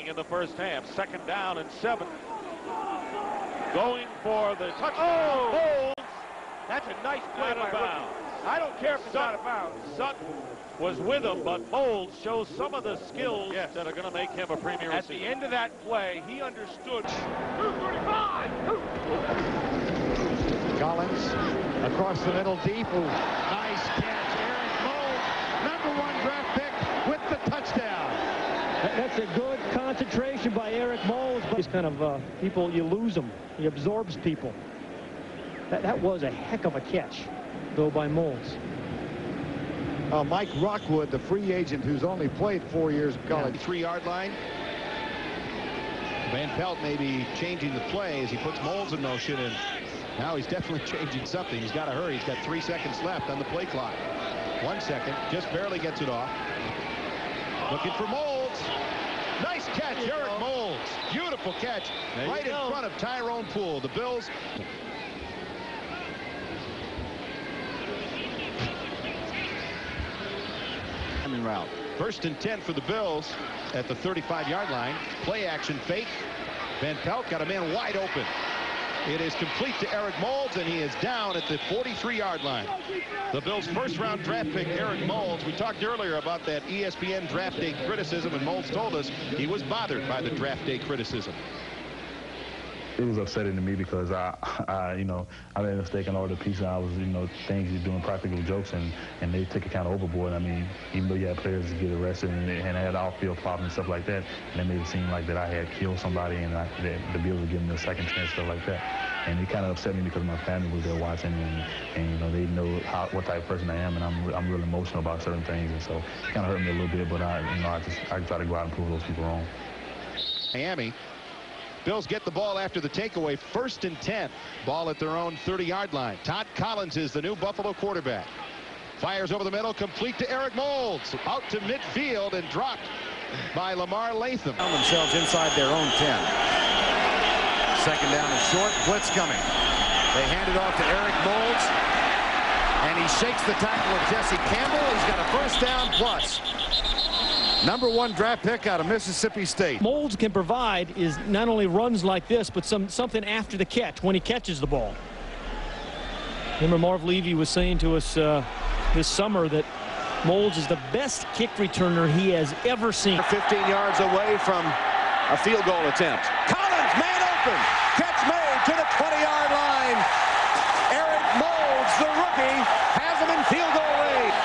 remaining in the first half. Second down and seven. Going for the touchdown. Oh! Moulds That's a nice play out by of Rookie. bounds. I don't care if it's out of bounds. Sutton was with him, but Moulds shows some of the skills Yes. that are going to make him a premier At the end of that play, he understood. 235! Collins across the middle deep. Ooh, nice catch. Eric Mould, number one draft pick with the touchdown. That- That's a good concentration by Eric Moulds, but he's kind of uh, people, you lose him. He absorbs people. That, that was a heck of a catch, though, by Moulds. Uh, Mike Rockwood, the free agent who's only played four years of college. Three-yard line. Van Pelt may be changing the play as he puts Moulds in motion, and now he's definitely changing something. He's got to hurry. He's got three seconds left on the play clock. One second, just barely gets it off. Looking for Moulds. Nice catch, Eric Moulds. Beautiful catch, There right in go. front of Tyrone Poole. The Bills route. First and 10 for the Bills at the 35-yard line. Play action fake. Van Pelt got a man wide open. It is complete to Eric Moulds, and he is down at the 43-yard line. The Bills' first-round draft pick, Eric Moulds. We talked earlier about that ESPN draft day criticism, and Moulds told us he was bothered by the draft day criticism. It was upsetting to me because I, I, you know, I made a mistake in all the pieces. I was, you know, things you're doing practical jokes and, and they took it kind of overboard. I mean, even though you had players get arrested and, and had off-field problems and stuff like that, and they made it seem like that I had killed somebody and I, that the Bills were giving me a second chance, stuff like that. And it kind of upset me because my family was there watching and, and you know, they know how, what type of person I am and I'm, I'm real emotional about certain things. And so it kind of hurt me a little bit, but I, you know, I just, I try to go out and prove those people wrong. Miami. Bills get the ball after the takeaway. First and 10. Ball at their own 30-yard line. Todd Collins is the new Buffalo quarterback. Fires over the middle, complete to Eric Moulds. Out to midfield and dropped by Lamar Latham. Found themselves inside their own 10. Second down and short. Blitz coming. They hand it off to Eric Moulds. And he shakes the tackle of Jesse Campbell. He's got a first down plus. Number one draft pick out of Mississippi State. Moulds can provide is not only runs like this, but some something after the catch when he catches the ball. Remember Marv Levy was saying to us uh, this summer that Moulds is the best kick returner he has ever seen. 15 yards away from a field goal attempt. Collins, man open. Catch made to the 20-yard line. Eric Moulds, the rookie, has him in field goal range.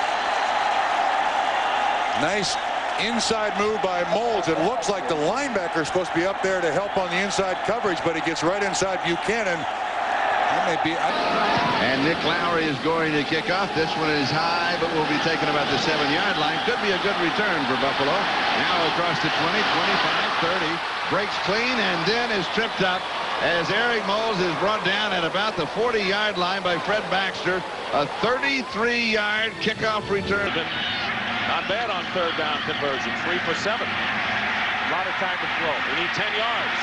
Nice inside move by Moulds. It looks like the linebacker is supposed to be up there to help on the inside coverage, but he gets right inside Buchanan. That may be. And Nick Lowery is going to kick off. This one is high, but will be taken about the seven-yard line. Could be a good return for Buffalo. Now across the 20, 25, 30. Breaks clean and then is tripped up as Eric Moulds is brought down at about the 40-yard line by Fred Baxter. A 33-yard kickoff return. Not bad on third down conversion. Three for seven. A lot of time to throw. We need 10 yards.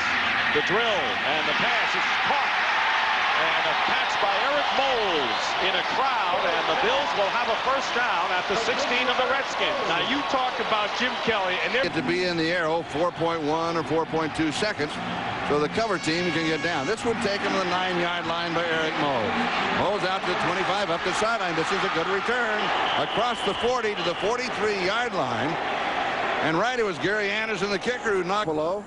The drill and the pass is caught. And a catch by Eric Moulds in a crowd. And the Bills will have a first down at the 16 of the Redskins. Now you talk about Jim Kelly, and they're Get to be in the arrow 4.1 or 4.2 seconds so the cover team can get down. This would take him to the nine-yard line by Eric Moulds. Moulds out to the 25 up the sideline. This is a good return across the 40 to the 43-yard line. And right, it was Gary Anderson, the kicker, who knocked below.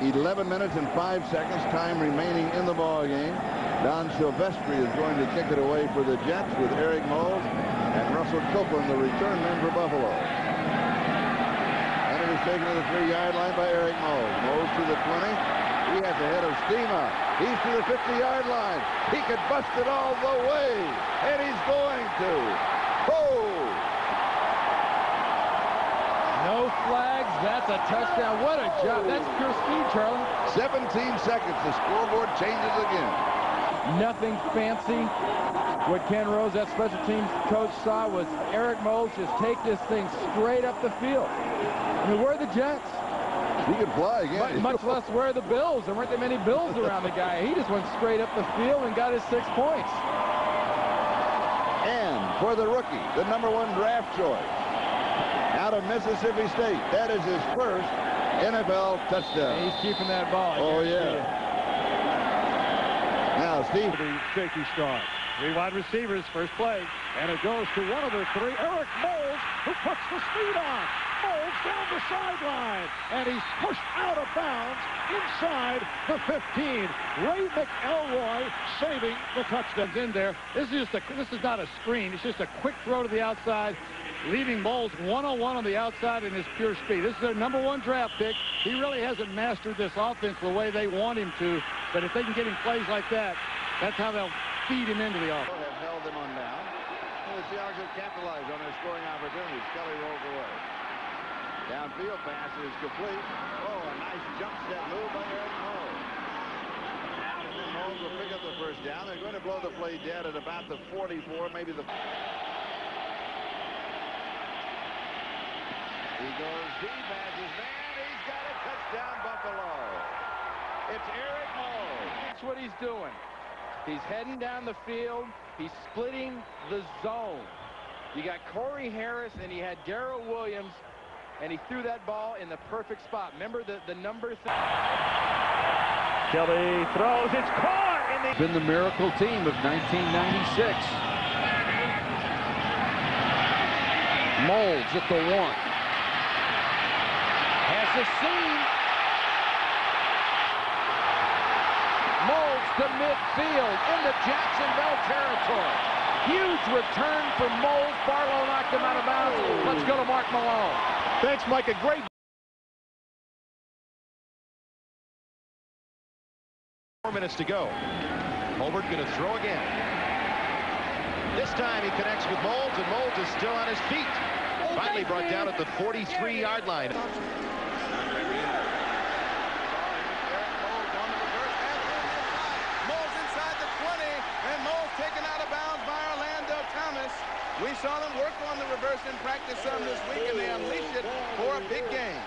11 minutes and 5 seconds time remaining in the ball game. Don Silvestri is going to kick it away for the Jets with Eric Moulds and Russell Copeland, the return man for Buffalo. And it is taken to the three-yard line by Eric Moulds. Moulds to the 20. He has the head of Schema. He's to the 50-yard line. He could bust it all the way, and he's going to. Oh! No flags. That's a touchdown. What a job. That's pure speed, Charlie. 17 seconds. The scoreboard changes again. Nothing fancy. What Ken Rose, that special teams coach, saw was Eric Moulds just take this thing straight up the field. I mean, where are the Jets? He can fly Much, again. much less where are the Bills. There weren't that many Bills around the guy. He just went straight up the field and got his six points. And for the rookie, the number one draft choice out of Mississippi State. That is his first NFL touchdown. He's keeping that ball. I Oh, yeah. Now, Steve. The safety strong. Three wide receivers, first play. And it goes to one of the three, Eric Moulds, who puts the speed on. Moulds down the sideline. And he's pushed out of bounds inside the 15. Ray McElroy saving the touchdown. in there. This is just a, this is not a screen. It's just a quick throw to the outside, leaving Moulds one-on-one on the outside in his pure speed. This is their number one draft pick. He really hasn't mastered this offense the way they want him to. But if they can get him plays like that, that's how they'll feed him into the offense. have held them on down. And the Seahawks have capitalized on their scoring opportunities. Kelly rolls away. Downfield pass is complete. Oh, a nice jump set move by Eric Moulds. Moulds will pick up the first down. They're going to blow the play dead at about the 44, maybe the... He goes deep as his man. He's got a touchdown, Buffalo. It's Eric Moulds. That's what he's doing. He's heading down the field. He's splitting the zone. You got Corey Harris and he had Darrell Williams, and he threw that ball in the perfect spot. Remember the, the number th Kelly throws. It's caught in the... Been the miracle team of 1996. Moulds at the one. Has a seam. Moulds to midfield into Jacksonville territory. Huge return for Moulds. Barlow knocked him out of bounds. Let's go to Mark Malone. Thanks, Mike. A great Four minutes to go. Holbert going to throw again. This time he connects with Moulds, and Moulds is still on his feet. Oh, Finally brought down at the 43-yard line. Moulds inside the 20, and Moulds taken out of bounds by Orlando Thomas. We saw them work on the reverse in practice some this week, and they unleashed it for a big game.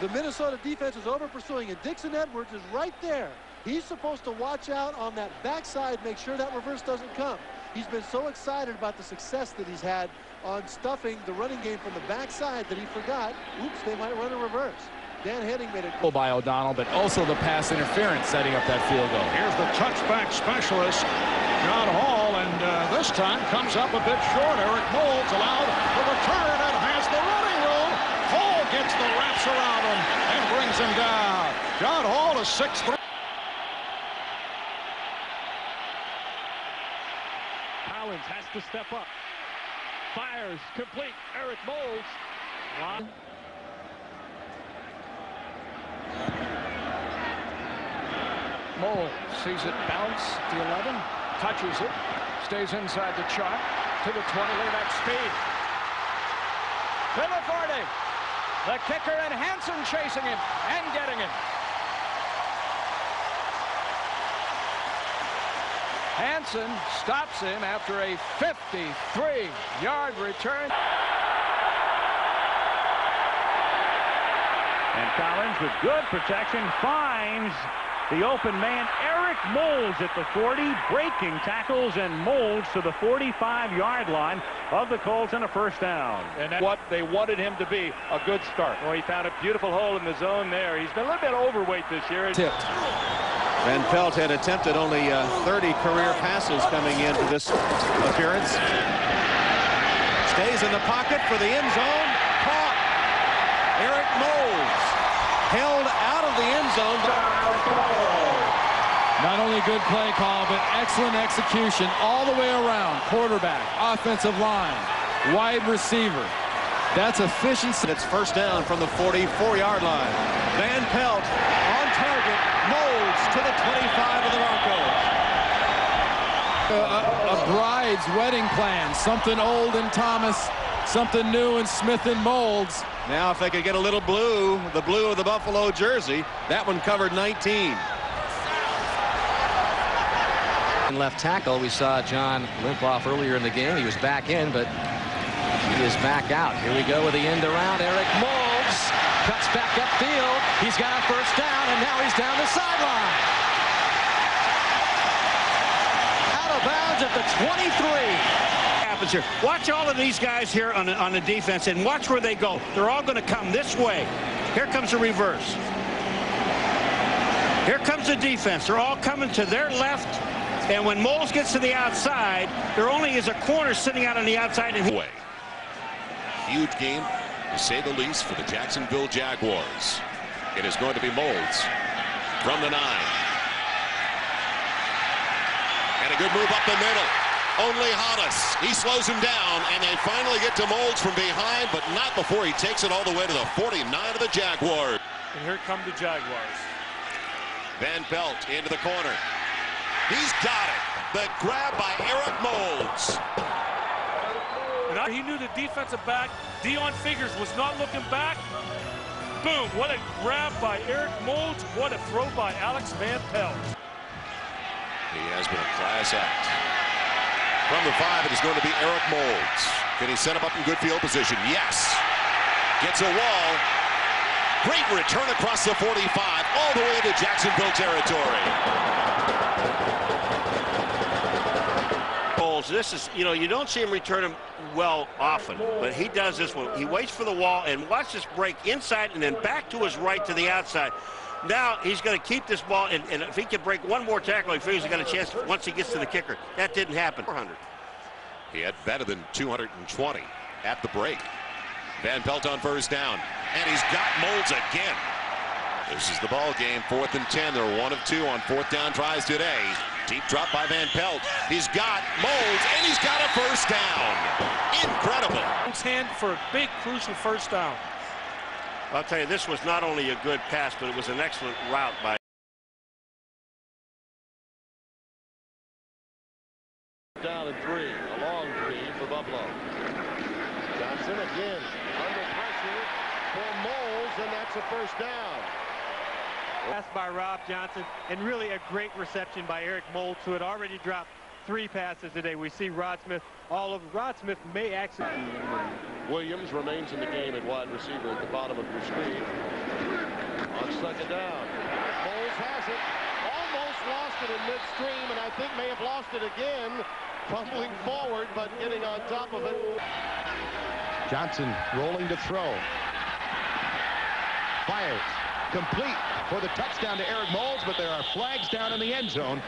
The Minnesota defense is over pursuing, and Dixon Edwards is right there. He's supposed to watch out on that backside, make sure that reverse doesn't come. He's been so excited about the success that he's had on stuffing the running game from the backside that he forgot, oops, they might run a reverse. Dan Henning made it. cool by O'Donnell, but also the pass interference setting up that field goal. Here's the touchback specialist, John Hall, and uh, this time comes up a bit short. Eric Moulds allowed the return and has the running room. Hall gets the wraps around him and brings him down. John Hall is 6'3". Collins has to step up. Fires complete. Eric Moulds. Mole sees it bounce the 11, touches it, stays inside the chalk to the 20 lane at speed. 40. The kicker and Hanson chasing him and getting him. Hanson stops him after a 53-yard return. And Collins with good protection finds the open man, Eric Moulds at the 40, breaking tackles and Moulds to the 45-yard line of the Colts and a first down. And that's what they wanted him to be, a good start. Well, he found a beautiful hole in the zone there. He's been a little bit overweight this year. Tipped. Van Pelt had attempted only uh, 30 career passes coming into this appearance. Stays in the pocket for the end zone. Caught. Eric Moulds held out of the end zone. Not only good play call, but excellent execution all the way around. Quarterback, offensive line, wide receiver. That's efficiency. It's first down from the 44-yard line. Van Pelt on target. Moulds to the 25 of the Broncos. A, a, a bride's wedding plan. Something old in Thomas, something new in Smith and Moulds. Now if they could get a little blue, the blue of the Buffalo jersey, that one covered 19. In Left tackle, we saw John limp off earlier in the game. He was back in, but he is back out. Here we go with the end around. Eric Moulds cuts back upfield. He's got a first down, and now he's down the sideline. Out of bounds at the 23 happens here. Watch all of these guys here on the, on the defense and watch where they go. They're all going to come this way. Here comes the reverse. Here comes the defense. They're all coming to their left. And when Moulds gets to the outside, there only is a corner sitting out on the outside. And. Huge game, to say the least, for the Jacksonville Jaguars. It is going to be Moulds from the nine. And a good move up the middle. Only Hollis. He slows him down, and they finally get to Moulds from behind, but not before he takes it all the way to the 49 of the Jaguars. And here come the Jaguars. Van Pelt into the corner. He's got it. The grab by Eric Moulds. And I, he knew the defensive back, Deon Figures, was not looking back. Boom, what a grab by Eric Moulds. What a throw by Alex Van Pelt. He has been a class act. From the five, it is going to be Eric Moulds. Can he set him up in good field position? Yes. Gets a wall. Great return across the 45, all the way into Jacksonville territory. Moulds, This is, you know, you don't see him return him well often, but he does this one. He waits for the wall and watch this break inside and then back to his right to the outside. Now he's going to keep this ball, and, and if he can break one more tackle, he figures he's got a chance once he gets to the kicker. That didn't happen. 400. He had better than 220 at the break. Van Pelt on first down, and he's got Moulds again. This is the ball game, fourth and 10. They're one of two on fourth down tries today. Deep drop by Van Pelt. He's got Moulds, and he's got a first down. Incredible. Hand for a big, crucial first down. I'll tell you, this was not only a good pass, but it was an excellent route by Down and three, a long three for Buffalo. Johnson again under pressure for Moulds, and that's a first down. Pass by Rob Johnson, and really a great reception by Eric Moulds, who had already dropped three passes today. We see Rod Smith all of Rod Smith may actually. Williams remains in the game at wide receiver at the bottom of your screen. On second down. Moulds has it. Almost lost it in midstream, and I think may have lost it again. Fumbling forward, but getting on top of it. Johnson rolling to throw. Fires. Complete for the touchdown to Eric Moulds, but there are flags down in the end zone.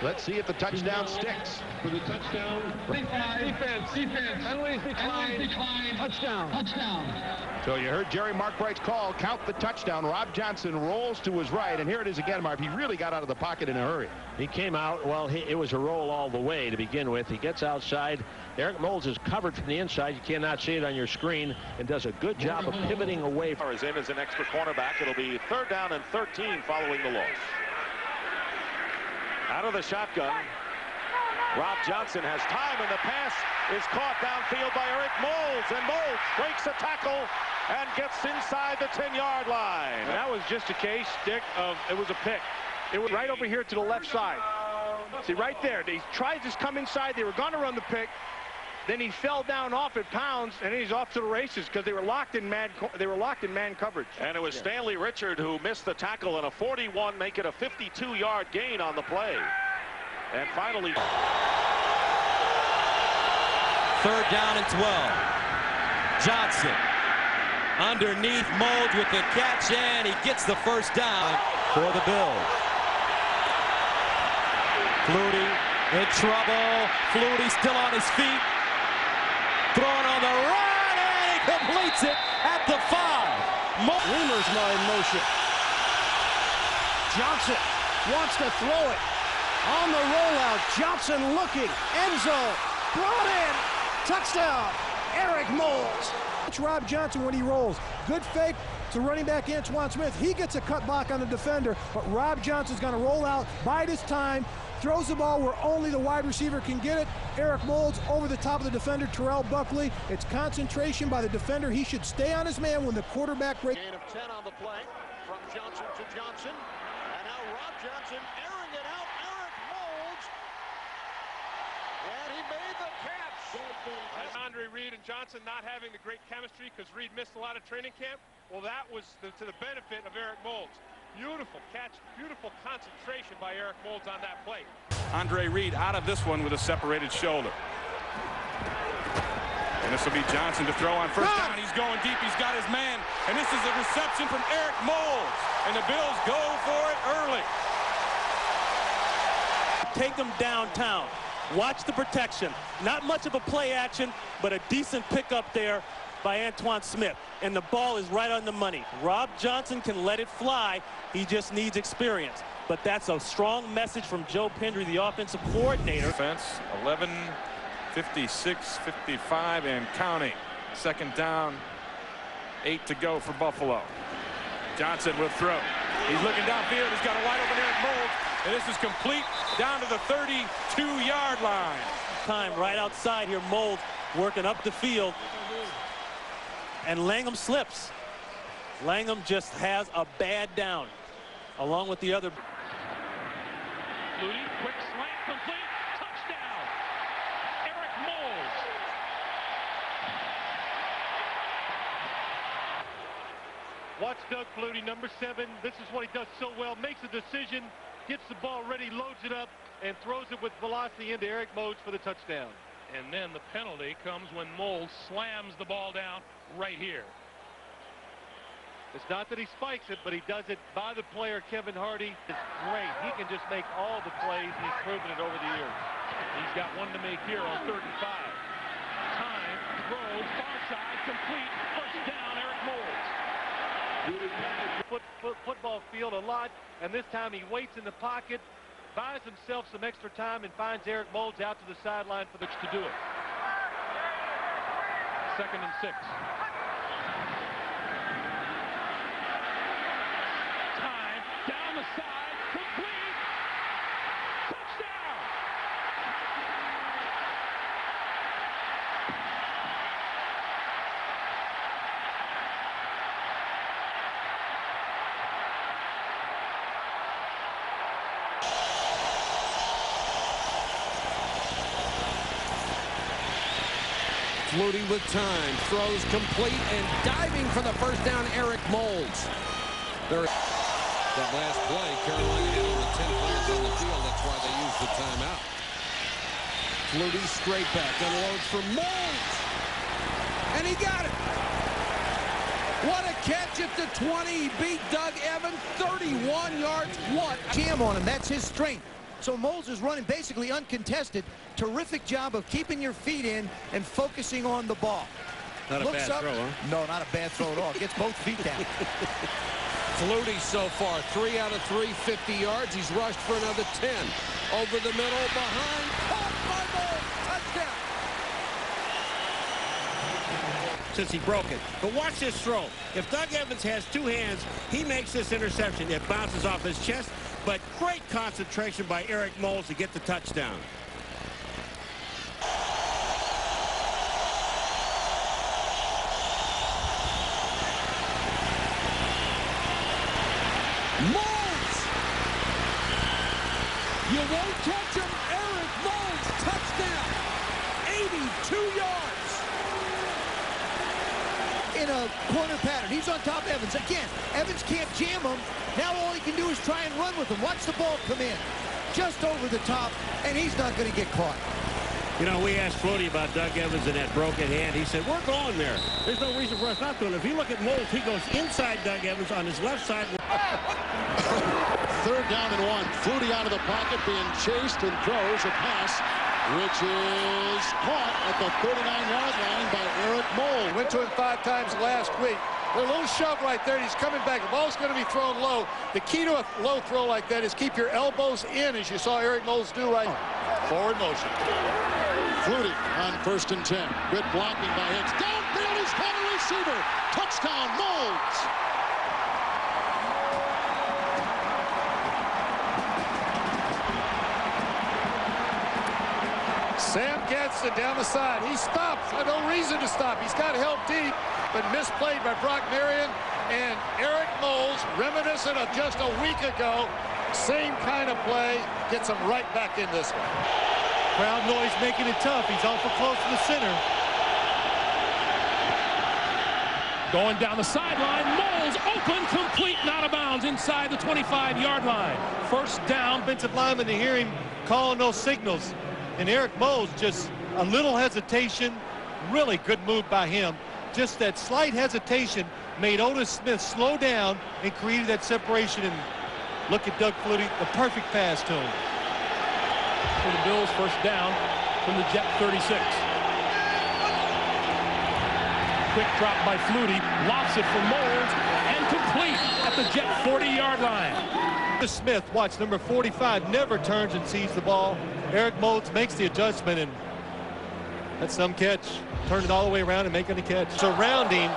Let's see if the touchdown sticks. For the touchdown. Defense, defense. Penalties decline. decline. Touchdown. Touchdown. So you heard Jerry Markwright's call. Count the touchdown. Rob Johnson rolls to his right, and here it is again, Marv. He really got out of the pocket in a hurry. He came out, well, he, it was a roll all the way to begin with. He gets outside. Eric Moulds is covered from the inside. You cannot see it on your screen and does a good job of pivoting away. Is in as an extra cornerback. It'll be third down and 13 following the loss. Out of the shotgun. Rob Johnson has time, and the pass is caught downfield by Eric Moulds, and Moulds breaks a tackle and gets inside the 10-yard line. And that was just a case, Dick, of it was a pick. It was right over here to the left side. See, right there, they tried to come inside. They were going to run the pick. Then he fell down off at pounds, and then he's off to the races because they were locked in man. They were locked in man coverage. And it was yeah. Stanley Richard who missed the tackle, and a 41 make it a 52-yard gain on the play. And finally, third down and 12. Johnson underneath Mould with the catch, and he gets the first down for the Bills. Flutie in trouble. Flutie still on his feet. Throwing on the run, and he completes it at the five. Mo Reamer's now in motion. Johnson wants to throw it. On the rollout, Johnson looking. End zone. Brought in. Touchdown. Eric Moulds. It's Rob Johnson when he rolls. Good fake to running back Antoine Smith. He gets a cut block on the defender, but Rob Johnson's going to roll out, bide his time, throws the ball where only the wide receiver can get it. Eric Moulds over the top of the defender, Terrell Buckley. It's concentration by the defender. He should stay on his man when the quarterback breaks. Gain of 10 on the play from Johnson to Johnson. And now Rob Johnson airing it out. Eric Moulds. And he made the catch. And Andre Reed and Johnson not having the great chemistry because Reed missed a lot of training camp. Well, that was the, to the benefit of Eric Moulds. Beautiful catch, beautiful concentration by Eric Moulds on that play. Andre Reed out of this one with a separated shoulder. And this will be Johnson to throw on first down. He's going deep. He's got his man. And this is a reception from Eric Moulds. And the Bills go for it early. Take them downtown. Watch the protection. Not much of a play action, but a decent pickup there by Antoine Smith. And the ball is right on the money. Rob Johnson can let it fly. He just needs experience. But that's a strong message from Joe Pendry, the offensive coordinator. Defense 11, 56, 55, and counting. Second down, eight to go for Buffalo. Johnson will throw. He's looking downfield. He's got a wide open Eric Mould. And this is complete down to the 32-yard line. Time right outside here. Mould working up the field. And Langham slips. Langham just has a bad down along with the other. Flutie, quick slant, complete, touchdown. Eric Moulds. Watch Doug Flutie, number seven. This is what he does so well. Makes a decision, gets the ball ready, loads it up, and throws it with velocity into Eric Moulds for the touchdown. And then the penalty comes when Moulds slams the ball down right here. It's not that he spikes it, but he does it by the player, Kevin Hardy. It's great. He can just make all the plays. He's proven it over the years. He's got one to make here on third and five. Time, throws, far side, complete, first down, Eric Moulds. Foot, foot, football field a lot, and this time he waits in the pocket, buys himself some extra time, and finds Eric Moulds out to the sideline for the to do it. Second and six. Time, down the side, complete, touchdown! Flutie with time, throws complete, and diving for the first down, Eric. There, that last play, Carolina had only 10 players on the field. That's why they used the timeout. Flutie straight back, unloads for Moulds. And he got it. What a catch at the 20. He beat Doug Evans 31 yards. What? Jam on him. That's his strength. So Moulds is running basically uncontested. Terrific job of keeping your feet in and focusing on the ball. Not a Looks bad up. throw, huh? No, not a bad throw at all. Gets both feet down. Flutie so far, three out of three, 50 yards. He's rushed for another 10. Over the middle, behind. Caught by Moulds. Touchdown. since he broke it. But watch this throw. If Doug Evans has two hands, he makes this interception. It bounces off his chest, but great concentration by Eric Moulds to get the touchdown. Moulds! You won't catch him. Eric Moulds, touchdown. 82 yards. in a corner pattern. He's on top of Evans. Again, Evans can't jam him. Now all he can do is try and run with him. Watch the ball come in. Just over the top, and he's not going to get caught. You know, we asked Flutie about Doug Evans and that broken hand. He said, we're going there. There's no reason for us not to. And if you look at Moulds, he goes inside Doug Evans on his left side. Third down and one. Flutie out of the pocket, being chased and throws a pass, which is caught at the 39-yard line by Eric Mould. Went to him five times last week. A little shove right there. He's coming back. The ball's going to be thrown low. The key to a low throw like that is keep your elbows in, as you saw Eric Moulds do right. Forward motion. Flutie on first and 10. Good blocking by Hicks. Downfield, he's got a receiver. Touchdown, Moulds. Sam gets it down the side. He stops. No reason to stop. He's got help deep, but misplayed by Brock Marion. And Eric Moulds, reminiscent of just a week ago, same kind of play, gets him right back in this one. Crowd noise making it tough. He's awful close to the center. Going down the sideline, Moulds open, complete, and out of bounds inside the 25-yard line. First down, offensive lineman to hear him calling those signals. And Eric Moulds just a little hesitation, Really good move by him. Just that slight hesitation made Otis Smith slow down and created that separation. And look at Doug Flutie, the perfect pass to him. For the Bills, first down from the Jet 36. Quick drop by Flutie, lofts it for Moulds, and complete at the Jet 40-yard line. Smith, watch number 45, never turns and sees the ball. Eric Moulds makes the adjustment, and that's some catch. Turn it all the way around and make any catch. Surrounding,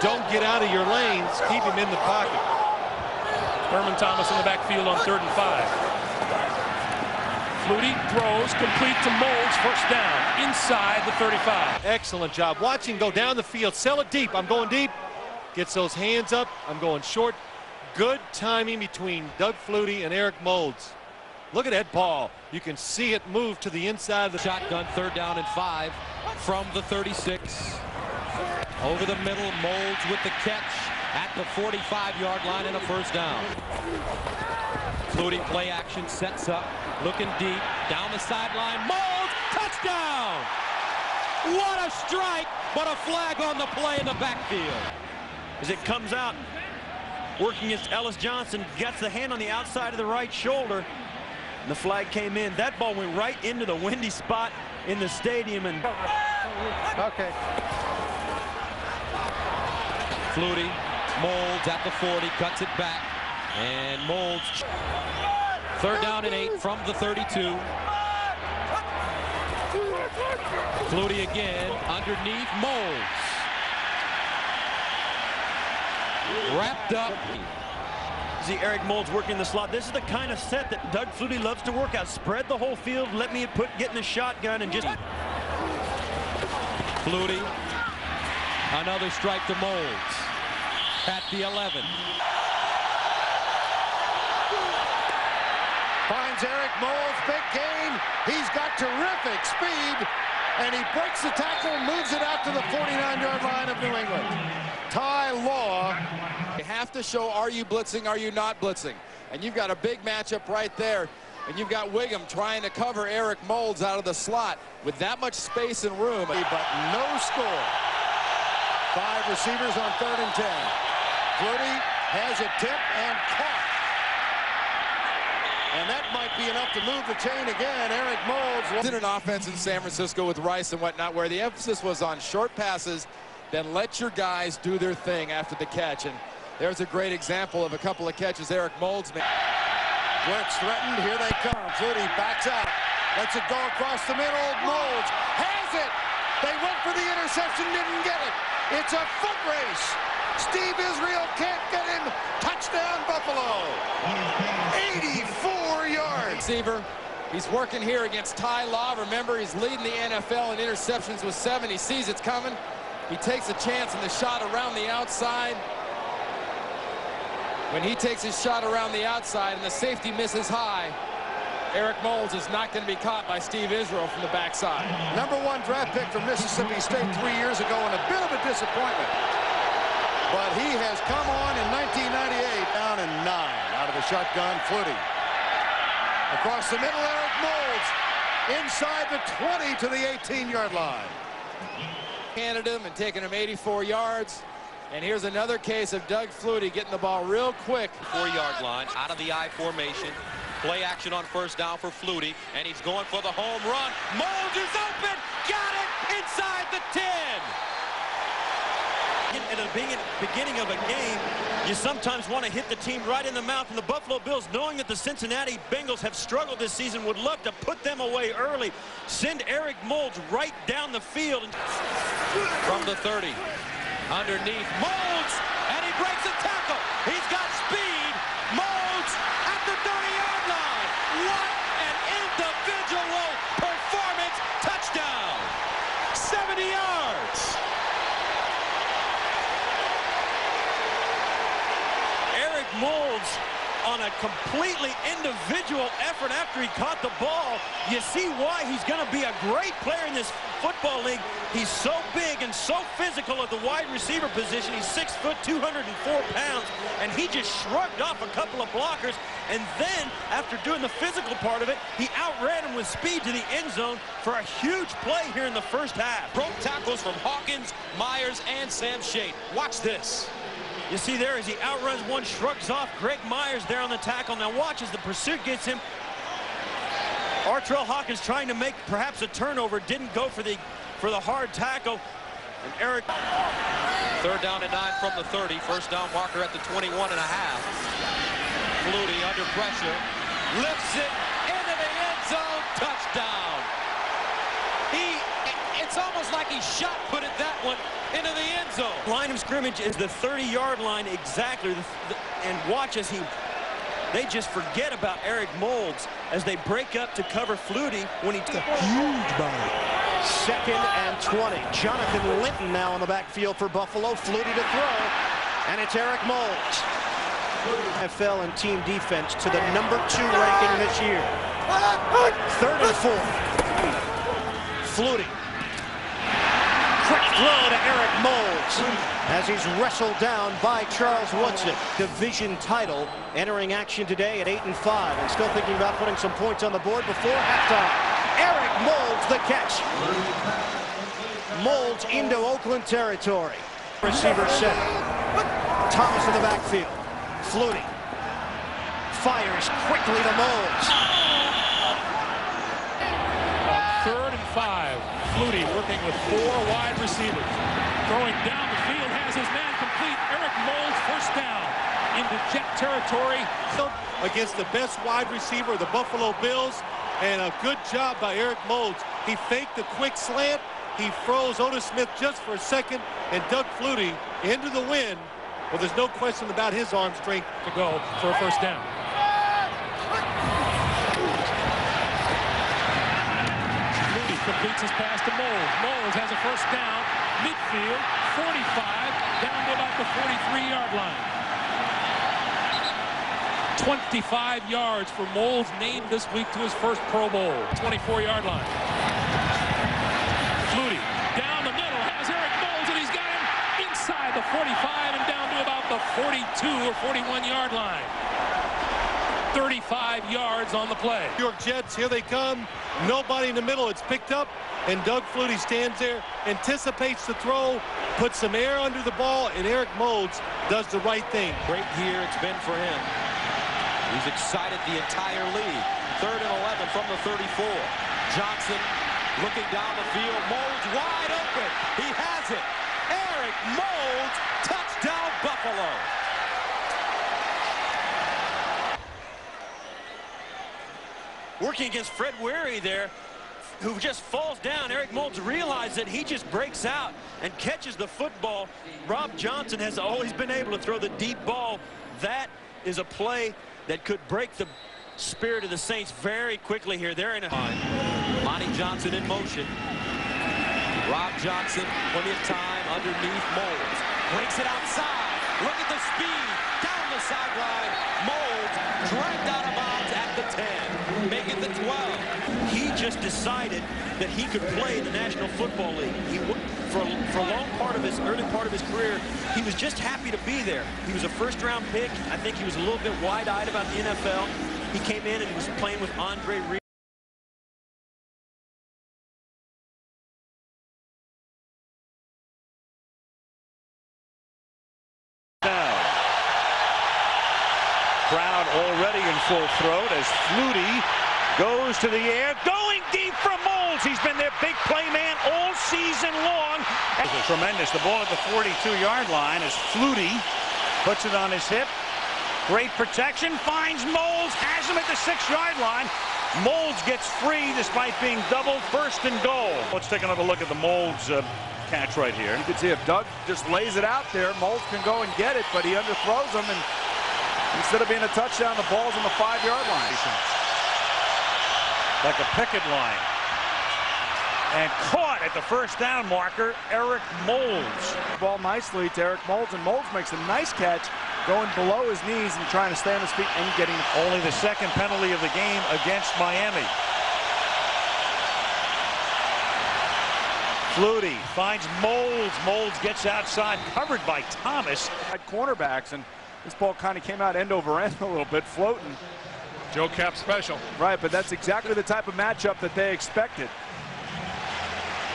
don't get out of your lanes. Keep him in the pocket. Thurman Thomas in the backfield on third and five. Flutie throws, complete to Moulds, first down, inside the 35. Excellent job. Watch him go down the field, sell it deep. I'm going deep. Gets those hands up. I'm going short. Good timing between Doug Flutie and Eric Moulds. Look at that ball. You can see it move to the inside of the shotgun, third down and five from the 36. Over the middle, Moulds with the catch at the 45-yard line and a first down. Flutie play action, sets up, looking deep, down the sideline, Moulds, touchdown! What a strike, but a flag on the play in the backfield. As it comes out, working against Ellis Johnson, gets the hand on the outside of the right shoulder. And the flag came in. That ball went right into the windy spot in the stadium. And okay. Flutie, Moulds at the 40, cuts it back. And Moulds, third down and eight from the 32. Flutie again, underneath Moulds. Wrapped up. See Eric Moulds working the slot. This is the kind of set that Doug Flutie loves to work out. Spread the whole field, let me put get in the shotgun and just Flutie. Another strike to Moulds at the 11. Finds Eric Moulds, big gain. He's got terrific speed, and he breaks the tackle, and moves it out to the 49-yard line of New England. Ty Law. Have to show, are you blitzing, are you not blitzing? And you've got a big matchup right there. And you've got Wiggum trying to cover Eric Moulds out of the slot with that much space and room. But no score. Five receivers on third and 10. Flutie has a tip and caught. And that might be enough to move the chain again. Eric Moulds. Did an offense in San Francisco with Rice and whatnot where the emphasis was on short passes, then let your guys do their thing after the catch. And there's a great example of a couple of catches Eric Moulds made. Blitz threatened. Here they come. Flutie backs out. Lets it go across the middle. Moulds has it. They went for the interception, didn't get it. It's a foot race. Steve Israel can't get him. Touchdown, Buffalo. 84 yards. Receiver. He's working here against Ty Law. Remember, he's leading the NFL in interceptions with seven. He sees it's coming. He takes a chance in the shot around the outside. When he takes his shot around the outside and the safety misses high, Eric Moulds is not going to be caught by Steve Israel from the backside. Number one draft pick from Mississippi State three years ago and a bit of a disappointment. But he has come on in 1998 down in nine out of the shotgun Flutie. Across the middle, Eric Moulds inside the 20 to the 18-yard line. Handed him and taking him 84 yards. And here's another case of Doug Flutie getting the ball real quick. Four-yard line, out of the I formation. Play action on first down for Flutie, and he's going for the home run. Moulds is open, got it inside the 10. At the beginning of a game, you sometimes want to hit the team right in the mouth. And the Buffalo Bills, knowing that the Cincinnati Bengals have struggled this season, would love to put them away early. Send Eric Moulds right down the field. From the 30, underneath Moulds, and he breaks a tackle. He's got speed. Moulds at the 30-yard line. What an individual performance. Touchdown. 70 yards. Eric Moulds on a completely individual effort after he caught the ball. You see why he's going to be a great player in this football league. He's so big and so physical at the wide receiver position. He's six foot, 204 pounds, and he just shrugged off a couple of blockers. And then, after doing the physical part of it, he outran him with speed to the end zone for a huge play here in the first half. Broke tackles from Hawkins, Myers, and Sam Shade. Watch this. You see there as he outruns one, shrugs off Greg Myers there on the tackle. Now watch as the pursuit gets him. Artrell Hawkins trying to make perhaps a turnover, didn't go for the for the hard tackle. And Eric. Third down and nine from the 30. First down marker at the 21 and a half. Flutie under pressure. Lifts it into the end zone. Touchdown. He, it's almost like he shot put it that one into the end zone. Line of scrimmage is the 30-yard line exactly. And watch as he they just forget about Eric Moulds as they break up to cover Flutie when he took a huge body. Second and 20. Jonathan Linton now on the backfield for Buffalo. Flutie to throw. And it's Eric Moulds. NFL and team defense to the number two ranking this year. Third and four. Flutie quick throw to Eric Moulds as he's wrestled down by Charles Woodson. Division title entering action today at 8 and 5 and still thinking about putting some points on the board before halftime. Eric Moulds the catch. Moulds into Oakland territory. Receiver set. Thomas in the backfield. Flutie. Fires quickly to Moulds. Third and five. Flutie working with four wide receivers. Throwing down the field, has his man complete. Eric Moulds first down into jet territory. Against the best wide receiver of the Buffalo Bills. And a good job by Eric Moulds. He faked the quick slant. He froze Otis Smith just for a second. And Doug Flutie into the wind. Well, there's no question about his arm strength to go for a first down. Completes his pass to Moulds. Moulds has a first down, midfield, 45, down to about the 43-yard line. 25 yards for Moulds, named this week to his first Pro Bowl, 24-yard line. Flutie down the middle, has Eric Moulds, and he's got him inside the 45 and down to about the 42 or 41-yard line. 35 yards on the play. New York Jets, here they come. Nobody in the middle. It's picked up, and Doug Flutie stands there, anticipates the throw, puts some air under the ball, and Eric Moulds does the right thing. Great year it's been for him. He's excited the entire league. Third and 11 from the 34. Johnson looking down the field. Moulds wide open. He has it. Eric Moulds, touchdown Buffalo. Working against Fred Weary there, who just falls down. Eric Moulds realizes that he just breaks out and catches the football. Rob Johnson has always been able to throw the deep ball. That is a play that could break the spirit of the Saints very quickly here. They're in a... Lonnie Johnson in motion. Rob Johnson, plenty of time underneath Moulds. Breaks it outside. Look at the speed. Down the sideline. Moulds dragged out of bounds at the 10. Make it the 12. He just decided that he could play in the National Football League. He, for, for a long part of his, early part of his career, he was just happy to be there. He was a first-round pick. I think he was a little bit wide-eyed about the NFL. He came in and he was playing with Andre Reed. Crowd already in full throat as Flutie goes to the air, going deep from Moulds. He's been their big play man all season long. Tremendous. The ball at the 42-yard line as Flutie puts it on his hip. Great protection, finds Moulds, has him at the six-yard line. Moulds gets free despite being doubled first and goal. Let's take another look at the Moulds uh, catch right here. You can see if Doug just lays it out there, Moulds can go and get it, but he underthrows him, and instead of being a touchdown, the ball's on the five-yard line. Like a picket line. And caught at the first down marker, Eric Moulds. Ball nicely to Eric Moulds, and Moulds makes a nice catch going below his knees and trying to stay on his feet and getting only the second penalty of the game against Miami. Flutie finds Moulds. Moulds gets outside, covered by Thomas. At cornerbacks, and this ball kind of came out end over end a little bit, floating. Joe Cap special. Right, but that's exactly the type of matchup that they expected.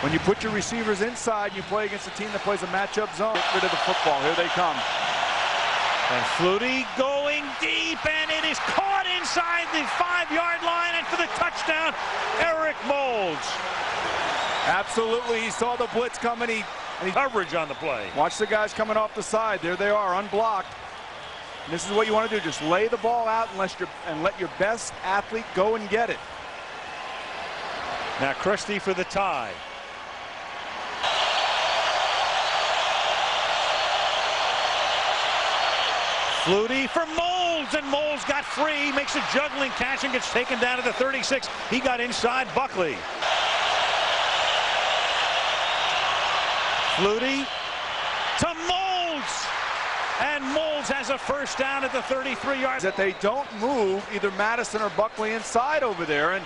When you put your receivers inside, you play against a team that plays a matchup zone. Get rid of the football. Here they come. And Flutie going deep, and it is caught inside the five-yard line, and for the touchdown, Eric Moulds. Absolutely, he saw the blitz coming. He, he coverage on the play. Watch the guys coming off the side. There they are, unblocked. And this is what you want to do: just lay the ball out and let your and let your best athlete go and get it. Now Christie for the tie. Flutie for Moulds, and Moulds got free, makes a juggling catch and gets taken down to the 36. He got inside Buckley. Flutie to Moulds. And Moulds has a first down at the 33 yard. That they don't move either Madison or Buckley inside over there. And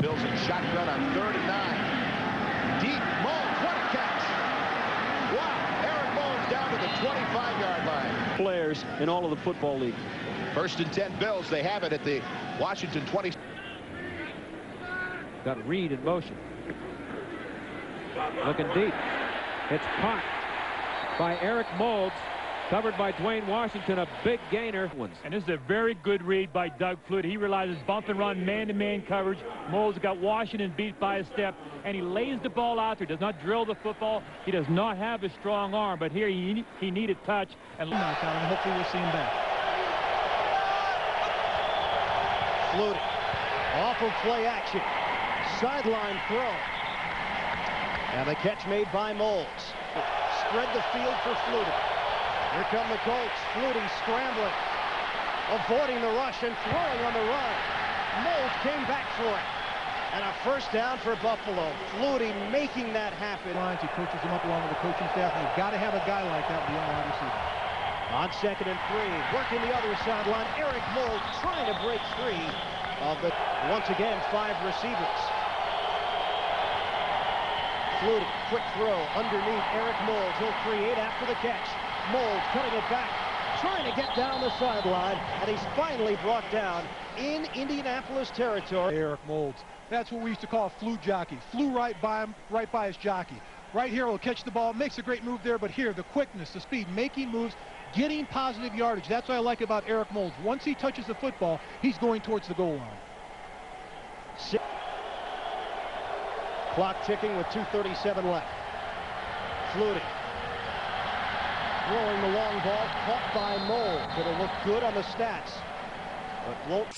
Bills in shotgun on third and nine. Deep, Moulds, what a catch. Wow, Eric Moulds down to the 25-yard line. Players in all of the football league. First and 10 Bills, they have it at the Washington 20. Got Reed in motion. Looking deep. It's caught by Eric Moulds. Covered by Dwayne Washington, a big gainer. And this is a very good read by Doug Flutie. He realizes bump and run, man-to-man -man coverage. Moulds got Washington beat by a step, and he lays the ball out there, does not drill the football. He does not have a strong arm, but here he, he needed touch. And knocked out, and hopefully we'll see him back. Flutie off of play action. Sideline throw. And the catch made by Moulds. Spread the field for Flutie. Here come the Colts. Flutie scrambling. Avoiding the rush and throwing on the run. Moulds came back for it. And a first down for Buffalo. Flutie making that happen. He coaches him up along with the coaching staff. You've got to have a guy like that with the young wide receiver. On second and three, working the other sideline, Eric Moulds trying to break free of the, once again, five receivers. Flutie, quick throw underneath Eric Moulds. He'll create after the catch. Moulds cutting it back, trying to get down the sideline, and he's finally brought down in Indianapolis territory. Eric Moulds. That's what we used to call a flu jockey. Flew right by him, right by his jockey. Right here will catch the ball, makes a great move there, but here, the quickness, the speed, making moves, getting positive yardage. That's what I like about Eric Moulds. Once he touches the football, he's going towards the goal line. Clock ticking with 2.37 left. Flutie. Throwing the long ball, caught by Moulds. It'll look good on the stats, but won't.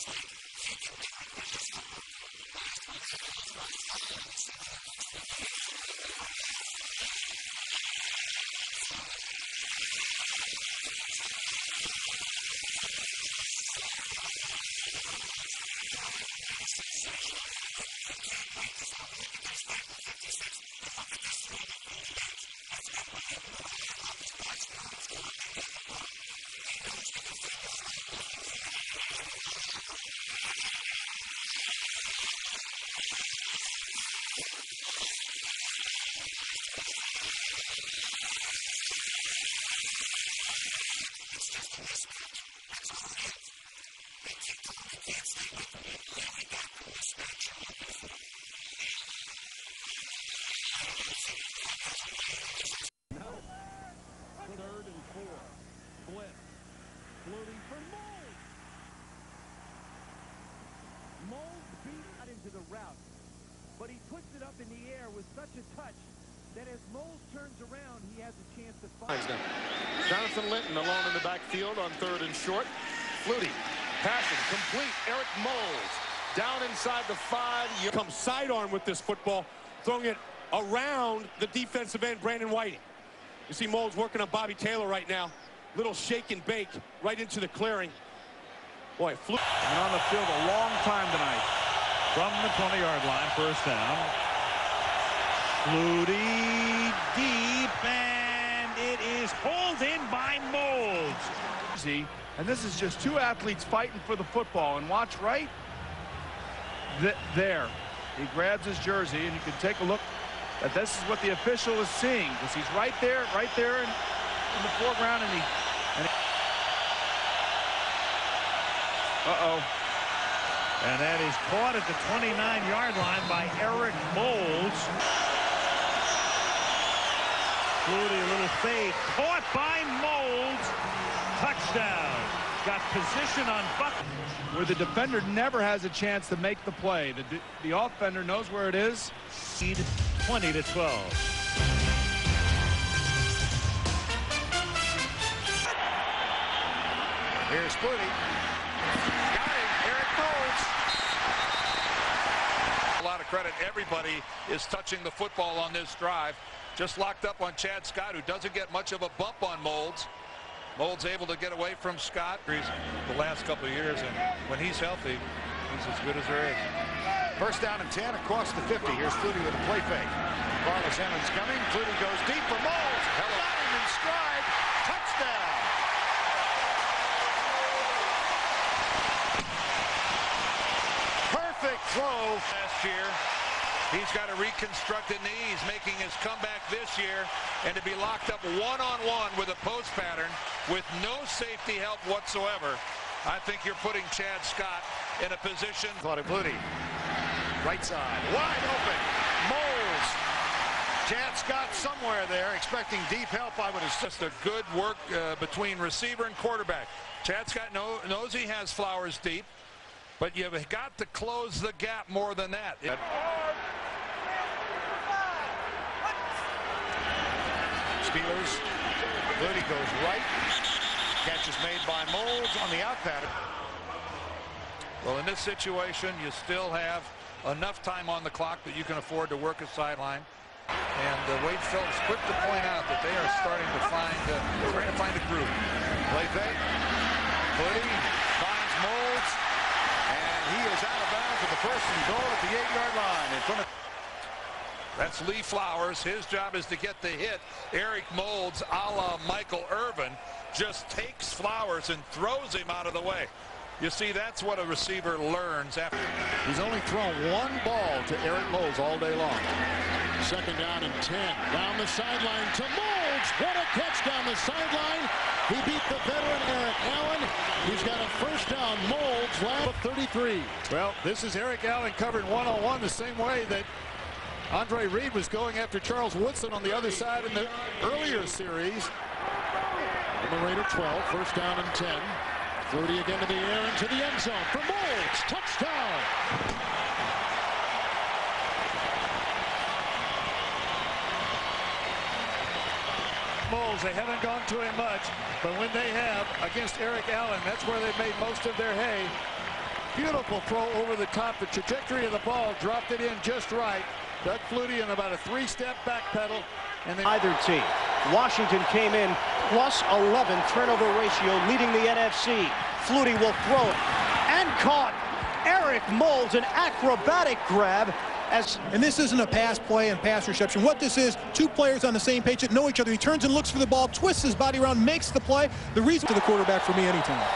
Third and four. Blitz. Flutie for Moulds. Moulds beat out into the route. But he puts it up in the air with such a touch that as Moulds turns around, he has a chance to find them. Jonathan Linton alone in the backfield on third and short. Flutie passing complete. Eric Moulds down inside the five. Comes sidearm with this football, throwing it around the defensive end, Brandon Whiting. You see Moulds working on Bobby Taylor right now. Little shake and bake right into the clearing. Boy, flew. And on the field a long time tonight. From the 20-yard line, first down. Flutie deep, and it is hauled in by Moulds. And this is just two athletes fighting for the football. And watch right th there. He grabs his jersey, and you can take a look that this is what the official is seeing because he's right there, right there in, in the foreground, and he. And Uh-oh. And that is caught at the 29-yard line by Eric Moulds. Flutie, a little fade. Caught by Moulds. Touchdown. Got position on Buck. Where the defender never has a chance to make the play. The, the offender knows where it is. Seed 20 to 12. Here's Flutie. Got him. Eric Moulds. A lot of credit. Everybody is touching the football on this drive. Just locked up on Chad Scott, who doesn't get much of a bump on Moulds. Moulds able to get away from Scott. The last couple of years, and when he's healthy, he's as good as there is. First down and 10 across the 50. Here's Flutie with a play fake. Carlos Emmons coming. Flutie goes deep for Moulds. Got him in stride. Touchdown. Perfect throw last year. He's got a reconstructed knee. He's making his comeback this year. And to be locked up one-on-one with a post pattern with no safety help whatsoever, I think you're putting Chad Scott in a position. Thought it Right side. Wide open. Moulds. Chad Scott somewhere there expecting deep help. I would have just a good work uh, between receiver and quarterback. Chad Scott know, knows he has Flowers deep, but you've got to close the gap more than that. Steelers. Flutie goes right. Catch is made by Moulds on the out pattern. Well, in this situation, you still have enough time on the clock that you can afford to work a sideline. And uh, Wade Phillips quick to point out that they are starting to find uh, trying to find a groove. Play fake. Flutie finds Moulds, and he is out of bounds with the first and goal at the eight-yard line in front of. That's Lee Flowers. His job is to get the hit. Eric Moulds, a la Michael Irvin, just takes Flowers and throws him out of the way. You see, that's what a receiver learns after. He's only thrown one ball to Eric Moulds all day long. Second down and 10. Down the sideline to Moulds. What a catch down the sideline. He beat the veteran Eric Allen. He's got a first down. Moulds lab of 33. Well, this is Eric Allen covered one-on-one the same way that Andre Reed was going after Charles Woodson on the other side in the earlier series. The Number 12, first down and 10. Flutie again to the air into the end zone for Moulds. Touchdown. Moulds, they haven't gone to him much, but when they have against Eric Allen, that's where they've made most of their hay. Beautiful throw over the top. The trajectory of the ball dropped it in just right. Doug Flutie in about a three-step back pedal. And Either team. Washington came in plus 11 turnover ratio, leading the NFC. Flutie will throw it. And caught. Eric Moulds, an acrobatic grab. As and this isn't a pass play and pass reception. What this is, two players on the same page that know each other. He turns and looks for the ball, twists his body around, makes the play. The reason to the quarterback for me anytime.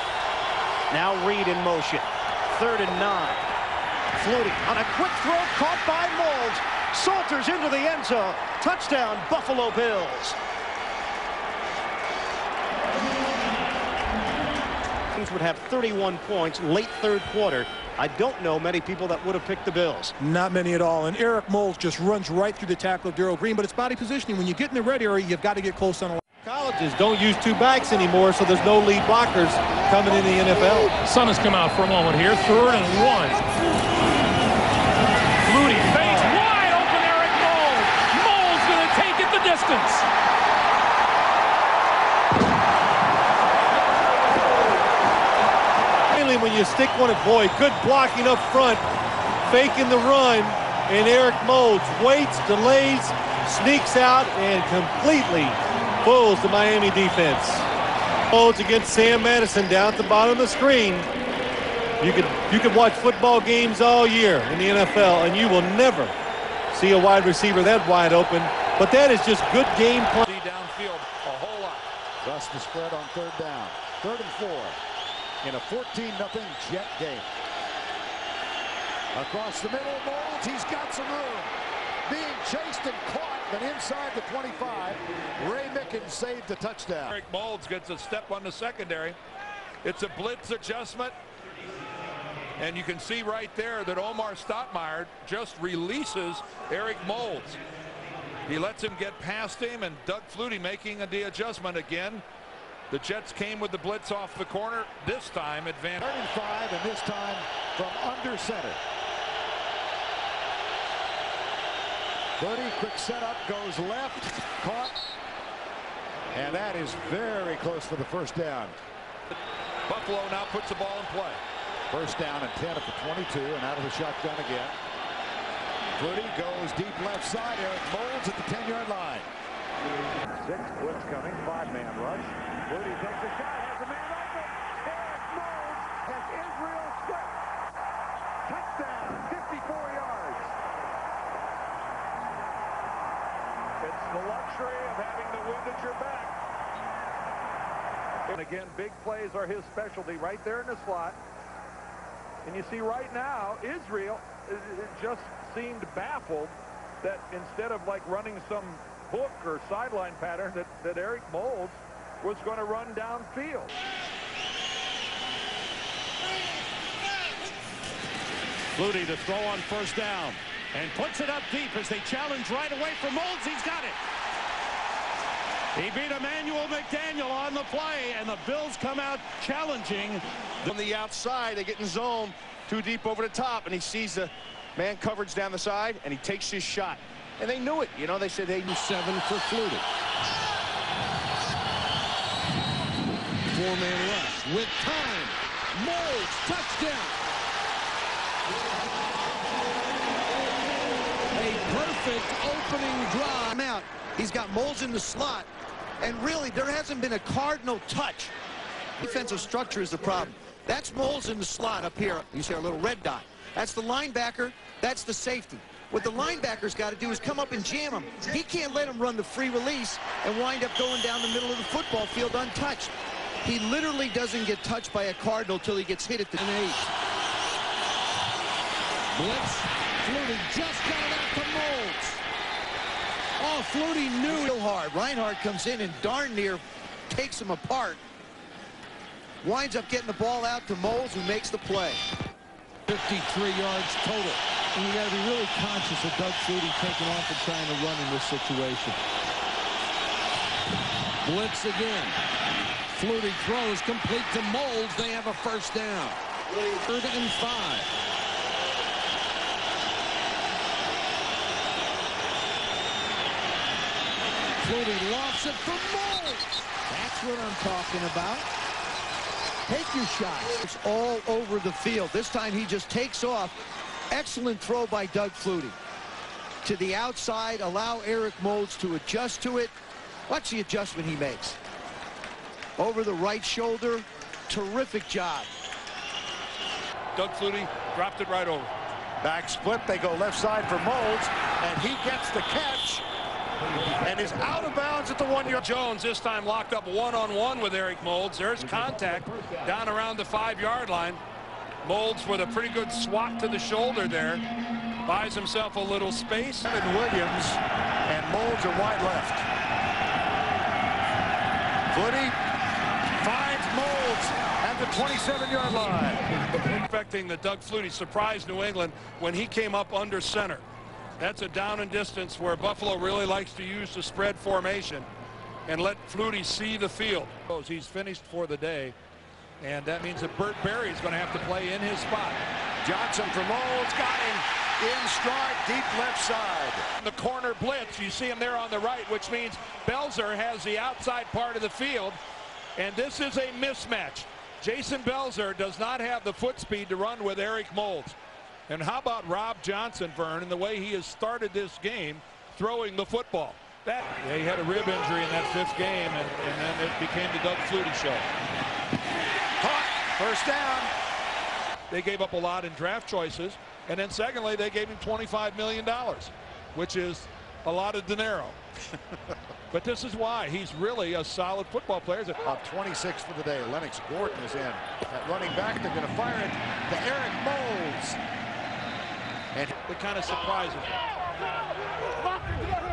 Now Reed in motion. Third and nine. Flutie on a quick throw caught by Moulds. Salters into the end zone. Touchdown, Buffalo Bills. would have 31 points late third quarter. I don't know many people that would have picked the Bills. Not many at all. And Eric Moulds just runs right through the tackle of Darrell Green, but it's body positioning. When you get in the red area, you've got to get close on a Colleges don't use two backs anymore, so there's no lead blockers coming in the NFL. Sun has come out for a moment here. Third and one. When you stick one at boy, good blocking up front, faking the run, and Eric Moulds waits, delays, sneaks out, and completely fools the Miami defense. Moulds against Sam Madison down at the bottom of the screen. You could you could watch football games all year in the NFL, and you will never see a wide receiver that wide open But that is just good game play. Downfield a whole lot. Thus the spread on third down. Third and four in a 14-0 Jet game. Across the middle, Moulds, he's got some room. Being chased and caught, but inside the 25, Ray Mickens saved the touchdown. Eric Moulds gets a step on the secondary. It's a blitz adjustment. And you can see right there that Omar Stoutmire just releases Eric Moulds. He lets him get past him, and Doug Flutie making the adjustment again. The Jets came with the blitz off the corner. This time advantage. 35, and this time from under center. 30, quick setup, goes left, caught. And that is very close for the first down. Buffalo now puts the ball in play. First down and 10 at the 22 and out of the shotgun again. Flutie goes deep left side. Eric Moulds at the 10-yard line. Six blitz coming, five-man rush. Flutie takes a shot, has a man open. Eric Moulds has Israel Swift. Touchdown, 54 yards. It's the luxury of having the wind at your back. And again, big plays are his specialty right there in the slot. And you see right now, Israel uh, uh, just seemed baffled that instead of like running some hook or sideline pattern that, that Eric Moulds was going to run downfield. Flutie to throw on first down and puts it up deep as they challenge right away for Moulds. He's got it. He beat Emmanuel McDaniel on the play, and the Bills come out challenging. On the outside, they get in zone too deep over the top, and he sees the man coverage down the side, and he takes his shot. And they knew it. You know, they said, hey, seven for Flutie. Four-man rush with time. Moulds, touchdown. A perfect opening drive. Out. He's got Moulds in the slot. And really, there hasn't been a cardinal touch. Defensive structure is the problem. That's Moulds in the slot up here. You see our little red dot. That's the linebacker. That's the safety. What the linebacker's got to do is come up and jam him. He can't let him run the free release and wind up going down the middle of the football field untouched. He literally doesn't get touched by a Cardinal till he gets hit at the eight. Blitz. Flutie just got it out to Moulds. Oh, Flutie knew real hard. Reinhardt comes in and darn near takes him apart. Winds up getting the ball out to Moulds, who makes the play. 53 yards total. And you got to be really conscious of Doug Flutie taking off and trying to run in this situation. Blitz again. Flutie throws complete to Moulds. They have a first down. Third and five. Flutie lofts it for Moulds. That's what I'm talking about. Take your shots. It's all over the field. This time he just takes off. Excellent throw by Doug Flutie. To the outside, allow Eric Moulds to adjust to it. Watch the adjustment he makes. Over the right shoulder. Terrific job. Doug Flutie dropped it right over. Back split, they go left side for Moulds, and he gets the catch and is out of bounds at the one-yard. Jones this time locked up one-on-one -on -one with Eric Moulds. There's contact down around the five-yard line. Moulds with a pretty good swat to the shoulder there. Buys himself a little space. Evan Williams and Moulds are wide left. Flutie finds Moulds at the 27-yard line. Expecting that Doug Flutie surprised New England when he came up under center. That's a down and distance where Buffalo really likes to use the spread formation and let Flutie see the field. He's finished for the day, and that means that Bert Berry is going to have to play in his spot. Johnson from Moulds got him in stride, deep left side. The corner blitz, you see him there on the right, which means Belser has the outside part of the field, and this is a mismatch. Jason Belser does not have the foot speed to run with Eric Moulds. And how about Rob Johnson, Vern, and the way he has started this game throwing the football? That yeah, he had a rib injury in that fifth game, and, and then it became the Doug Flutie show. Caught. First down. They gave up a lot in draft choices, and then secondly, they gave him $25 million, which is a lot of dinero. but this is why he's really a solid football player. Up 26 for the day. Lennox Gordon is in. At running back, they're going to fire it to Eric Moulds. And it kind of surprises me.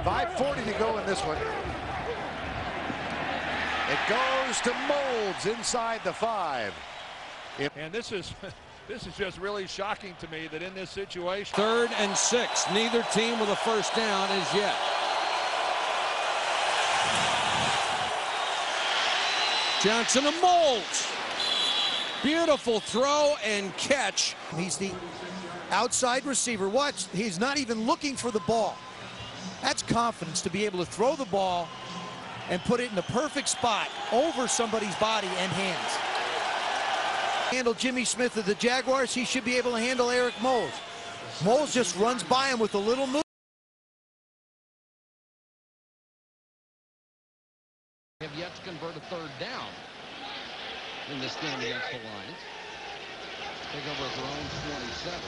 5.40 to go in this one. It goes to Moulds inside the five. And this is this is just really shocking to me that in this situation. Third and six. Neither team with a first down as yet. Johnson to Moulds. Beautiful throw and catch. He's the outside receiver. Watch, he's not even looking for the ball. That's confidence to be able to throw the ball and put it in the perfect spot over somebody's body and hands. Handle Jimmy Smith of the Jaguars, he should be able to handle Eric Moulds. Moulds just runs by him with a little move. Have yet to convert a third down in this game against the Lions. Take over at their own 27.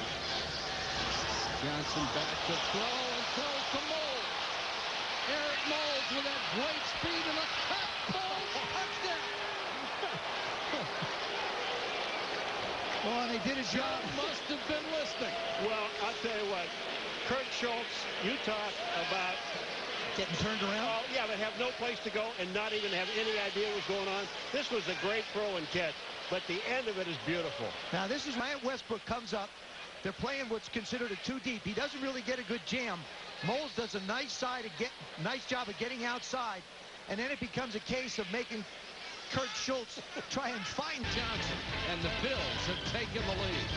Johnson back to throw and throws to Moulds. Eric Moulds with that great speed and a cut. Moulds touchdown. Well, and they did a job. Must have been listening. Well, I'll tell you what. Kurt Schultz, you talk about getting turned around. Oh, yeah, they have no place to go and not even have any idea what's going on. This was a great throw and catch, but the end of it is beautiful. Now, this is Ryan Westbrook comes up. They're playing what's considered a two deep. He doesn't really get a good jam. Moulds does a nice side of get nice job of getting outside, and then it becomes a case of making Kurt Schultz try and find Johnson. And the Bills have taken the lead.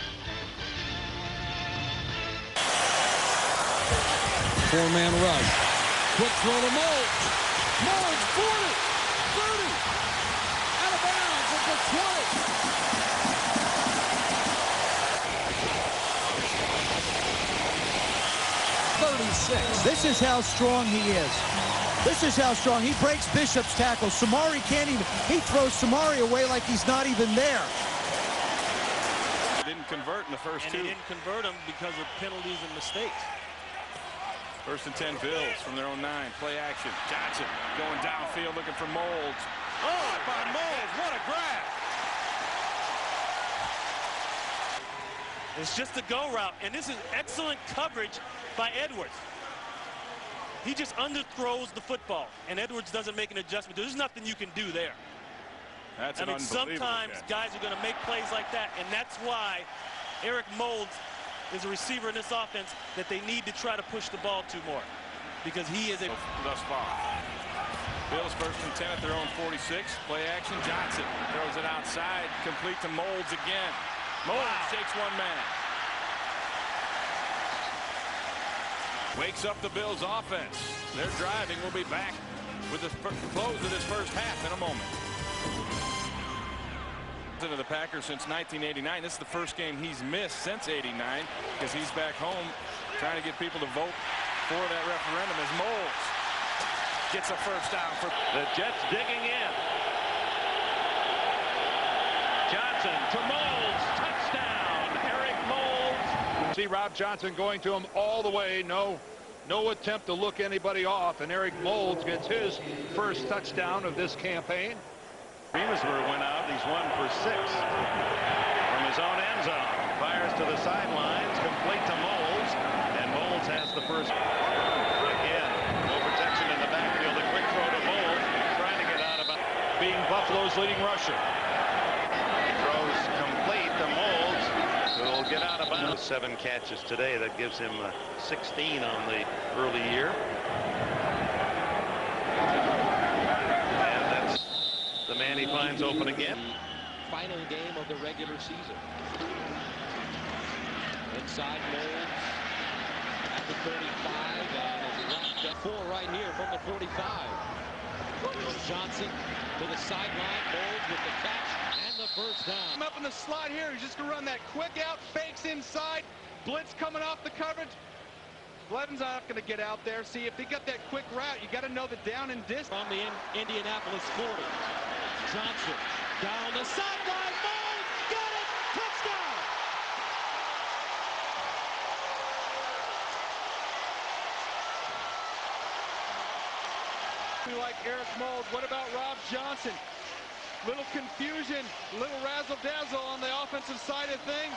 Four-man rush. Quick throw to Moulds. Moulds 40, 30, out of bounds at the 20. Thirty-six. This is how strong he is. This is how strong. He breaks Bishop's tackle. Samari can't even. He throws Samari away like he's not even there. Didn't convert in the first and two. they didn't convert them because of penalties and mistakes. First and 10 Bills from their own nine. Play action. Johnson going downfield looking for Moulds. Oh, by Moulds. What a grab. It's just a go route, and this is excellent coverage by Edwards. He just underthrows the football, and Edwards doesn't make an adjustment. There's nothing you can do there. That's I an mean, sometimes catch. guys are going to make plays like that, and that's why Eric Moulds is a receiver in this offense that they need to try to push the ball to more because he is a thus far. Bills first and 10 at their own 46. Play action. Johnson throws it outside. Complete to Moulds again. Moulds shakes one man. Wakes up the Bills offense. They're driving. We'll be back with the close of this first half in a moment. Into the Packers since 1989. This is the first game he's missed since 89 because he's back home trying to get people to vote for that referendum as Moulds gets a first down for The Jets digging in. Johnson to Moulds. Touchdown. Eric Moulds. See Rob Johnson going to him all the way. No, no attempt to look anybody off. And Eric Moulds gets his first touchdown of this campaign. Beamersburg went out. He's one for six. From his own end zone. Fires to the sidelines. Complete to Moulds. And Moulds has the first. Again, no protection in the backfield. A quick throw to Moulds. Trying to get out of being Buffalo's leading rusher. Throws complete to Moulds. Who will get out of bounds. Seven catches today. That gives him uh, 16 on the early year. And that's the man he finds open again. Final game of the regular season. Inside Moulds at the 35 and is left at four right here from the 45. Johnson to the sideline. Moulds with the catch and the first down. Up in the slot here. He's just going to run that quick out, fakes inside, blitz coming off the coverage. Levin's not going to get out there. See, if he got that quick route, you got to know the down and distance. From the in Indianapolis 40. Johnson down the sideline. Moulds got it. Touchdown. Like Eric Mould. What about Rob Johnson? Little confusion, little razzle-dazzle on the offensive side of things.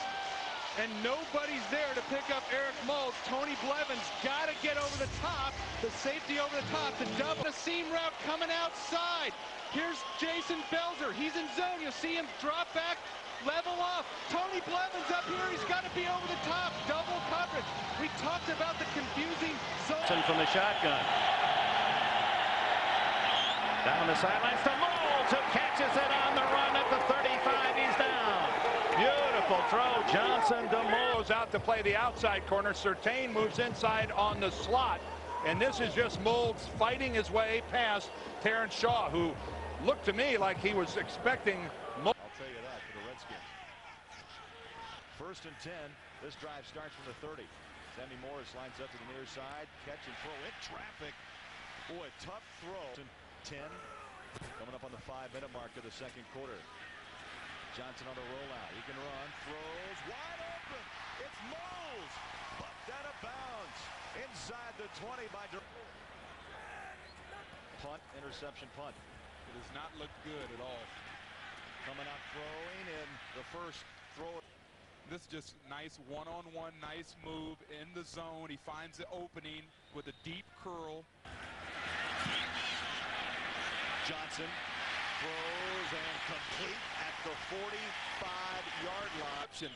And nobody's there to pick up Eric Mould. Tony Blevins got to get over the top. The safety over the top. The double. The seam route coming outside. Here's Jason Belser. He's in zone. You'll see him drop back, level off. Tony Blevins up here. He's got to be over the top. Double coverage. We talked about the confusing zone. From the shotgun. Down the sidelines to Moulds, who catches it on the run at the 35. He's down. Beautiful throw. Johnson to Moulds. out to play the outside corner. Surtain moves inside on the slot. And this is just Moulds fighting his way past Terrence Shaw, who looked to me like he was expecting I'll tell you that for the Redskins. First and 10. This drive starts from the 30. Sammy Morris lines up to the near side. Catch and throw in traffic. Boy, tough throw. 10. Coming up on the five-minute mark of the second quarter. Johnson on the rollout. He can run. Throws. Wide open. It's Moulds. Bumped out of bounds. Inside the 20 by... Punt. Interception punt. It does not look good at all. Coming out throwing in the first throw. This is just nice one-on-one, -on -one, nice move in the zone. He finds the opening with a deep curl. Johnson throws and complete at the 45-yard line.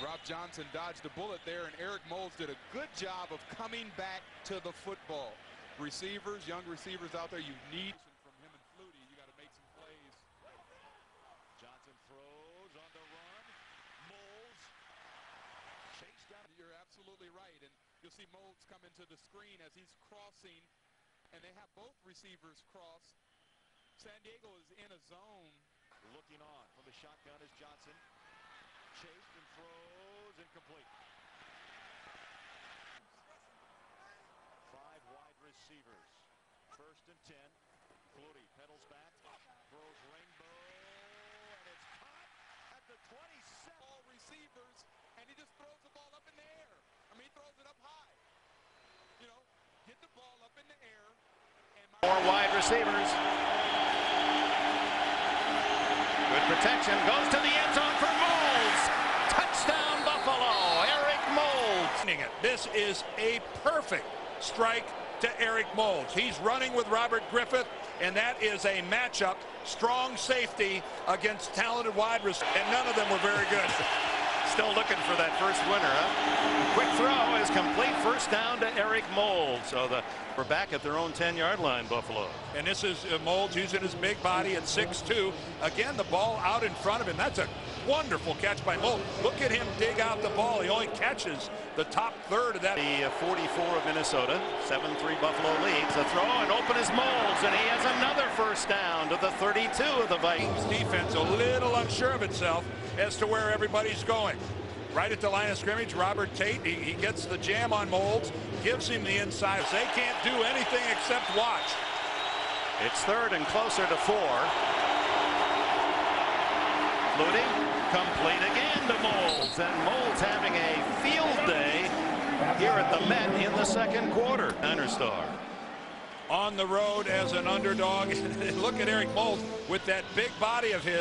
Rob Johnson dodged a bullet there, and Eric Moulds did a good job of coming back to the football. Receivers, young receivers out there, you need from him and Flutie. You got to make some plays. Johnson throws on the run. Moulds chased down. You're absolutely right, and you'll see Moulds come into the screen as he's crossing, and they have both receivers cross. San Diego is in a zone. Looking on from the shotgun is Johnson. Chased and throws incomplete. Five wide receivers. First and ten. Flutie pedals back. Throws rainbow. And it's caught at the 27. All receivers. And he just throws the ball up in the air. I mean, he throws it up high. You know, get the ball up in the air. Four wide receivers. Good protection. Goes to the end zone for Moulds. Touchdown Buffalo. Eric Moulds. This is a perfect strike to Eric Moulds. He's running with Robert Griffith, and that is a matchup. Strong safety against talented wide receivers, and none of them were very good. Still looking for that first winner, huh? Quick throw is complete. First down to Eric Mould. So the we're back at their own 10-yard line, Buffalo. And this is uh, Moulds using his big body at 6'2". Again, the ball out in front of him. That's a wonderful catch by Mould. Look at him dig out the ball. He only catches the top third of that. The uh, 44 of Minnesota, 7-3 Buffalo leads. The throw and open is Moulds, and he has another first down to the 32 of the Vikings. Defense a little unsure of itself as to where everybody's going. Right at the line of scrimmage, Robert Tate, he, he gets the jam on Moulds, gives him the inside. They can't do anything except watch. It's third and closer to four. Flutie, complete again to Moulds, and Moulds having a field day here at the Met in the second quarter. Niner star. On the road as an underdog. Look at Eric Moulds with that big body of his.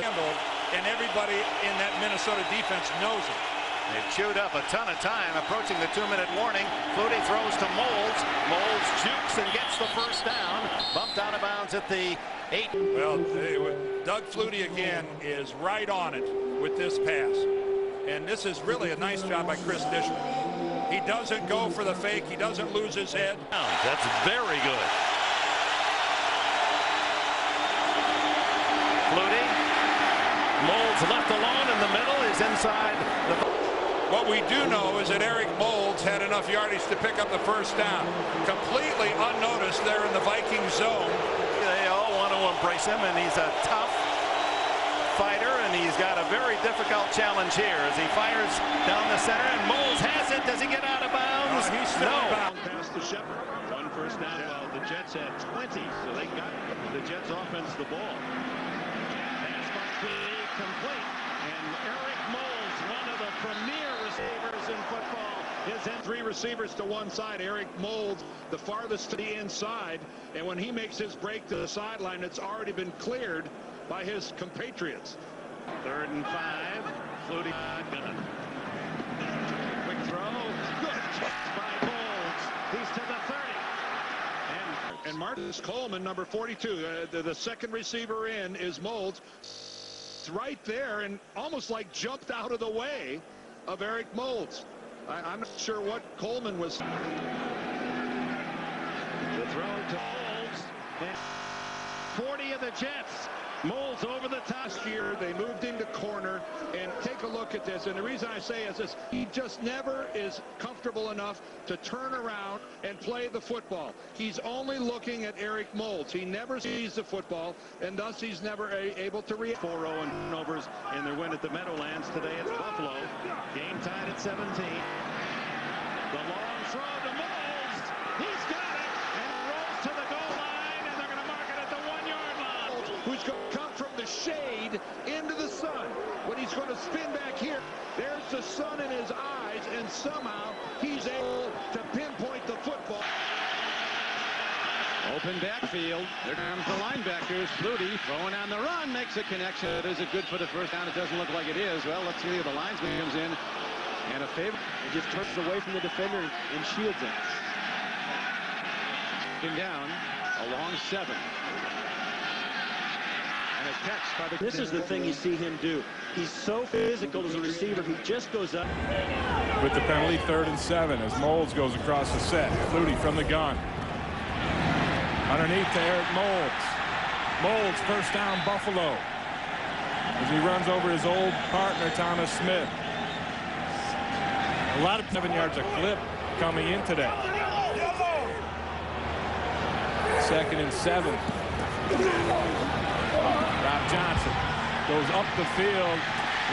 And everybody in that Minnesota defense knows it. They've chewed up a ton of time approaching the two-minute warning. Flutie throws to Moulds. Moulds jukes and gets the first down. Bumped out of bounds at the eight. Well, Doug Flutie again is right on it with this pass. And this is really a nice job by Chris Dishman. He doesn't go for the fake. He doesn't lose his head. That's very good. Flutie. Moulds left alone in the middle. He's inside the... What we do know is that Eric Moulds had enough yardage to pick up the first down. Completely unnoticed there in the Viking zone. They all want to embrace him, and he's a tough fighter, and he's got a very difficult challenge here as he fires down the center, and Moulds has it. Does he get out of bounds? Uh, he's still no. bound. Past the Shepard. One first down while the Jets had 20, so they got the Jets offense the ball. Pass by Flutie, complete. And Eric Moulds, one of the premier receivers to one side. Eric Moulds, the farthest to the inside. And when he makes his break to the sideline, it's already been cleared by his compatriots. Third and five. Flutie gun. Quick throw. Good by Moulds. He's to the 30. And, and Marcus Coleman, number 42, uh, the, the second receiver in is Moulds. Right there and almost like jumped out of the way of Eric Moulds. I, am not sure what Coleman was. The throw to Moulds. And 40 of the Jets. Moulds over the. Last year, they moved into corner. And take a look at this. And the reason I say is this, he just never is comfortable enough to turn around and play the football. He's only looking at Eric Moulds. He never sees the football, and thus he's never able to react. 4 0 and turnovers in their win at the Meadowlands. Today it's Buffalo. Game tied at 17. The long throw to Moulds. He's got it. And it rolls to the goal line, and they're going to mark it at the one-yard line. Who's going to come from the shade into the sun. When he's going to spin back here, there's the sun in his eyes, and somehow he's able to pinpoint the football. Open backfield. There comes the linebackers. Flutie throwing on the run. Makes a connection. Is it good for the first down? It doesn't look like it is. Well, let's see if the linesman comes in. And a favor. It just turns away from the defender and shields him. Looking down. A long seven. And a catch by the This is the thing you see him do. He's so physical as a receiver. He just goes up. With the penalty, third and seven as Moulds goes across the set. Flutie from the gun. Underneath to Eric Moulds. Moulds first down Buffalo. As he runs over his old partner Thomas Smith. A lot of seven yards a clip coming in today. Second and seven. Rob Johnson goes up the field.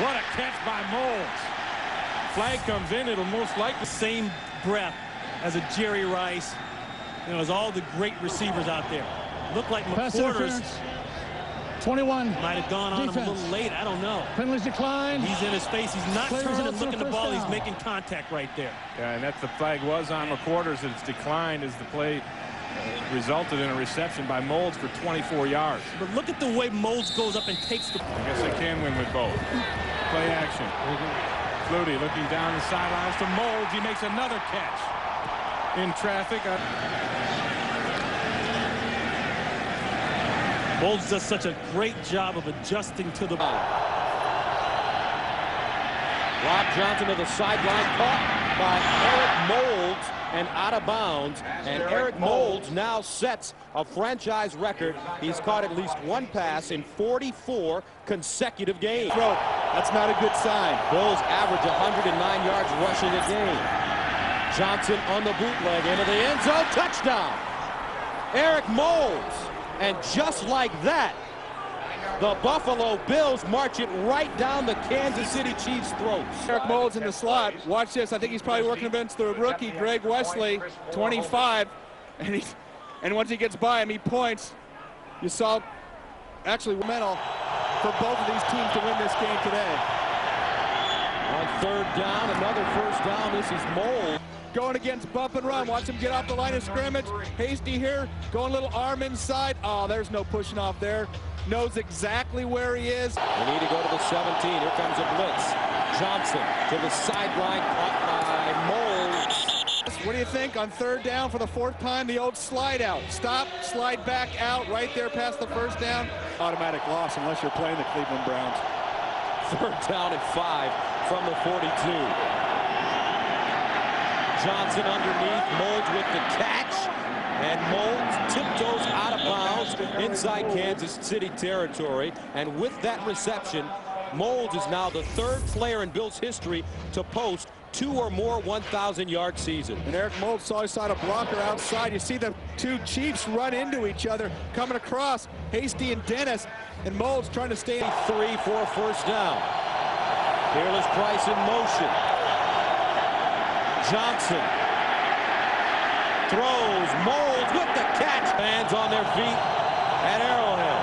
What a catch by Moulds. Flag comes in. It'll most likely the same breath as a Jerry Rice. You know, as all the great receivers out there. Look like Pass McQuarters 21. might have gone on him a little late. I don't know. Penalties declined. He's in his face. He's not Play turning and looking the the ball. first He's making contact right there. Yeah, and that's the flag was on McQuarters. It's declined as the play uh, resulted in a reception by Moulds for 24 yards. But look at the way Moulds goes up and takes the. I guess they can win with both. Play action. Flutie looking down the sidelines to Moulds. He makes another catch. In traffic. Uh, Moulds does such a great job of adjusting to the ball. Rob Johnson to the sideline, caught by Eric Moulds and out of bounds. And Eric Moulds now sets a franchise record. He's caught at least one pass in 44 consecutive games. That's not a good sign. Bills average 109 yards rushing a game. Johnson on the bootleg into the end zone. Touchdown. Eric Moulds. And just like that, the Buffalo Bills march it right down the Kansas City Chiefs' throats. Eric Moulds in the slot. Watch this. I think he's probably working against the rookie, Greg Wesley, 25. And, he's, and once he gets by him, he points. You saw actually mental for both of these teams to win this game today. On third down, another first down. This is Moulds. Going against bump and run. Watch him get off the line of scrimmage. Hasty here. Going a little arm inside. Oh, there's no pushing off there. Knows exactly where he is. We need to go to the 17. Here comes a blitz. Johnson to the sideline, caught by Moulds. What do you think on third down for the fourth time? The old slide out. Stop, slide back out, right there past the first down. Automatic loss unless you're playing the Cleveland Browns. Third down at five from the 42. Johnson underneath, Mould with the catch, and Moulds tiptoes out of bounds inside Kansas City territory. And with that reception, Moulds is now the third player in Bills history to post two or more 1,000-yard season. And Eric Moulds saw his side a blocker outside. You see the two Chiefs run into each other, coming across, Hasty and Dennis, and Moulds trying to stay. Three for a first down. Peerless Price in motion. Johnson throws, Moulds with the catch. Fans on their feet at Arrowhead.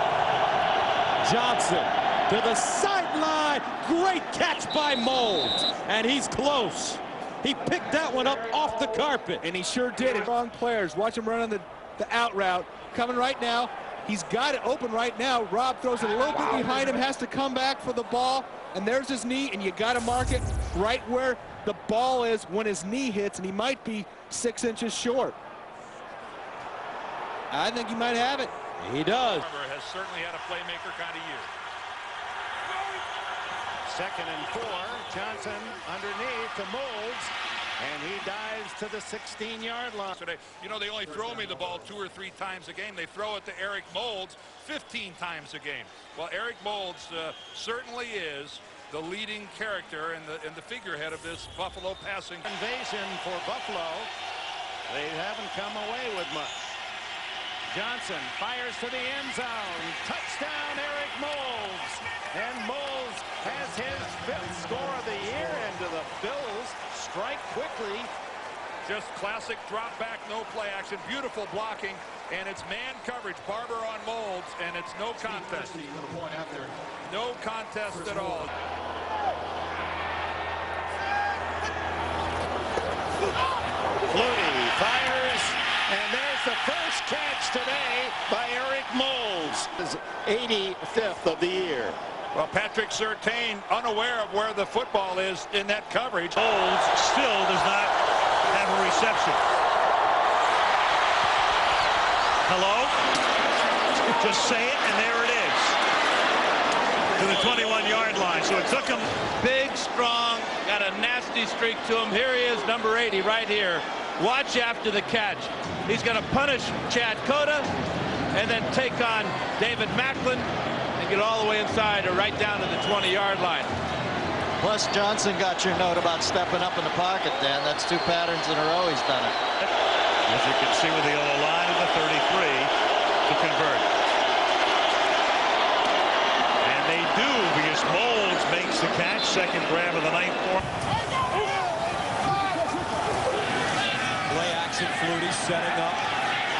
Johnson to the sideline. Great catch by Moulds. And he's close. He picked that one up off the carpet. And he sure did. And wrong players. Watch him run on the, the out route. Coming right now. He's got it open right now. Rob throws it a little bit behind him, has to come back for the ball. And there's his knee, and you got to mark it right where the ball is when his knee hits, and he might be six inches short. I think he might have it. He does. Has certainly had a playmaker kind of year. Second and four. Johnson underneath to Moulds. And he dives to the 16-yard line. Today, you know, they only throw me the ball two or three times a game. They throw it to Eric Moulds 15 times a game. Well, Eric Moulds uh, certainly is the leading character and the, and the figurehead of this Buffalo passing. Invasion for Buffalo. They haven't come away with much. Johnson fires to the end zone. Touchdown, Eric Moulds. And Moulds has his fifth score of the year, and the Bills strike quickly. Just classic drop back, no play action. Beautiful blocking, and it's man coverage. Barber on Moulds, and it's no contest. No contest at all. Flutie fires, and there's the first catch today by Eric Moulds. His 85th of the year. Well, Patrick Surtain, unaware of where the football is in that coverage. Moulds still does not have a reception. Hello? Just say it, and there it is. To the 21-yard line. So it took him. Big, strong, got a nasty streak to him. Here he is, number 80, right here. Watch after the catch. He's going to punish Chad Cota and then take on David Macklin and get all the way inside or right down to the 20-yard line. Plus, Johnson got your note about stepping up in the pocket, Dan. That's two patterns in a row he's done it. As you can see with the yellow line of the 33 to convert. And they do because Moulds makes the catch. Second grab of the night for Play action, Flutie setting up,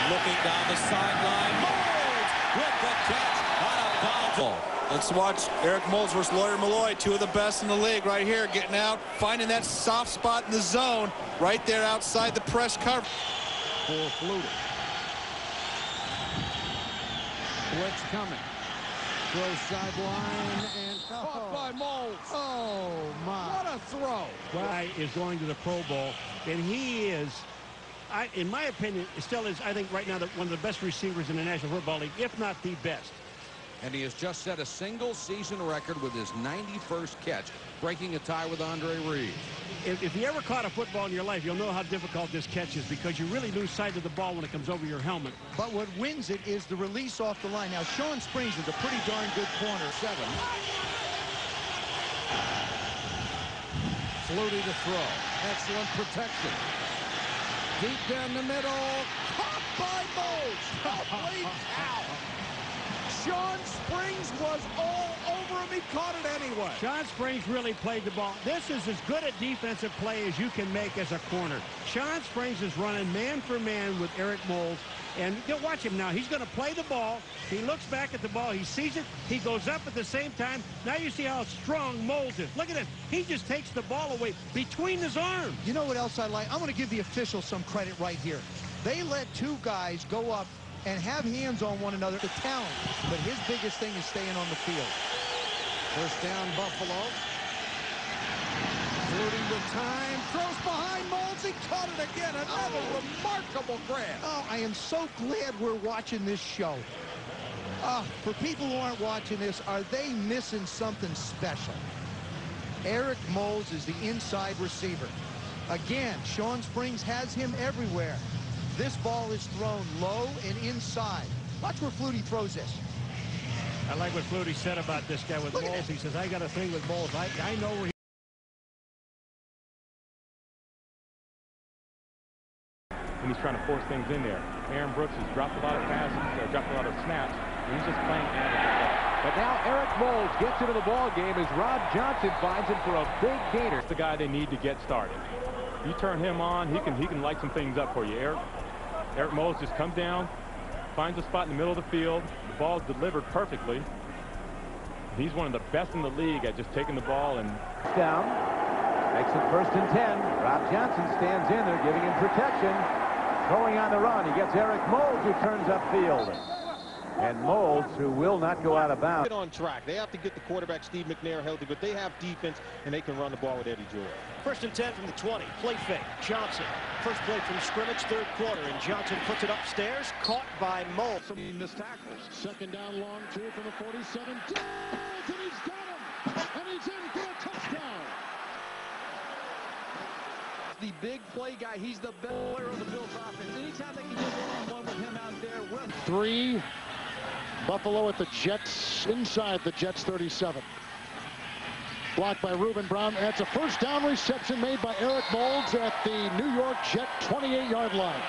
looking down the sideline. Moulds with the catch out of bounds. Let's watch Eric Moulds versus Lawyer Milloy, two of the best in the league right here, getting out, finding that soft spot in the zone, right there outside the press cover. For Flutie. Blitz coming. Throw sideline and caught by Moulds. Oh, my. What a throw. Guy is going to the Pro Bowl, and he is, I, in my opinion, still is, I think, right now, the, one of the best receivers in the National Football League, if not the best. And he has just set a single season record with his 91st catch, breaking a tie with Andre Reed. If, if you ever caught a football in your life, you'll know how difficult this catch is because you really lose sight of the ball when it comes over your helmet. But what wins it is the release off the line. Now, Shawn Springs is a pretty darn good corner. Seven. Flutie to throw. Excellent protection. Deep down the middle. Caught by Moulds. Holy cow. Shawn Springs was all over him. He caught it anyway. Shawn Springs really played the ball. This is as good a defensive play as you can make as a corner. Shawn Springs is running man for man with Eric Moulds. And you know, watch him now. He's going to play the ball. He looks back at the ball. He sees it. He goes up at the same time. Now you see how strong Moulds is. Look at this. He just takes the ball away between his arms. You know what else I like? I'm going to give the officials some credit right here. They let two guys go up and have hands on one another. The talent. But his biggest thing is staying on the field. First down, Buffalo. Flutie with time. Throws behind Moulds. He caught it again. Another remarkable grab. Oh, I am so glad we're watching this show. Uh, for people who aren't watching this, are they missing something special? Eric Moulds is the inside receiver. Again, Shawn Springs has him everywhere. This ball is thrown low and inside. Watch where Flutie throws this. I like what Flutie said about this guy with Moulds. He says, I got a thing with Moulds. I, I know where he and he's trying to force things in there. Aaron Brooks has dropped a lot of passes, uh, dropped a lot of snaps, and he's just playing average. But now Eric Moulds gets into the ball game as Rob Johnson finds him for a big gainer. It's the guy they need to get started. You turn him on, he can he can light some things up for you. Eric Eric Moulds just comes down, finds a spot in the middle of the field. The ball's delivered perfectly. He's one of the best in the league at just taking the ball and down. Makes it first and 10. Rob Johnson stands in there, giving him protection. Throwing on the run. He gets Eric Moulds, who turns upfield. And Moulds, who will not go out of bounds. On track. They have to get the quarterback, Steve McNair, healthy, but they have defense, and they can run the ball with Eddie George. First and 10 from the 20. Play fake. Johnson. First play from scrimmage, third quarter, and Johnson puts it upstairs, caught by Moulds. Some missed tackles. Second down, long two from the 47. Down, and he's got him. And he's in for a touchdown. The big play guy. He's the best player of the Bills offense. Anytime they can get one-on-one with him out there, with Three. Buffalo at the Jets, inside the Jets 37. Blocked by Ruben Brown. That's a first down reception made by Eric Moulds at the New York Jet 28-yard line.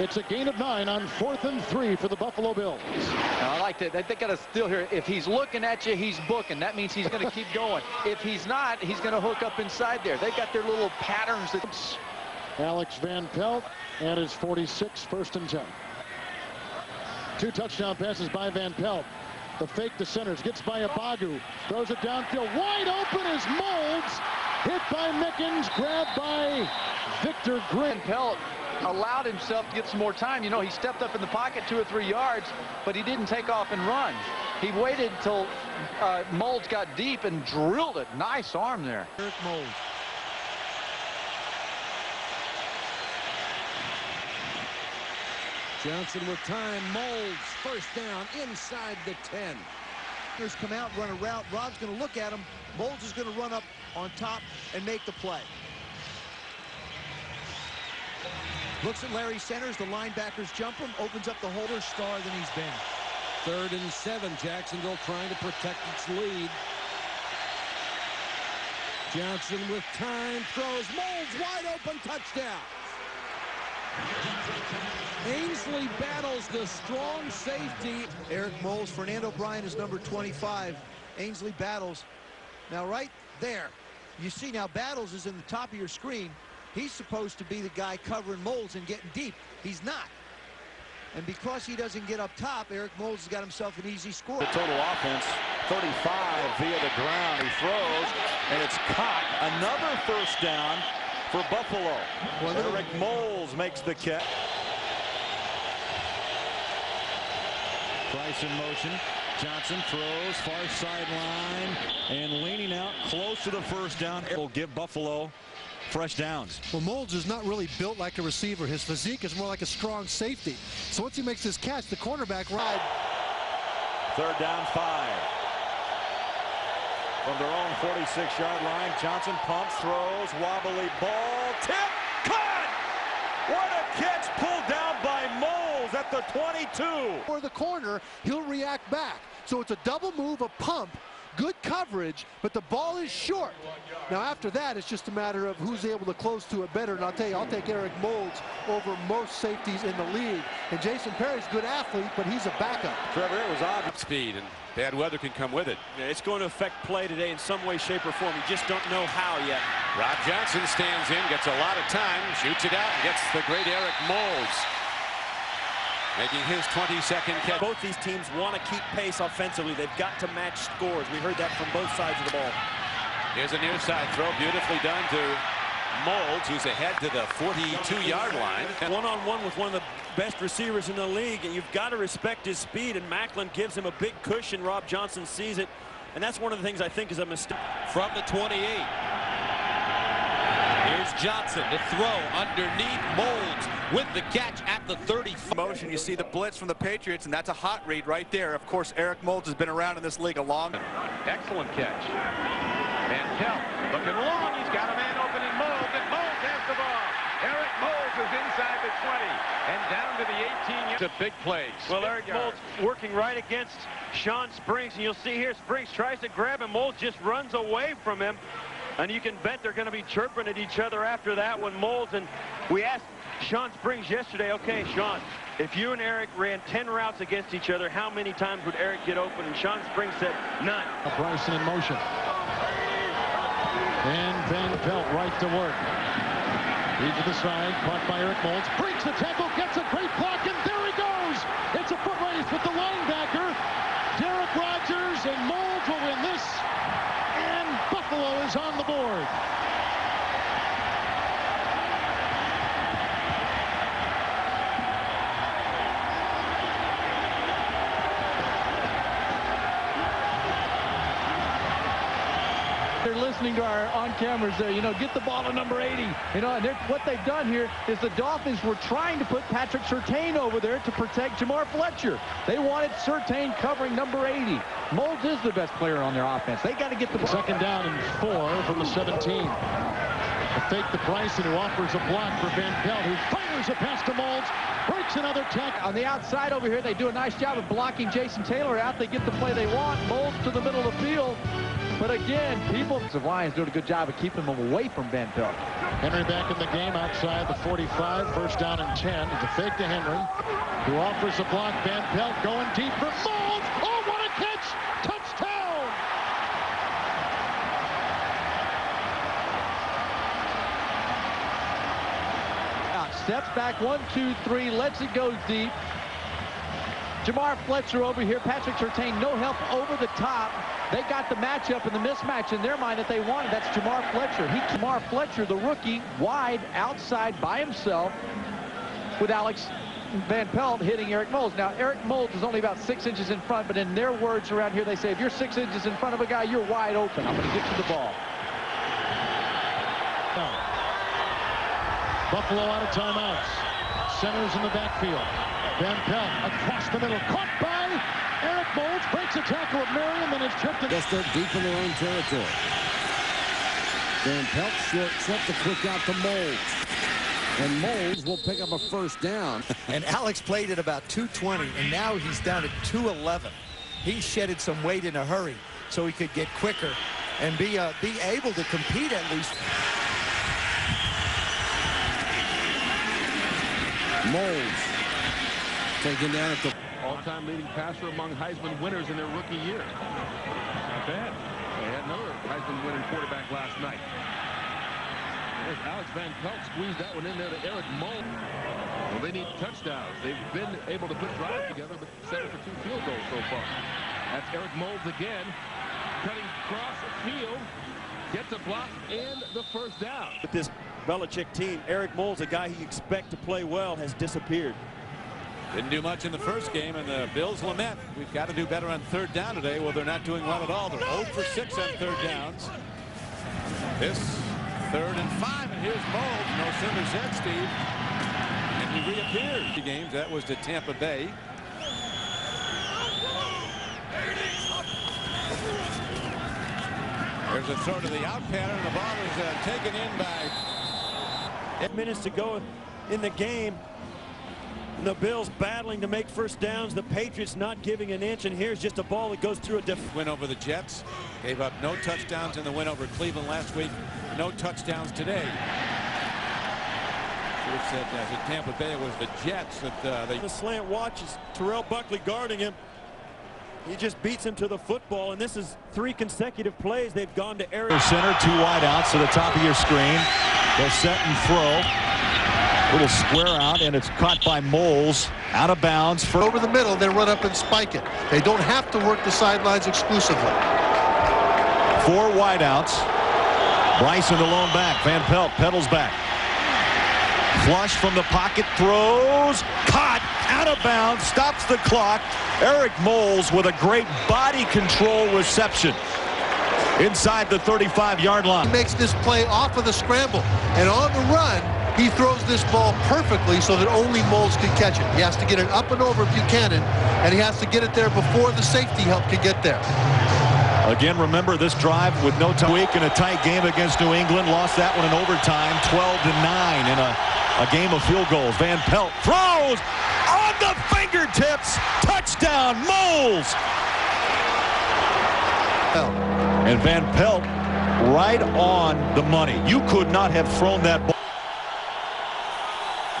It's a gain of nine on fourth and three for the Buffalo Bills. I like that. They got to still here. If he's looking at you, he's booking. That means he's going to keep going. If he's not, he's going to hook up inside there. They got their little patterns. That... Alex Van Pelt and his 46, first and 10. Two touchdown passes by Van Pelt. The fake to centers. Gets by Abagu. Throws it downfield. Wide open is Moulds. Hit by Mickens. Grabbed by Victor Green. Pelt allowed himself to get some more time. You know, he stepped up in the pocket two or three yards, but he didn't take off and run. He waited until uh, Moulds got deep and drilled it. Nice arm there. Eric Moulds. Johnson with time. Moulds first down inside the 10. Come out, run a route. Rob's going to look at him. Moulds is going to run up on top and make the play. Looks at Larry Centers. The linebackers jump him. Opens up the holder star than he's been. Third and seven. Jacksonville trying to protect its lead. Johnson with time. Throws. Moulds wide open. Touchdown. Ainsley Battles the strong safety. Eric Moulds, Fernando Bryant is number 25. Ainsley Battles. Now right there, you see now Battles is in the top of your screen. He's supposed to be the guy covering Moulds and getting deep. He's not. And because he doesn't get up top, Eric Moulds has got himself an easy score. The total offense, 35 via the ground. He throws, and it's caught. Another first down for Buffalo. Well, Eric Moulds makes the catch. Price in motion. Johnson throws far sideline and leaning out close to the first down. It Will give Buffalo fresh downs. Well, Moulds is not really built like a receiver. His physique is more like a strong safety. So once he makes this catch, the cornerback ride. Third down five. From their own 46-yard line, Johnson pumps, throws, wobbly ball, tip, cut! What a catch pulled down at the 22. For the corner, he'll react back. So it's a double move, a pump, good coverage, but the ball is short. Now after that, it's just a matter of who's able to close to it better. And I'll tell you, I'll take Eric Moulds over most safeties in the league. And Jason Perry's a good athlete, but he's a backup. Trevor, it was odd speed, and bad weather can come with it. Yeah, it's going to affect play today in some way, shape, or form. You just don't know how yet. Rob Johnson stands in, gets a lot of time, shoots it out, and gets the great Eric Moulds. Making his 22nd catch. Both these teams want to keep pace offensively. They've got to match scores. We heard that from both sides of the ball. Here's a near side throw, beautifully done to Moulds, who's ahead to the 42-yard line. One-on-one -on -one with one of the best receivers in the league, and you've got to respect his speed, and Macklin gives him a big cushion. Rob Johnson sees it, and that's one of the things I think is a mistake. From the 28. Here's Johnson to throw underneath Moulds with the catch at the 30. Motion, you see the blitz from the Patriots, and that's a hot read right there. Of course, Eric Moulds has been around in this league a long time. Excellent catch. Van Pelt looking long. He's got a man open in Moulds, and Moulds has the ball. Eric Moulds is inside the 20 and down to the 18. It's a big play. Well, Eric Moulds working right against Shawn Springs, and you'll see here Springs tries to grab him. Moulds just runs away from him. And you can bet they're going to be chirping at each other after that one, Moulds. And we asked Shawn Springs yesterday, okay, Shawn, if you and Eric ran 10 routes against each other, how many times would Eric get open? And Shawn Springs said, none. Bryson in motion. And Van Pelt right to work. He's to the side, caught by Eric Moulds. Breaks the tackle, gets a great block, and there he goes. It's a foot race with the linebacker. Derrick Rodgers and Moulds will win this. And Buffalo is on the board. they're listening to our on cameras there. You know, get the ball to number 80. You know, and what they've done here is the Dolphins were trying to put Patrick Surtain over there to protect Jamar Fletcher. They wanted Surtain covering number 80. Moulds is the best player on their offense. They got to get the ball. Second down and four from the 17. A fake to Bryson, who offers a block for Van Pelt, who fires a pass to Moulds, breaks another tackle. On the outside over here, they do a nice job of blocking Jason Taylor out. They get the play they want. Moulds to the middle of the field. But again, people, the Lions doing a good job of keeping them away from Van Pelt. Henry back in the game outside the 45, first down and 10. It's a fake to Henry, who offers a block. Van Pelt going deep for Moulds. Oh, what a catch! Touchdown! Out, steps back, one, two, three, lets it go deep. Jamar Fletcher over here. Patrick Surtain, no help over the top. They got the matchup and the mismatch in their mind that they wanted. That's Jamar Fletcher. He, Jamar Fletcher, the rookie, wide outside by himself with Alex Van Pelt hitting Eric Moulds. Now, Eric Moulds is only about six inches in front, but in their words around here, they say, if you're six inches in front of a guy, you're wide open. I'm going to get you the ball. Buffalo out of timeouts. Centers in the backfield. Van Pelt across the middle. Caught by Eric Moulds. Breaks a tackle of Marion, then is tripped. they're start deep in their own territory. Van Pelt short trip to quick out to Moulds. And Moulds will pick up a first down. and Alex played at about 220, and now he's down at 211. He shedded some weight in a hurry so he could get quicker and be uh, be able to compete at least. Moulds taken down at the all-time leading passer among Heisman winners in their rookie year. Not bad. They had another Heisman winning quarterback last night. There's Alex Van Pelt squeezed that one in there to Eric Moulds. Well, they need touchdowns. They've been able to put drives together, but settled for two field goals so far. That's Eric Moulds again, cutting cross field, gets a block and the first down. With this Belichick team, Eric Moulds, a guy he expect to play well, has disappeared. Didn't do much in the first game, and the Bills lament. We've got to do better on third down today. Well, they're not doing well at all. They're 0 for 6 on third downs. This third and five, and here's Moulds. No sooner said, Steve, and he reappeared. The games that was to Tampa Bay. There's a throw to the out pattern. The ball is uh, taken in by. Eight minutes to go in the game. And the Bills battling to make first downs. The Patriots not giving an inch. And here's just a ball that goes through a diff. Win over the Jets. Gave up no touchdowns in the win over Cleveland last week. No touchdowns today. Should have said that at Tampa Bay was the Jets that uh, they. The slant watches Terrell Buckley guarding him. He just beats him to the football, and this is three consecutive plays. They've gone to area. Center, two wide outs to the top of your screen. They'll set and throw. Little square out, and it's caught by Moulds. Out of bounds. For Over the middle, they run up and spike it. They don't have to work the sidelines exclusively. Four wideouts. Bryson alone back. Van Pelt pedals back. Flush from the pocket, throws, caught, out of bounds, stops the clock. Eric Moulds with a great body control reception inside the 35-yard line. He makes this play off of the scramble, and on the run, he throws this ball perfectly so that only Moulds can catch it. He has to get it up and over Buchanan, and he has to get it there before the safety help can get there. Again, remember this drive with no time week in a tight game against New England. Lost that one in overtime, 12 to 9 in a, a game of field goals. Van Pelt throws on the fingertips. Touchdown, Moulds. And Van Pelt right on the money. You could not have thrown that ball.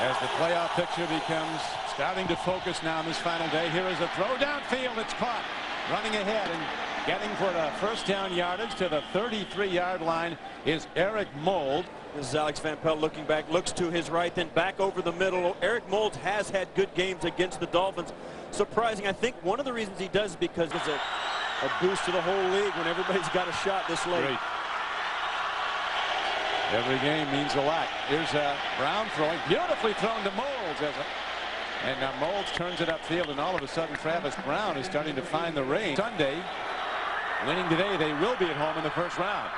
As the playoff picture becomes starting to focus now on this final day, here is a throw downfield. It's caught. Running ahead and getting for the first down yardage to the 33-yard line is Eric Mould. This is Alex Van Pelt looking back, looks to his right, then back over the middle. Eric Mould has had good games against the Dolphins. Surprising, I think one of the reasons he does is because it's a, a boost to the whole league when everybody's got a shot this late. Great. Every game means a lot. Here's uh, Brown throwing, beautifully thrown to Moulds. As a, and now Moulds turns it upfield, and all of a sudden Travis Brown is starting to find the range. Sunday, winning today, they will be at home in the first round.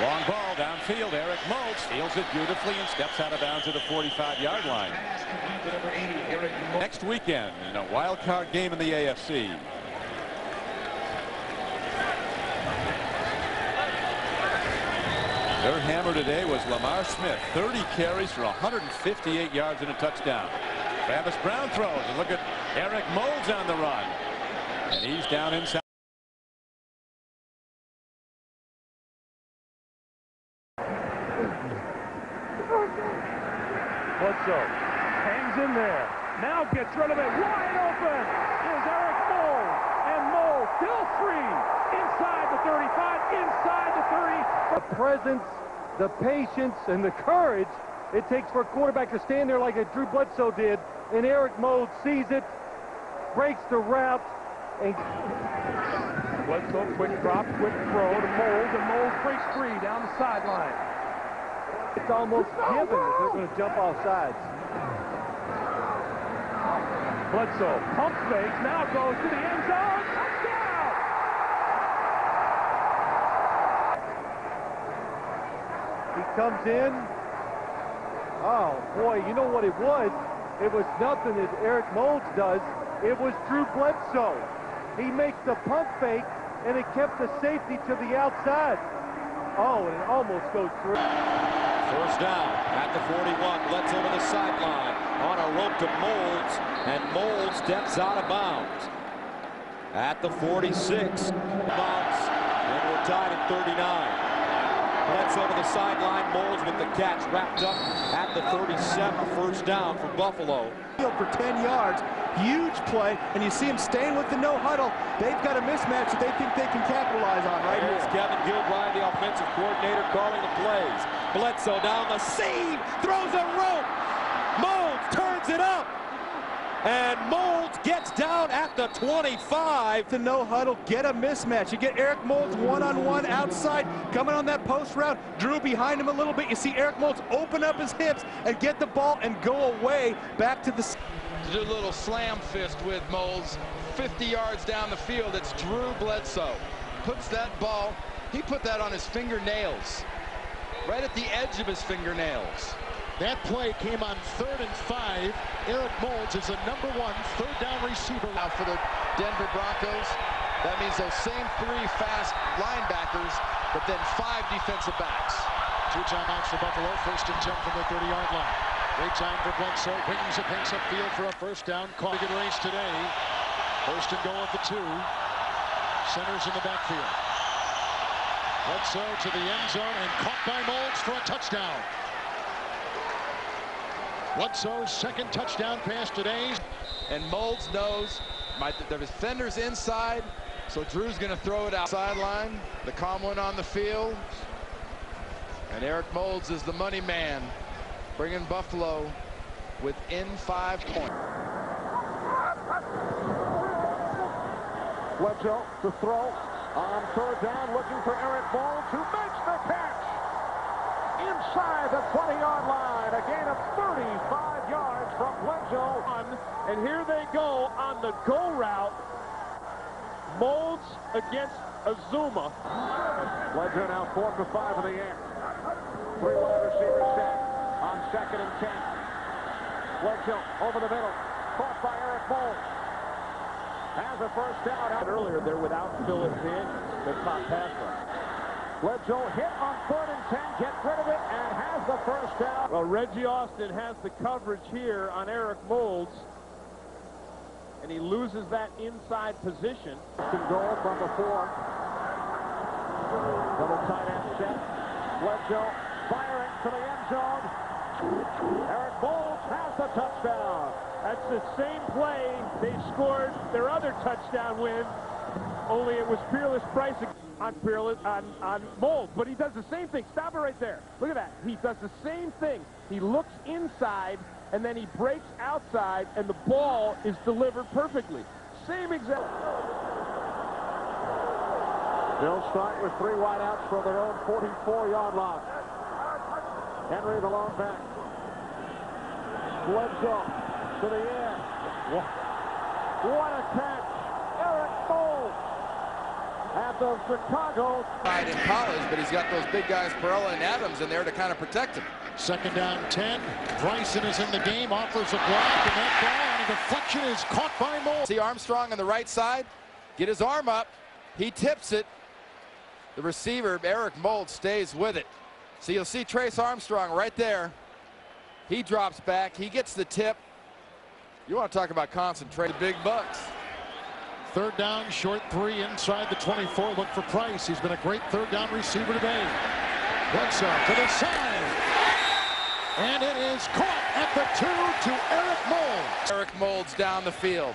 Long ball downfield. Eric Moulds steals it beautifully and steps out of bounds at the 45-yard line. Next weekend in a wild card game in the AFC. Their hammer today was Lamar Smith. 30 carries for 158 yards and a touchdown. Travis Brown throws. And look at Eric Moulds on the run. And he's down inside. Bledsoe hangs in there. Now gets rid of it. Wide open is Eric Moulds. And Moulds still free. Inside the 35, inside the 30. The presence, the patience, and the courage it takes for a quarterback to stand there like a Drew Bledsoe did. And Eric Moulds sees it, breaks the route, and Bledsoe quick drop, quick throw to Moulds, and Moulds breaks free down the sideline. It's almost given they're going to jump off sides. Bledsoe pump fakes, now goes to the end zone. Touchdown! He comes in. Oh, boy, you know what it was? It was nothing that Eric Moulds does. It was Drew Bledsoe. He makes the pump fake, and it kept the safety to the outside. Oh, and it almost goes through. First down at the 41. Let's over the sideline. On a rope to Moulds. And Moulds steps out of bounds. At the 46. Bounce. And we're tied at 39. Bledsoe to the sideline. Moulds with the catch wrapped up at the 37. First down for Buffalo. Field for 10 yards. Huge play. And you see him staying with the no huddle. They've got a mismatch that they think they can capitalize on right Here's here. Kevin Gilbride, the offensive coordinator, calling the plays. Bledsoe down the seam, throws a rope. Moulds turns it up. And Moulds gets down at the 25. To no huddle, get a mismatch. You get Eric Moulds one-on-one outside, coming on that post route. Drew behind him a little bit. You see Eric Moulds open up his hips and get the ball and go away back to the... Do a little slam fist with Moulds. 50 yards down the field, it's Drew Bledsoe. Puts that ball, he put that on his fingernails. Right at the edge of his fingernails. That play came on third and five. Eric Moulds is the number one third down receiver. Now for the Denver Broncos, that means those same three fast linebackers, but then five defensive backs. Two timeouts for Buffalo. First and 10 from the 30-yard line. Great time for Bledsoe. Brings it, takes upfield for a first down. Caught a good race today. First and goal at the two. Centers in the backfield. Bledsoe to the end zone and caught by Moulds for a touchdown. Bledsoe's second touchdown pass today. And Moulds knows my, the defender's inside, so Drew's going to throw it out sideline. The calm one on the field. And Eric Moulds is the money man, bringing Buffalo within five points. Bledsoe to throw on third down, looking for Eric Moulds, who makes the catch inside the 20-yard line. A gain of 35 yards from Bledsoe. And here they go on the go route. Moulds against Azuma. Bledsoe now four for five in the air. Three wide receivers set on second and ten. Bledsoe over the middle, caught by Eric Moulds. Has a first down. Earlier there without Philip Daniels, the top pass rush. Bledsoe hit on third and ten, Get rid of Well, Reggie Austin has the coverage here on Eric Moulds. And he loses that inside position. Goal from the four. Double tight end set. Bledsoe firing to the end zone. Eric Moulds has the touchdown. That's the same play they scored their other touchdown win, only it was Peerless Price on Peerless on, on Moulds. But he does the same thing. Stop it right there. Look at that. He does the same thing. He looks inside and then he breaks outside and the ball is delivered perfectly. Same exact. They'll start with three wideouts for their own 44-yard line. Henry the long back. Bledsoe to the air. What a catch. Eric Moulds half of Chicago. Right in college, but he's got those big guys, Perella and Adams, in there to kind of protect him. Second down 10. Bryson is in the game, offers a block, and that ball and a deflection is caught by Mould. See Armstrong on the right side, get his arm up, he tips it. The receiver, Eric Mould, stays with it. So you'll see Trace Armstrong right there. He drops back, he gets the tip. You want to talk about concentrate, the big bucks. Third down, short three inside the 24. Look for Price. He's been a great third down receiver today. Bledsoe to the side. And it is caught at the two to Eric Moulds. Eric Moulds down the field.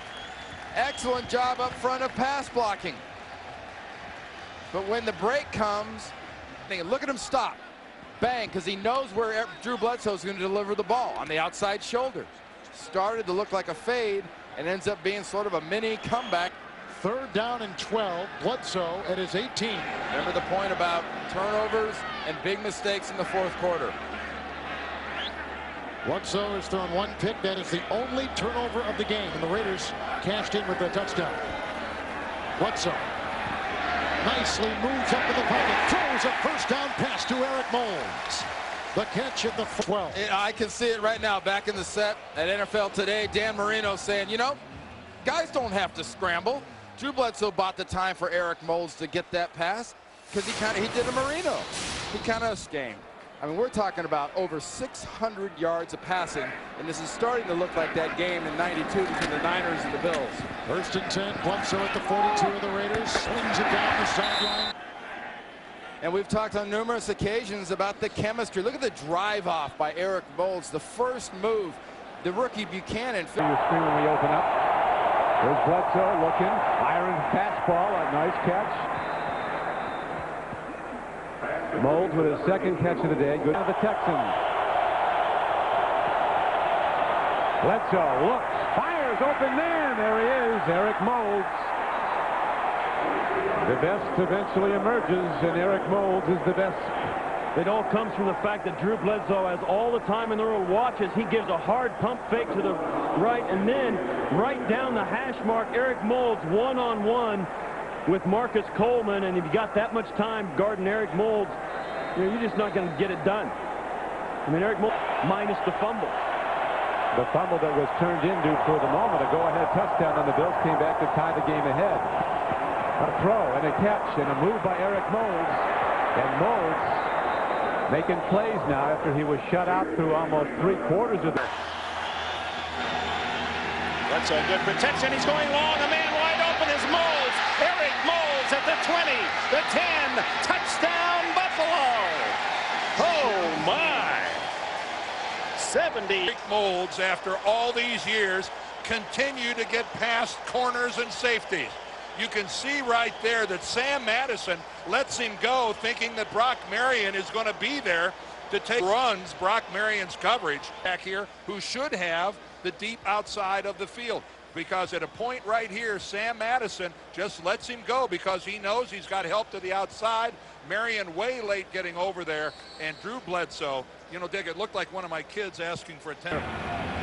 Excellent job up front of pass blocking. But when the break comes, look at him stop. Bang, because he knows where Drew Bledsoe is going to deliver the ball on the outside shoulder. Started to look like a fade and ends up being sort of a mini comeback. Third down and 12. Bledsoe at his 18. Remember the point about turnovers and big mistakes in the fourth quarter. Bledsoe has thrown one pick. That is the only turnover of the game. And the Raiders cashed in with a touchdown. Bledsoe nicely moves up to the pocket. Throws a first down pass to Eric Moulds. The catch at the 12. I can see it right now back in the set at NFL Today. Dan Marino saying, you know, guys don't have to scramble. Drew Bledsoe bought the time for Eric Moulds to get that pass because he kind of he did a Marino. He kind of game. I mean, we're talking about over 600 yards of passing, and this is starting to look like that game in 92 between the Niners and the Bills. First and 10, Bledsoe at the 42 of the Raiders, slings it down the sideline. And we've talked on numerous occasions about the chemistry. Look at the drive off by Eric Moulds, the first move. The rookie Buchanan. You scream when we open up. There's Bledsoe looking. Iron fastball, a nice catch. Moulds with his second catch of the day. Good to the Texans. Bledsoe looks, fires open man. There he is, Eric Moulds. The best eventually emerges, and Eric Moulds is the best. It all comes from the fact that Drew Bledsoe has all the time in the world. Watches, he gives a hard pump fake to the right, and then right down the hash mark, Eric Moulds one-on-one -on -one with Marcus Coleman, and if you got that much time guarding Eric know, you're just not going to get it done. I mean, Eric Moulds minus the fumble. The fumble that was turned into for the moment a go-ahead touchdown, and the Bills came back to tie the game ahead. A throw and a catch and a move by Eric Moulds. And Moulds making plays now after he was shut out through almost three quarters of the. That's a good protection. He's going long. A man wide open is Moulds. Eric Moulds at the 20, the 10. Touchdown, Buffalo. Oh, my. 70. Eric Moulds, after all these years, continue to get past corners and safeties. You can see right there that Sam Madison lets him go thinking that Brock Marion is going to be there to take runs Brock Marion's coverage back here who should have the deep outside of the field. Because at a point right here Sam Madison just lets him go because he knows he's got help to the outside Marion way late getting over there and Drew Bledsoe you know Dick it looked like one of my kids asking for a 10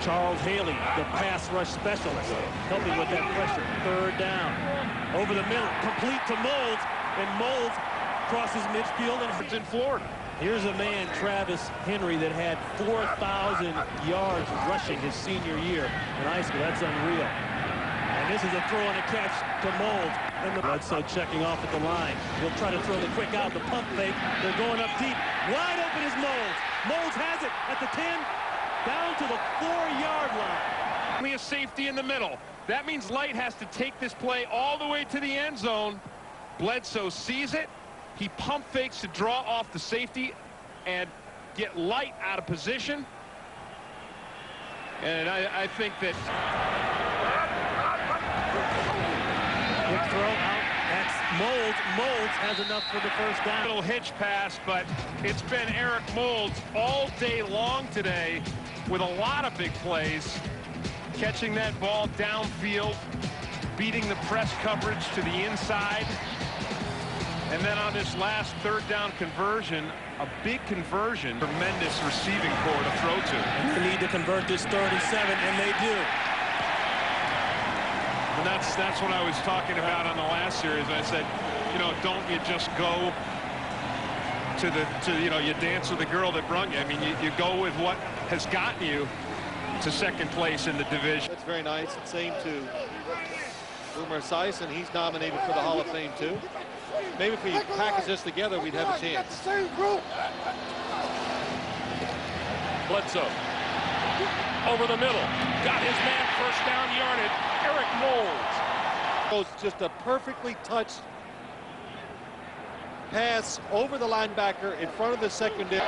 Charles Haley the pass rush specialist helping with that pressure third down over the middle complete to Moulds and Moulds crosses midfield and it's in Florida Here's a man, Travis Henry, that had 4,000 yards rushing his senior year in high school. That's unreal. And this is a throw and a catch to Mould. And the Bledsoe checking off at the line. He'll try to throw the quick out, the pump fake. They're going up deep. Wide open is Moulds. Moulds has it at the 10, down to the four-yard line. Only a safety in the middle. That means Light has to take this play all the way to the end zone. Bledsoe sees it. He pump fakes to draw off the safety and get Light out of position. And I, I think that... Quick throw out. That's Moulds. Moulds has enough for the first down. Little hitch pass, but it's been Eric Moulds all day long today with a lot of big plays. Catching that ball downfield, beating the press coverage to the inside. And then on this last third down conversion, a big conversion, tremendous receiving core to throw to. And They need to convert this 37, and they do. And that's that's what I was talking about on the last series. I said, you know, don't you just go to the, to, you know, you dance with the girl that brung you. I mean, you, you go with what has gotten you to second place in the division. That's very nice. Same to Boomer Esiason, and he's nominated for the Hall of Fame, too. Maybe if we package this together, we'd have a chance. Same group. Bledsoe. Over the middle. Got his man first down yardage. Eric. Was just a perfectly touched pass over the linebacker in front of the secondary.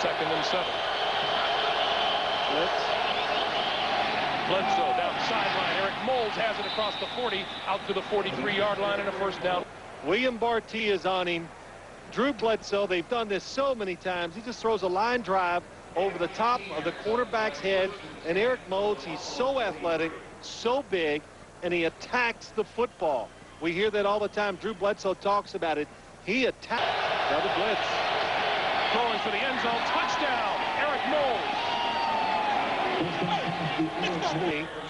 Second and seven. Blitz. Bledsoe down the sideline. Eric Moulds has it across the 40, out to the 43-yard line and a first down. William Bartee is on him. Drew Bledsoe, they've done this so many times. He just throws a line drive over the top of the quarterback's head. And Eric Moulds, he's so athletic, so big, and he attacks the football. We hear that all the time. Drew Bledsoe talks about it. He attacks. Another blitz. Throwing for the end zone. Touchdown. Eric Moulds.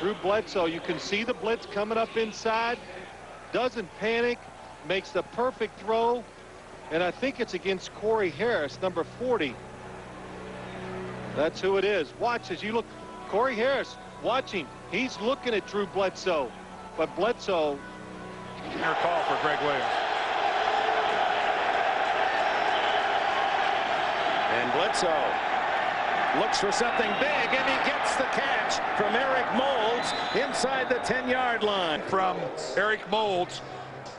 Drew Bledsoe, you can see the blitz coming up inside. Doesn't panic. Makes the perfect throw. And I think it's against Corey Harris, number 40. That's who it is. Watch as you look. Corey Harris watching. He's looking at Drew Bledsoe. But Bledsoe. Your call for Gregg Williams. And Bledsoe looks for something big, and he gets the catch from Eric Moulds inside the 10-yard line. From Eric Moulds.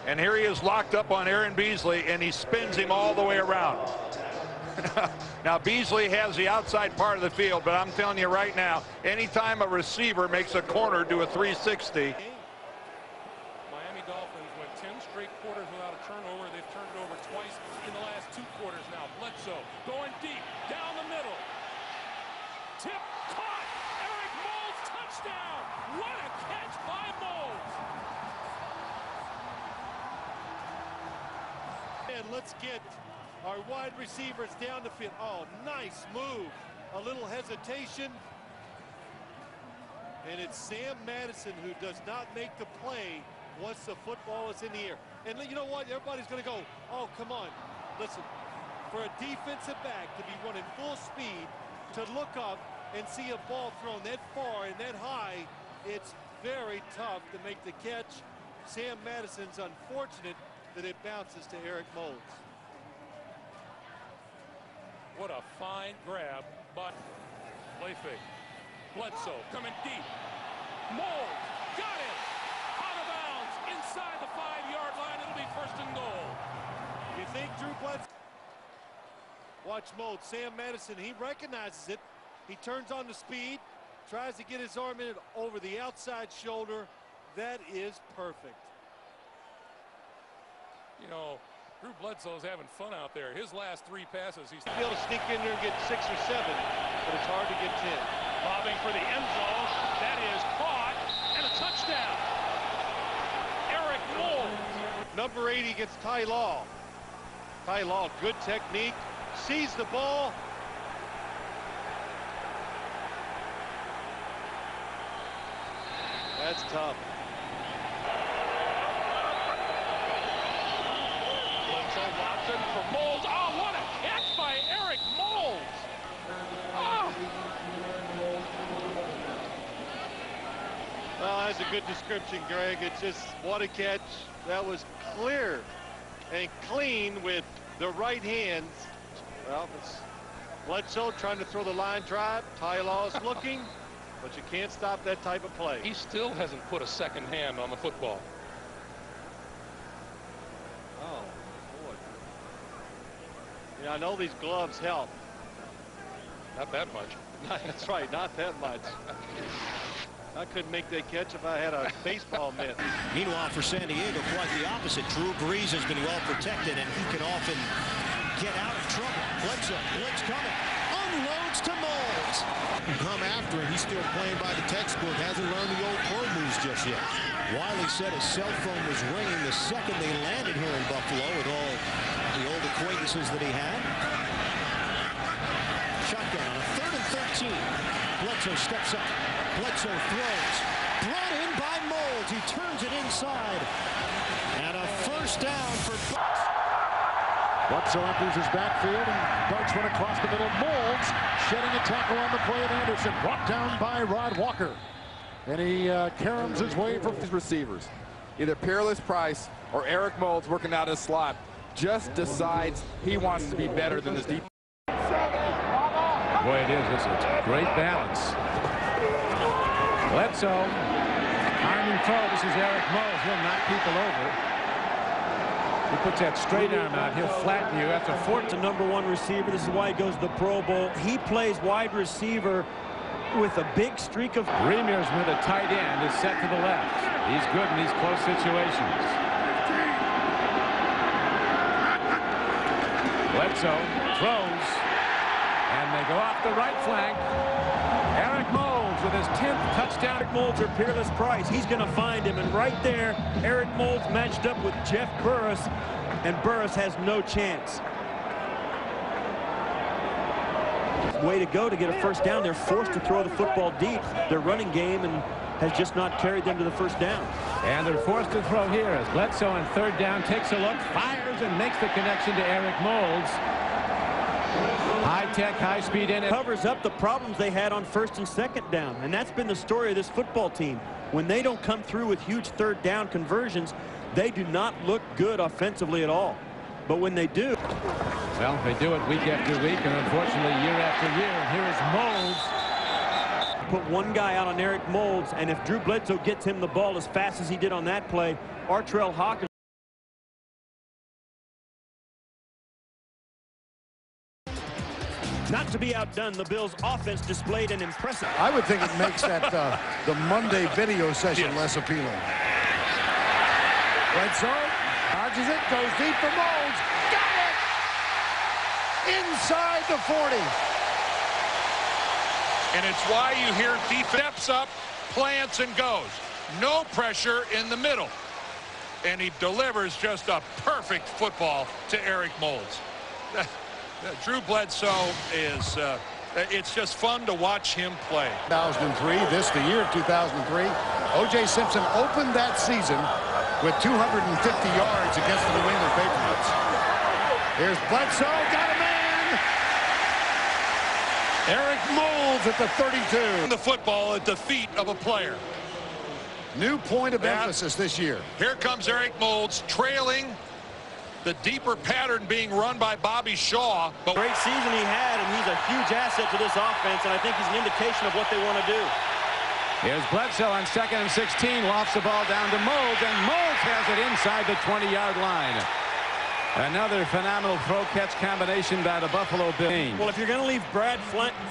And here he is locked up on Aaron Beasley, and he spins him all the way around. now, Beasley has the outside part of the field, but I'm telling you right now, anytime a receiver makes a corner do a 360, Miami Dolphins went 10 straight quarters without a turnover. They've turned it over twice in the last two quarters now. Bledsoe going deep, down the middle. Tip, caught. Eric Moulds, touchdown. What a catch by Moulds. And let's get our wide receivers down the field. Oh, nice move. A little hesitation. And it's Sam Madison who does not make the play once the football is in the air. And you know what? Everybody's going to go, oh, come on. Listen, for a defensive back to be running full speed, to look up and see a ball thrown that far and that high, it's very tough to make the catch. Sam Madison's unfortunate that it bounces to Eric Moulds. What a fine grab by play fake. Bledsoe coming deep. Moulds got it. Out of bounds inside the five-yard line. It'll be first and goal. You think Drew Bledsoe? Watch Moulds. Sam Madison, he recognizes it. He turns on the speed, tries to get his arm in it over the outside shoulder. That is perfect. You know, Drew Bledsoe's having fun out there. His last three passes, he's be able to sneak in there and get six or seven, but it's hard to get 10. Bobbing for the end zone. That is caught and a touchdown. Eric Moulds. Number 80 gets Ty Law. Ty Law, good technique, sees the ball. That's tough. Watson for Moulds. Oh, ah, what a catch by Eric Moulds. Oh. Ah. Well, that's a good description, Greg. It's just what a catch. That was clear and clean with the right hands. Well, it's Bledsoe trying to throw the line drive. Ty Law's looking, but you can't stop that type of play. He still hasn't put a second hand on the football. Oh, boy. Yeah, I know these gloves help. Not that much. That's right, not that much. I couldn't make that catch if I had a baseball mitt. Meanwhile, for San Diego, quite the opposite. Drew Brees has been well protected, and he can often get out of trouble. Bledsoe, blitz coming, unloads to Moulds. Come after him. He's still playing by the textbook. Hasn't learned the old pro moves just yet. Wiley said his cell phone was ringing the second they landed here in Buffalo with all the old acquaintances that he had. Shotgun on a third and 13. Bledsoe steps up. Bledsoe throws. Brought in by Moulds. He turns it inside. And a first down for Bucks. Bledsoe enters his backfield and darts one across the middle. Moulds shedding a tackle on the play of Anderson. Brought down by Rod Walker. And he uh, caroms his way for his receivers. Either Peerless Price or Eric Moulds working out his slot just decides he wants to be better than his deep. Boy, it is. It's a great balance. Bledsoe. Arming throw. This is Eric Moulds. He'll knock people over. He puts that straight arm out. He'll flatten you after four. To number one receiver. This is why he goes to the Pro Bowl. He plays wide receiver with a big streak of... Riemersma, the tight end, is set to the left. He's good in these close situations. Bledsoe throws, and they go off the right flank. Eric Moulds with his 10th touchdown. Eric Moulds or Peerless Price. He's going to find him. And right there, Eric Moulds matched up with Jeff Burris. And Burris has no chance. Way to go to get a first down. They're forced to throw the football deep. Their running game and has just not carried them to the first down. And they're forced to throw here as Bledsoe on third down takes a look, fires, and makes the connection to Eric Moulds. High-tech, high-speed in it. Covers up the problems they had on first and second down. And that's been the story of this football team. When they don't come through with huge third down conversions, they do not look good offensively at all. But when they do... Well, they do it week after week, and unfortunately year after year. And here is Moulds. Put one guy out on Eric Moulds, and if Drew Bledsoe gets him the ball as fast as he did on that play, Artrell Hawkins Not to be outdone, the Bills' offense displayed an impressive. I would think it makes that uh, the Monday video session yes. less appealing. Bledsoe dodges it, goes deep for Moulds. Got it! Inside the 40. And it's why you hear defense steps up, plants, and goes. No pressure in the middle. And he delivers just a perfect football to Eric Moulds. Uh, Drew Bledsoe is, uh, it's just fun to watch him play. 2003, this the year of 2003. O.J. Simpson opened that season with 250 yards against the New England Patriots. Here's Bledsoe, got a man! Eric Moulds at the 32. The football at the feet of a player. New point of emphasis this year. Here comes Eric Moulds trailing the deeper pattern being run by Bobby Shaw. But Great season he had, and he's a huge asset to this offense, and I think he's an indication of what they want to do. Here's Bledsoe on second and 16, lofts the ball down to Moulds, and Moulds has it inside the 20-yard line. Another phenomenal throw-catch combination by the Buffalo Bills. Well, if you're going to leave Brad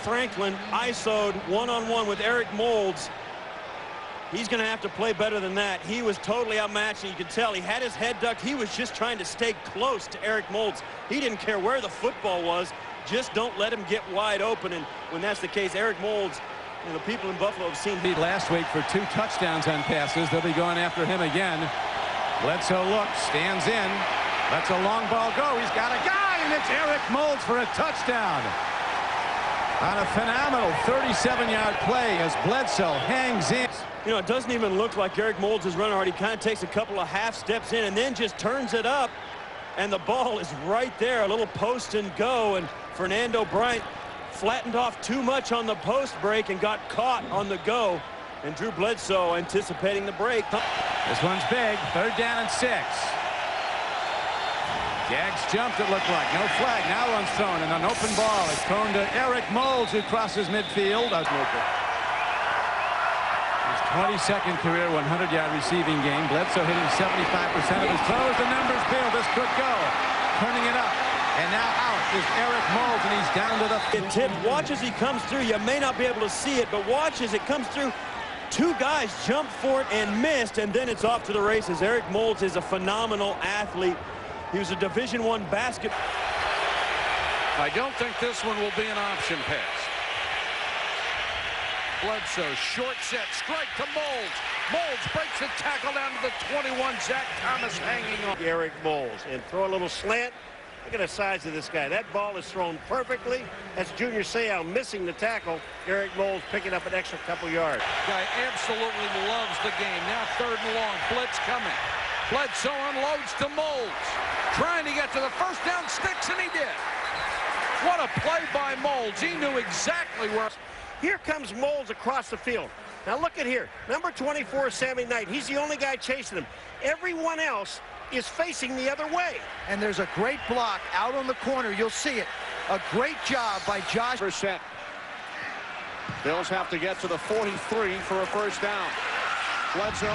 Franklin ISO'd one-on-one -on -one with Eric Moulds, He's going to have to play better than that. He was totally outmatched, and you can tell he had his head ducked. He was just trying to stay close to Eric Moulds. He didn't care where the football was. Just don't let him get wide open. And when that's the case, Eric you know, the people in Buffalo have seen him. Last week for two touchdowns on passes. They'll be going after him again. Bledsoe looks, stands in, lets a long ball go. He's got a guy, and it's Eric Moulds for a touchdown. On a phenomenal 37-yard play as Bledsoe hangs in. You know, it doesn't even look like Eric Moulds is running hard. He kind of takes a couple of half steps in and then just turns it up. And the ball is right there, a little post and go. And Fernando Bryant flattened off too much on the post break and got caught on the go. And Drew Bledsoe anticipating the break. This one's big. Third down and six. Jags jumped, it looked like. No flag. Now one's thrown. And an open ball is thrown to Eric Moulds, who crosses midfield. His 22nd career 100-yard receiving game. Bledsoe hitting 75% of his throws. The numbers build. This could go. Turning it up. And now out is Eric Moulds, and he's down to the... Tip, watch as he comes through. You may not be able to see it, but watch as it comes through. Two guys jumped for it and missed, and then it's off to the races. Eric Moulds is a phenomenal athlete. He was a Division One basket. I don't think this one will be an option pass. Bledsoe, short set, strike to Moulds. Moulds breaks the tackle down to the 21. Zach Thomas hanging on. Eric Moulds and throw a little slant. Look at the size of this guy. That ball is thrown perfectly. That's Junior Seau missing the tackle. Eric Moulds picking up an extra couple yards. Guy absolutely loves the game. Now third and long. Blitz coming. Bledsoe unloads to Moulds. Trying to get to the first down sticks, and he did. What a play by Moulds. He knew exactly where. Here comes Moulds across the field. Now look at here. Number 24, Sammy Knight. He's the only guy chasing him. Everyone else is facing the other way. And there's a great block out on the corner. You'll see it. A great job by Josh. Percent. Bills have to get to the 43 for a first down. Bledsoe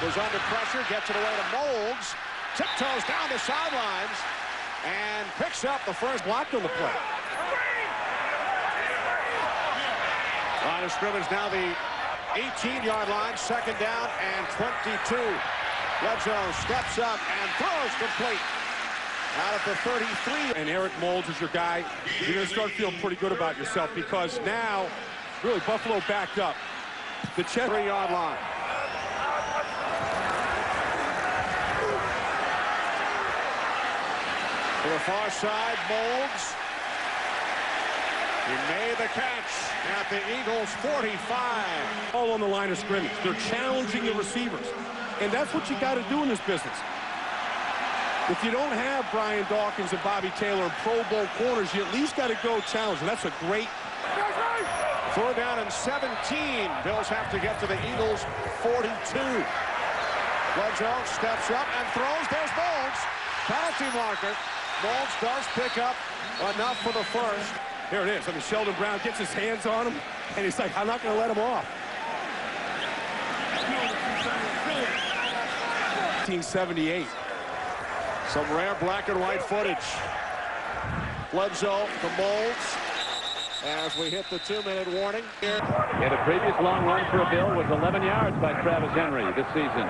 was under pressure, gets it away to Moulds, tiptoes down the sidelines, and picks up the first block on the play. Line of scrimmage now the 18-yard line, second down and 22. Bledsoe steps up and throws complete. Out at the 33. And Eric Moulds is your guy. You're going to start feeling pretty good about yourself because now, really, Buffalo backed up. The three-yard line. To the far side, Moulds. He made the catch at the Eagles 45. All on the line of scrimmage. They're challenging the receivers. And that's what you got to do in this business. If you don't have Brian Dawkins and Bobby Taylor and Pro Bowl corners, you at least got to go challenge. And that's a great... Four down and 17. Bills have to get to the Eagles 42. Bledsoe steps up and throws. There's Moulds. Penalty marker. Moulds does pick up enough for the first. Here it is. I mean, Sheldon Brown gets his hands on him, and he's like, I'm not going to let him off. 1978. Some rare black and white footage. Bledsoe, the Moulds, as we hit the two-minute warning. Here. And a previous long run for a Bill was 11 yards by Travis Henry this season.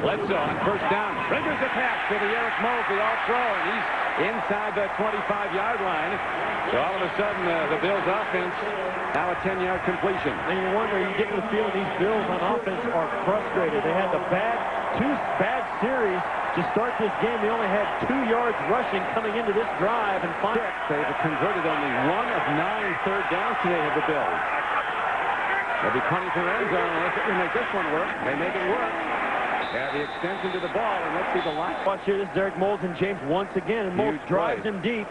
Bledsoe on first down. Triggers a pass to the Eric Moulds, the all-throw, and he's inside the 25-yard line. So all of a sudden, uh, the Bills' offense now a 10-yard completion. And you wonder, you get to the field, these Bills on offense are frustrated. They had the bad, two bad series to start this game. They only had two yards rushing coming into this drive. and five. They've converted only one of nine third downs today of the Bills. They'll be punting to end zone unless they make this one work. They make it work. Yeah, the extension to the ball, and let's see the line. Watch here, this is Derek Moulds and James once again, and Moulds drives him deep,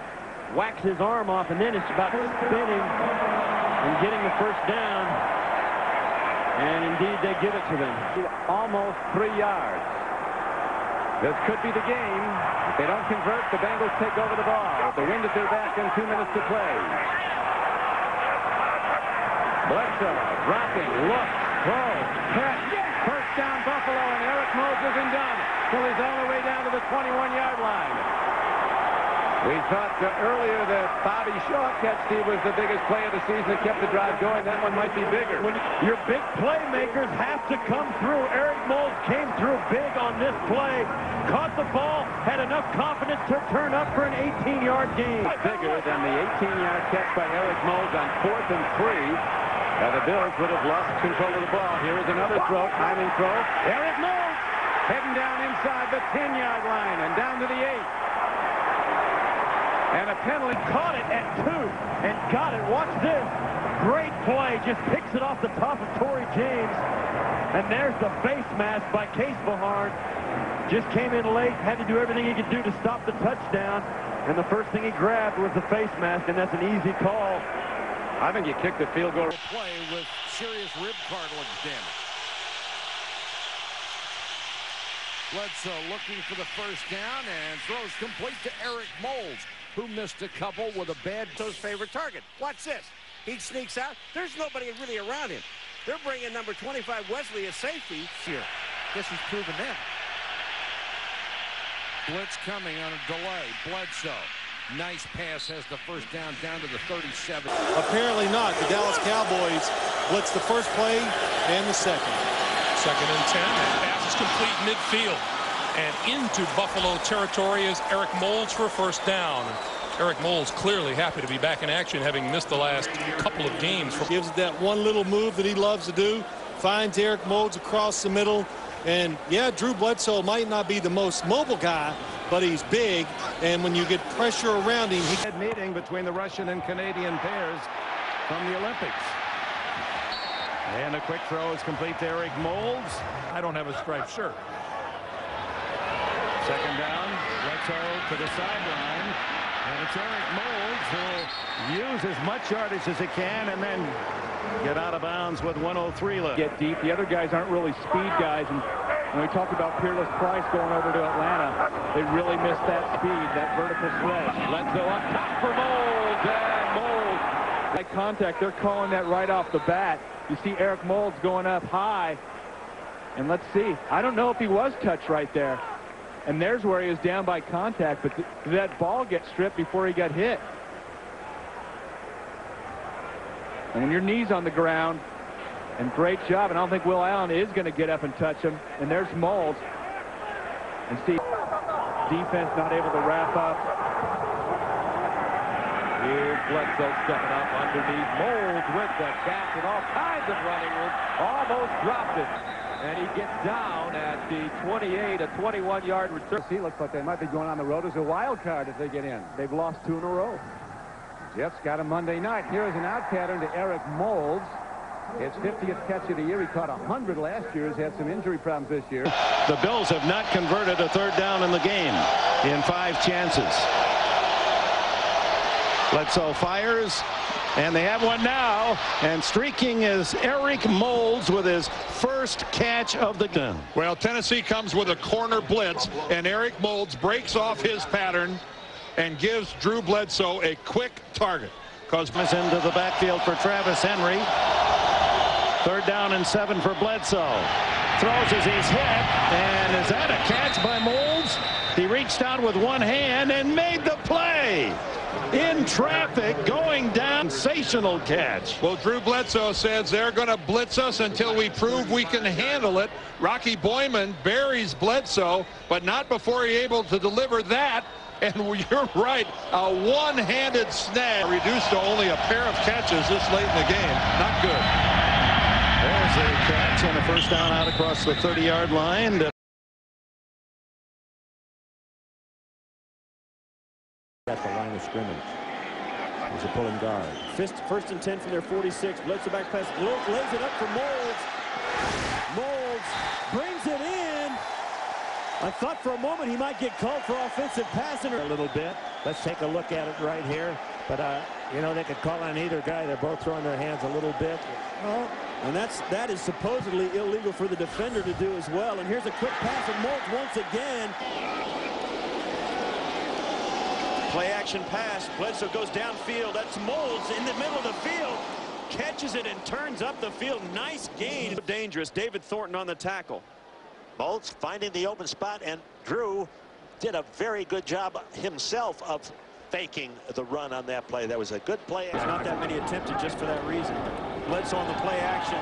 whacks his arm off, and then it's about spinning and getting the first down. And indeed, they give it to them. Almost three yards. This could be the game. If they don't convert, the Bengals take over the ball. The wind at their back and two minutes to play. Bledsoe dropping, look, throw, catch First down Buffalo, and Eric Moulds isn't done till he's all the way down to the 21-yard line. We thought earlier that Bobby Shaw catch, Steve, was the biggest play of the season that kept the drive going. That one might be bigger. When your big playmakers have to come through. Eric Moulds came through big on this play, caught the ball, had enough confidence to turn up for an 18-yard gain. Bigger than the 18-yard catch by Eric Moulds on fourth and three. Now the Bills would have lost control of the ball. Here is another throw, timing throw. Eric Moulds heading down inside the 10-yard line and down to the 8. And a penalty caught it at two and got it. Watch this. Great play. Just picks it off the top of Tory James. And there's the face mask by Kaesviharn. Just came in late, had to do everything he could do to stop the touchdown. And the first thing he grabbed was the face mask, and that's an easy call. I think you kicked the field goal. Play with serious rib cartilage damage. Bledsoe looking for the first down and throws complete to Eric Moulds, who missed a couple with a bad toe's favorite target. Watch this. He sneaks out. There's nobody really around him. They're bringing number 25 Wesley as safety here. Guess he's proven that. Blitz coming on a delay. Bledsoe Nice pass has the first down down to the 37. Apparently not. The Dallas Cowboys blitz the first play and the second. Second and 10. pass is complete midfield. And into Buffalo territory is Eric Moulds for first down. Eric Moulds clearly happy to be back in action, having missed the last couple of games. Gives that one little move that he loves to do. Finds Eric Moulds across the middle. And, yeah, Drew Bledsoe might not be the most mobile guy, but he's big, and when you get pressure around him, he... Meeting between the Russian and Canadian pairs from the Olympics. And a quick throw is complete to Eric Moulds. I don't have a striped shirt. Second down, Bledsoe to the sideline. And it's Eric Moulds who'll use as much yardage as he can and then get out of bounds with 103 left. Get deep. The other guys aren't really speed guys. And when we talked about Peerless Price going over to Atlanta, they really missed that speed, that vertical stretch. Bledsoe up top for Moulds, and Moulds. That contact, they're calling that right off the bat. You see Eric Moulds going up high. And let's see. I don't know if he was touched right there. And there's where he was down by contact, but th that ball gets stripped before he got hit. And when your knee's on the ground, and great job, and I don't think Will Allen is going to get up and touch him. And there's Moulds. And see, defense not able to wrap up. Here's Bledsoe stepping up underneath Moulds with the catch and all kinds of running room. Almost dropped it. And he gets down at the 28, a 21-yard return. See, looks like they might be going on the road as a wild card if they get in. They've lost two in a row. Jets got a Monday night. Here is an out pattern to Eric Moulds. His 50th catch of the year. He caught 100 last year. He's had some injury problems this year. The Bills have not converted a third down in the game in five chances. Bledsoe fires, and they have one now. And streaking is Eric Moulds with his first catch of the game. Well, Tennessee comes with a corner blitz, and Eric Moulds breaks off his pattern and gives Drew Bledsoe a quick target. Cosmas into the backfield for Travis Henry. Third down and seven for Bledsoe. Throws as he's hit. And is that a catch by Moulds? He reached out with one hand and made the play. In traffic, going down. Sensational catch. Well, Drew Bledsoe says they're going to blitz us until we prove we can handle it. Rocky Boiman buries Bledsoe, but not before he's able to deliver that. And you're right, a one-handed snag reduced to only a pair of catches this late in the game. Not good. There's a catch and a first down out across the 30-yard line. Of scrimmage. There's a pulling guard. First, first and 10 from their 46. Bledsoe back pass. Lays it up for Moulds. Moulds brings it in. I thought for a moment he might get called for offensive passing a little bit. Let's take a look at it right here. But, uh, you know, they could call on either guy. They're both throwing their hands a little bit. Well, and that's that is supposedly illegal for the defender to do as well. And here's a quick pass of Moulds once again. Play action pass. Bledsoe goes downfield. That's Moulds in the middle of the field. Catches it and turns up the field. Nice gain. Dangerous. David Thornton on the tackle. Moulds finding the open spot, and Drew did a very good job himself of faking the run on that play. That was a good play. There's not that many attempted just for that reason. Bledsoe on the play action.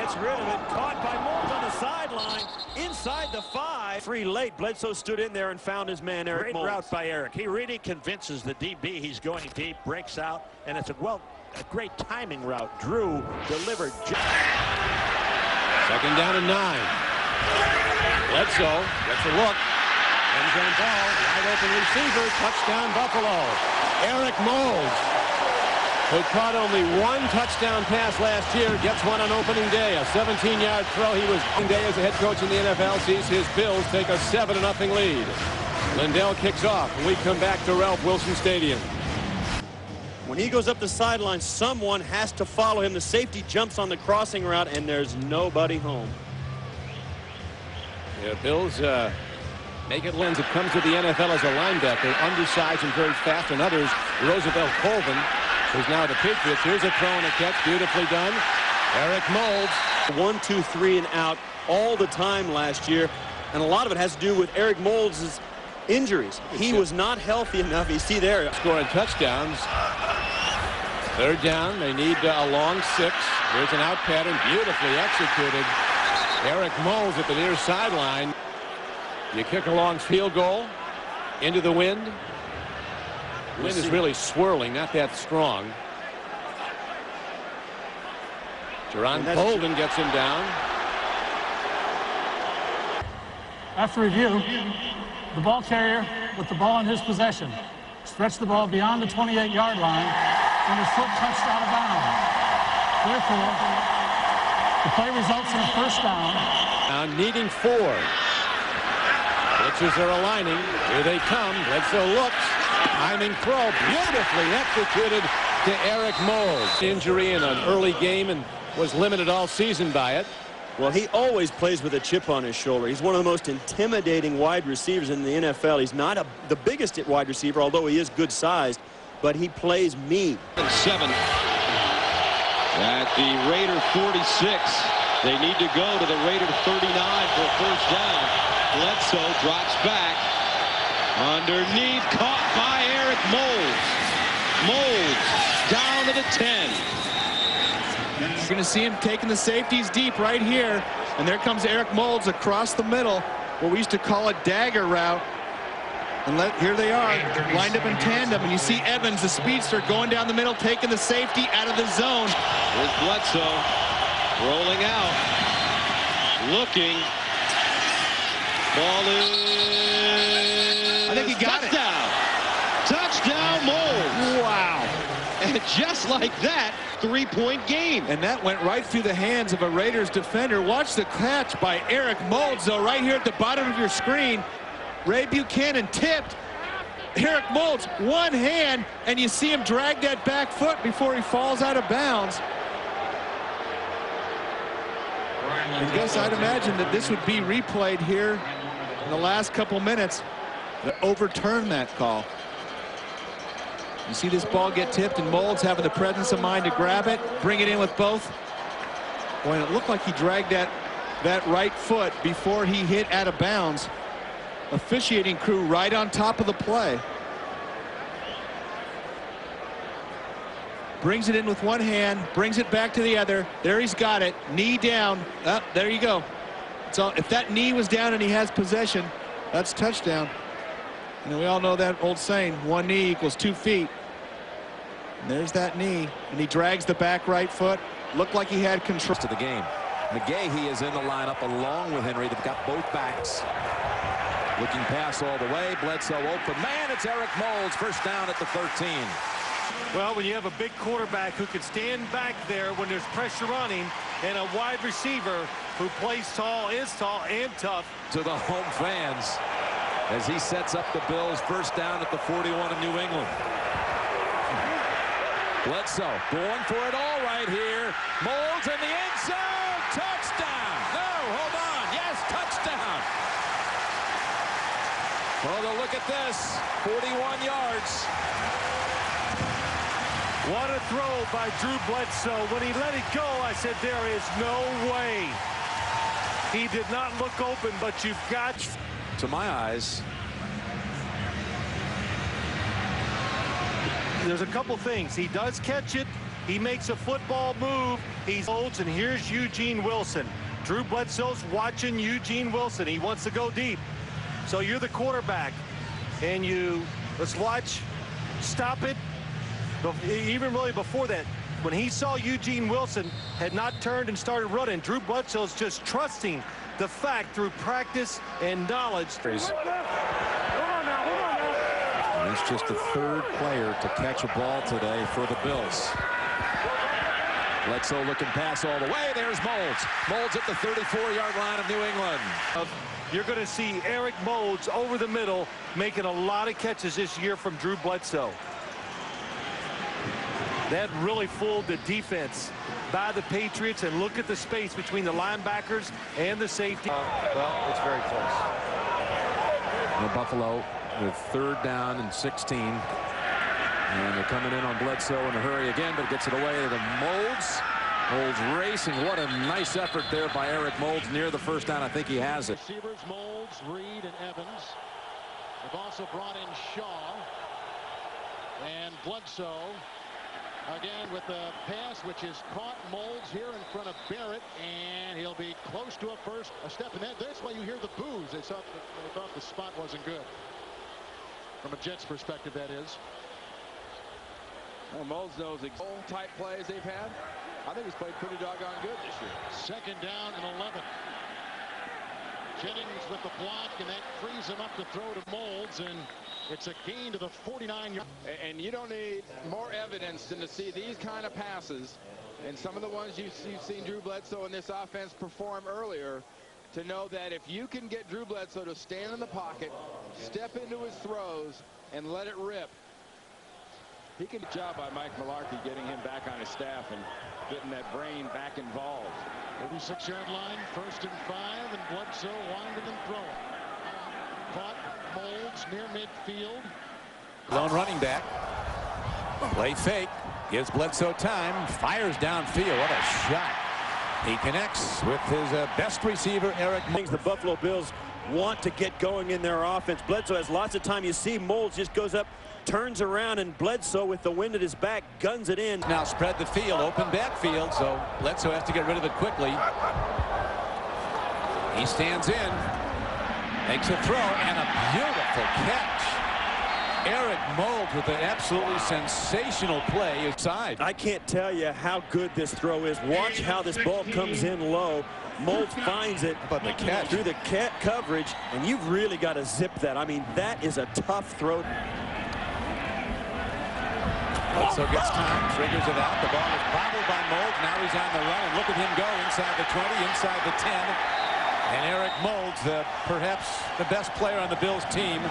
Gets rid of it. Caught by Moulds on the sideline. Inside the five. Free late. Bledsoe stood in there and found his man, Eric Great Moulds. route by Eric. He really convinces the DB he's going deep, breaks out, and it's a, well, a great timing route. Drew delivered. Second down and nine. Bledsoe gets a look. End zone ball. Wide open receiver. Touchdown Buffalo. Eric Moulds, who caught only one touchdown pass last year, gets one on opening day. A 17-yard throw. He was opening day as a head coach in the NFL. Sees his Bills take a 7-0 lead. Lindell kicks off, and we come back to Ralph Wilson Stadium. When he goes up the sideline, someone has to follow him. The safety jumps on the crossing route, and there's nobody home. Yeah, Bills uh, make it lens. It comes to the NFL as a linebacker, undersized and very fast, and others. Roosevelt Colvin, who's now the Patriots. Here's a throw and a catch, beautifully done. Eric Moulds. One, two, three, and out all the time last year, and a lot of it has to do with Eric Moulds' injuries. He was not healthy enough. You see there. Scoring touchdowns. Third down. They need a long six. Here's an out pattern, beautifully executed. Eric Moulds at the near sideline. You kick a long field goal into the wind. Wind is really swirling, not that strong. Jerron Bolden gets him down. After review, the ball carrier with the ball in his possession stretched the ball beyond the 28-yard line and his foot touched out of bounds. Therefore, the play results in a first down. Now needing four. Pitchers are aligning. Here they come. Bledsoe looks. Timing throw. Beautifully executed to Eric Moulds. Injury in an early game and was limited all season by it. Well, he always plays with a chip on his shoulder. He's one of the most intimidating wide receivers in the NFL. He's not a, the biggest wide receiver, although he is good sized, but he plays mean. Seven at the Raider 46. They need to go to the Raider 39 for a first down. Bledsoe drops back. Underneath, caught by Eric Moulds. Moulds down to the 10. You're going to see him taking the safeties deep right here. And there comes Eric Moulds across the middle, what we used to call a dagger route. And let, here they are, lined up in tandem. And you see Evans, the speedster, going down the middle, taking the safety out of the zone. Here's Bledsoe rolling out, looking. Ball is. I think he got touchdown. it. Touchdown, Moulds. Wow. And just like that, three-point game. And that went right through the hands of a Raiders defender. Watch the catch by Eric Moulds, though, right here at the bottom of your screen. Ray Buchanan tipped. Eric Moulds, one hand, and you see him drag that back foot before he falls out of bounds. I guess I'd imagine that this would be replayed here in the last couple minutes to overturn that call. You see this ball get tipped and Moulds having the presence of mind to grab it, bring it in with both. Boy, it looked like he dragged that, that right foot before he hit out of bounds. Officiating crew right on top of the play. Brings it in with one hand, brings it back to the other. There he's got it. Knee down. Oh, there you go. So if that knee was down and he has possession, that's touchdown. And we all know that old saying, one knee equals two feet. And there's that knee, and he drags the back right foot. Looked like he had control. To the game. McGahee is in the lineup along with Henry. They've got both backs. Looking pass all the way. Bledsoe open. Man, it's Eric Moulds. First down at the 13. Well, when you have a big quarterback who can stand back there when there's pressure on him and a wide receiver who plays tall, is tall, and tough. To the home fans as he sets up the Bills first down at the 41 of New England. Bledsoe going for it all right here. Moulds in the end zone. Touchdown. No, hold on. Yes, touchdown. Oh, look at this. 41 yards. What a throw by Drew Bledsoe. When he let it go, I said, there is no way. He did not look open, but you've got... To my eyes, there's a couple things. He does catch it. He makes a football move. He holds, and here's Eugene Wilson. Drew Bledsoe's watching Eugene Wilson. He wants to go deep. So you're the quarterback, and you, let's watch, stop it. Even really before that, when he saw Eugene Wilson had not turned and started running, Drew Bledsoe's just trusting the fact through practice and knowledge. And he's just the third player to catch a ball today for the Bills. Bledsoe looking pass all the way. There's Moulds. Moulds at the 34-yard line of New England. Uh, you're going to see Eric Moulds over the middle making a lot of catches this year from Drew Bledsoe. That really fooled the defense by the Patriots. And look at the space between the linebackers and the safety. Uh, well, it's very close. Buffalo with third down and 16. And they're coming in on Bledsoe in a hurry again, but gets it away to Moulds. Moulds racing. What a nice effort there by Eric Moulds near the first down. I think he has it. Receivers Moulds, Reed, and Evans. They've also brought in Shaw and Bledsoe. Again with the pass, which is caught Moulds here in front of Barrett, and he'll be close to a first a step. And that, that's why you hear the boos. They thought, they thought the spot wasn't good. From a Jets perspective, that is. Well, Moulds knows all type plays they've had. I think he's played pretty doggone good this year. Second down and 11. Jennings with the block, and that frees him up to throw to Moulds, and it's a gain to the 49 yard. And you don't need more evidence than to see these kind of passes, and some of the ones you've, you've seen Drew Bledsoe in this offense perform earlier, to know that if you can get Drew Bledsoe to stand in the pocket, step into his throws, and let it rip, he can job by Mike Mularkey getting him back on his staff and getting that brain back involved. 36 yard line, first and five, and Bledsoe winding and throwing. Caught Moulds near midfield. Lone running back. Play fake. Gives Bledsoe time. Fires downfield. What a shot. He connects with his uh, best receiver, Eric Moulds. The Buffalo Bills want to get going in their offense. Bledsoe has lots of time. You see Moulds just goes up, turns around, and Bledsoe with the wind at his back guns it in. Now spread the field, open backfield, so Bledsoe has to get rid of it quickly. He stands in, makes a throw, and a beautiful catch. Eric Moulds with an absolutely sensational play inside. I can't tell you how good this throw is. Watch how this ball comes in low. Moulds finds it but the catch through the cat coverage, and you've really got to zip that. I mean, that is a tough throw. Bledsoe gets time, triggers it out. The ball is bobbled by Moulds. Now he's on the run, and look at him go inside the 20, inside the 10. And Eric Moulds, uh, perhaps the best player on the Bills team.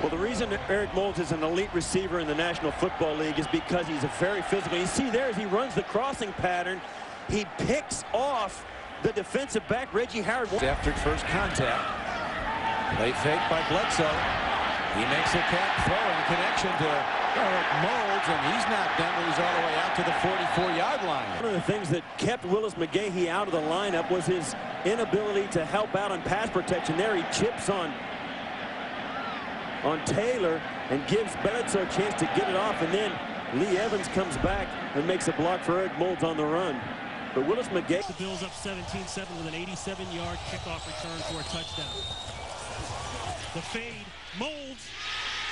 Well, the reason Eric Moulds is an elite receiver in the National Football League is because he's a very physical. You see there as he runs the crossing pattern, he picks off the defensive back, Reggie Howard. After first contact, play fake by Bledsoe. He makes a cat throw in connection to Eric Moulds, and he's not done when he's all the way out to the 44-yard line. One of the things that kept Willis McGahee out of the lineup was his inability to help out on pass protection. There he chips on on Taylor and gives Bledsoe a chance to get it off, and then Lee Evans comes back and makes a block for Eric Moulds on the run. But Willis McGahee... The Bills up 17-7 with an 87-yard kickoff return for a touchdown. The fade, Moulds,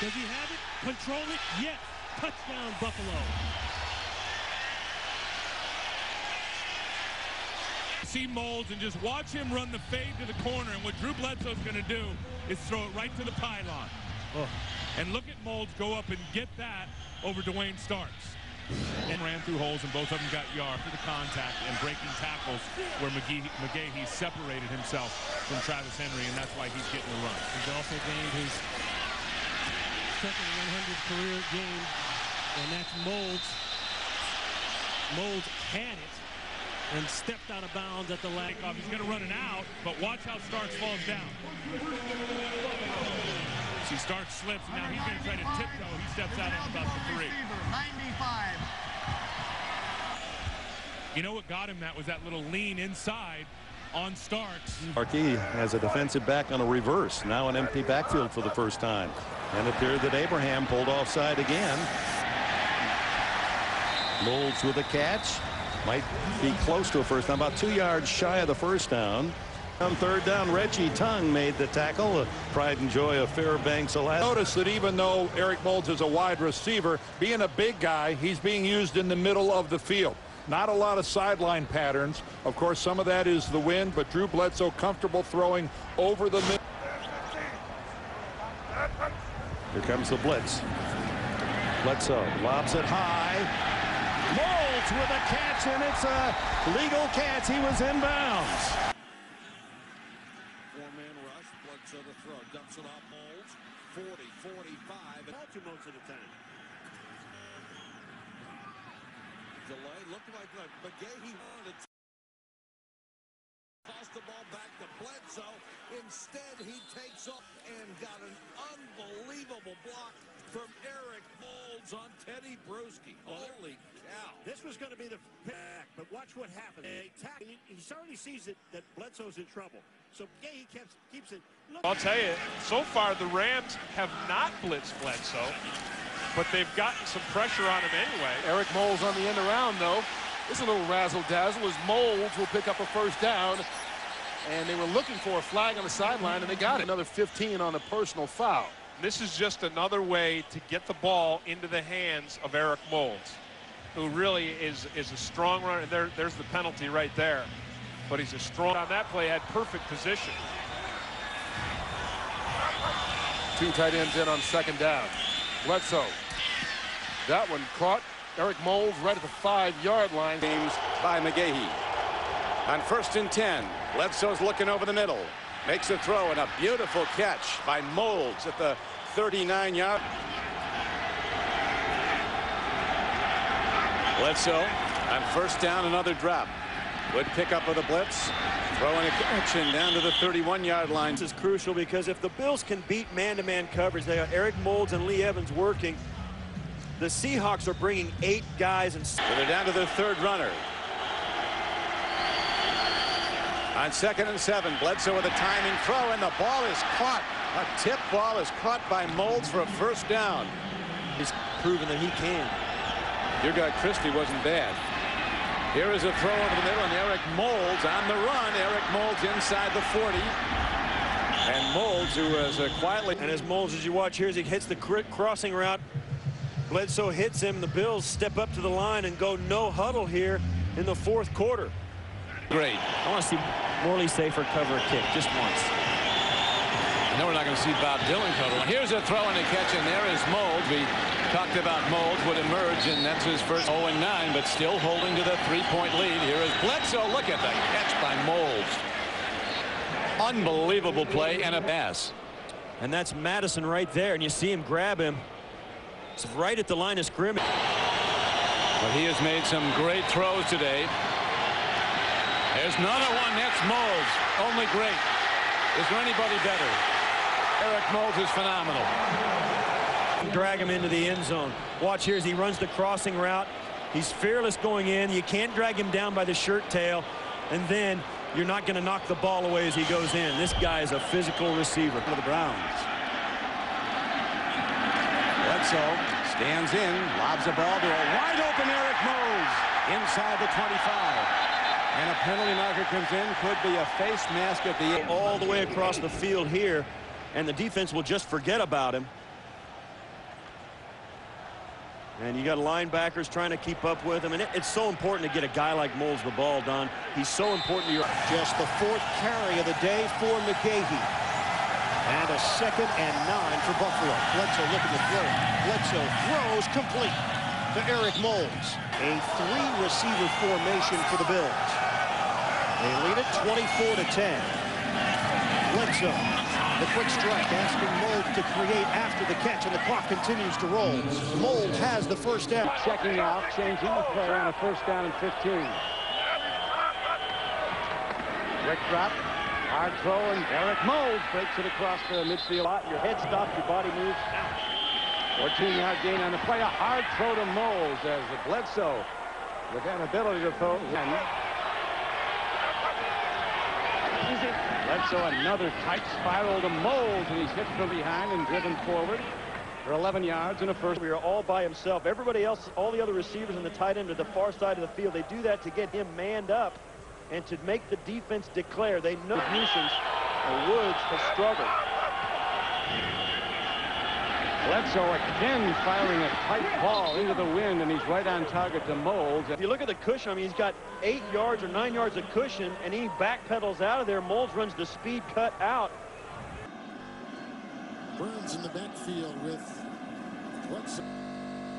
does he have it? Control it? Yes. Touchdown, Buffalo. See Moulds and just watch him run the fade to the corner. And what Drew Bledsoe's going to do is throw it right to the pylon. Oh. And look at Moulds go up and get that over Duane Starks. And ran through holes, and both of them got yard for the contact and breaking tackles where McGee, McGahee separated himself from Travis Henry, and that's why he's getting the run. He's also gained his second 100 career game, and that's Moulds. Moulds had it and stepped out of bounds at the leg. He's going to run it out, but watch how Starks falls down. See, Starks slips, and now he's going to try to tiptoe. He steps out at about the three. 95. You know what got him that was that little lean inside on Starks. Markey has a defensive back on a reverse. Now an empty backfield for the first time. And it appeared that Abraham pulled offside again. Moulds with a catch. Might be close to a first down. About two yards shy of the first down. On third down, Reggie Tongue made the tackle. The pride and joy of Fairbanks. Alaska. Notice that even though Eric Moulds is a wide receiver, being a big guy, he's being used in the middle of the field. Not a lot of sideline patterns. Of course, some of that is the wind, but Drew Bledsoe comfortable throwing over the middle. Here comes the blitz. Bledsoe lobs it high. Moulds with a catch, and it's a legal catch. He was in bounds. Four-man rush. Bledsoe to throw. Dumps it off Moulds. 40, 45. About two Moulds at a time. delay. Looked like McGahee wanted to toss the ball back to Bledsoe. Instead, he takes off and got an unbelievable block from Eric Moulds on Tedy Bruschi. Holy cow. This was going to be the back, but watch what happens. He, he certainly sees it that Bledsoe's in trouble. So McGahee keeps, keeps it. Look. I'll tell you, so far the Rams have not blitzed Bledsoe but they've gotten some pressure on him anyway. Eric Moulds on the end around, though. It's a little razzle-dazzle as Moulds will pick up a first down. And they were looking for a flag on the sideline, and they got it. Another 15 on a personal foul. This is just another way to get the ball into the hands of Eric Moulds, who really is, is a strong runner. There, there's the penalty right there. But he's a strong on that play, had perfect position. Two tight ends in on second down. Bledsoe that one caught Eric Moulds right at the five-yard line. Games by McGahee. On first and 10, Bledsoe's looking over the middle. Makes a throw and a beautiful catch by Moulds at the 39-yard. Bledsoe on first down, another drop. Good pickup of the blitz. Throwing a catch and down to the 31-yard line. This is crucial because if the Bills can beat man-to-man coverage, they have Eric Moulds and Lee Evans working. The Seahawks are bringing eight guys and so they're down to their third runner. On second and seven, Bledsoe with a timing throw, and the ball is caught. A tip ball is caught by Moulds for a first down. He's proven that he can. Your guy Christie wasn't bad. Here is a throw over the middle, and Eric Moulds on the run. Eric Moulds inside the 40. And Moulds, who was uh, quietly... And as Moulds, as you watch here, as he hits the crossing route, Bledsoe hits him. The Bills step up to the line and go no huddle here in the fourth quarter. Great. I want to see Morley Safer cover a kick just once. I know we're not going to see Bob Dylan cover. one. Here's a throw and a catch, and there is Moulds. We talked about Moulds would emerge, and that's his first 0-9, but still holding to the three-point lead. Here is Bledsoe. Look at the catch by Moulds. Unbelievable play and a pass. And that's Madison right there, and you see him grab him. It's right at the line of scrimmage. But he has made some great throws today. There's another one. That's Moulds. Only great. Is there anybody better? Eric Moulds is phenomenal. Drag him into the end zone. Watch here as he runs the crossing route. He's fearless going in. You can't drag him down by the shirt tail. And then you're not going to knock the ball away as he goes in. This guy is a physical receiver for the Browns. Bledsoe stands in, lobs a ball to a wide open Eric Moulds inside the 25. And a penalty marker comes in. Could be a face mask at the end. all the way across the field here. And the defense will just forget about him. And you got linebackers trying to keep up with him. And it, it's so important to get a guy like Moulds the ball, Don. He's so important to your... Just the fourth carry of the day for McGahee. And a second and nine for Buffalo. Bledsoe looking to throw. Bledsoe throws complete to Eric Moulds. A three-receiver formation for the Bills. They lead it 24 to 10. Bledsoe, the quick strike, asking Mould to create after the catch, and the clock continues to roll. Mould has the first down. Checking out, changing the play on a first down and 15. Quick drop, hard throw, and Eric Mould breaks it across the midfield. Your head stops, your body moves. 14-yard gain on the play. A hard throw to Moulds as Bledsoe with an ability to throw. Bledsoe another tight spiral to Moulds, and he's hit from behind and driven forward for 11 yards in a first. We are all by himself. Everybody else, all the other receivers and the tight end to the far side of the field, they do that to get him manned up and to make the defense declare. They know nuisance. Uh, Woods has struggled. Bledsoe again firing a tight ball into the wind, and he's right on target to Moulds. If you look at the cushion, I mean, he's got eight yards or nine yards of cushion, and he backpedals out of there. Moulds runs the speed cut out. Burns in the backfield with Bledsoe.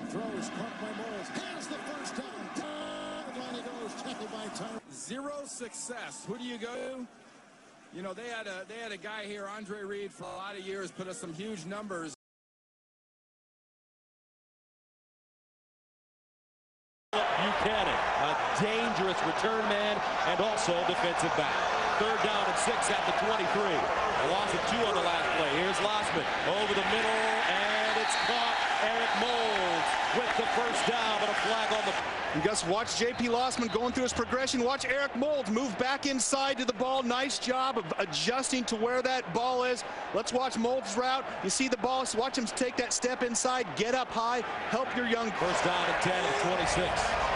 Throws caught by Moulds. Has the first down. Atlanta goes tackled by Tyler. Zero success. Who do you go to? You know, they had a they had a guy here, Andre Reed, for a lot of years, put up some huge numbers. Buchanan, a dangerous return man and also defensive back. Third down and six at the 23. A loss of two on the last play. Here's Losman over the middle, and it's caught. Eric Moulds with the first down, but a flag on the... And Gus, watch J.P. Losman going through his progression. Watch Eric Moulds move back inside to the ball. Nice job of adjusting to where that ball is. Let's watch Moulds' route. You see the ball. Watch him take that step inside, get up high, help your young... First down and 10 at 26.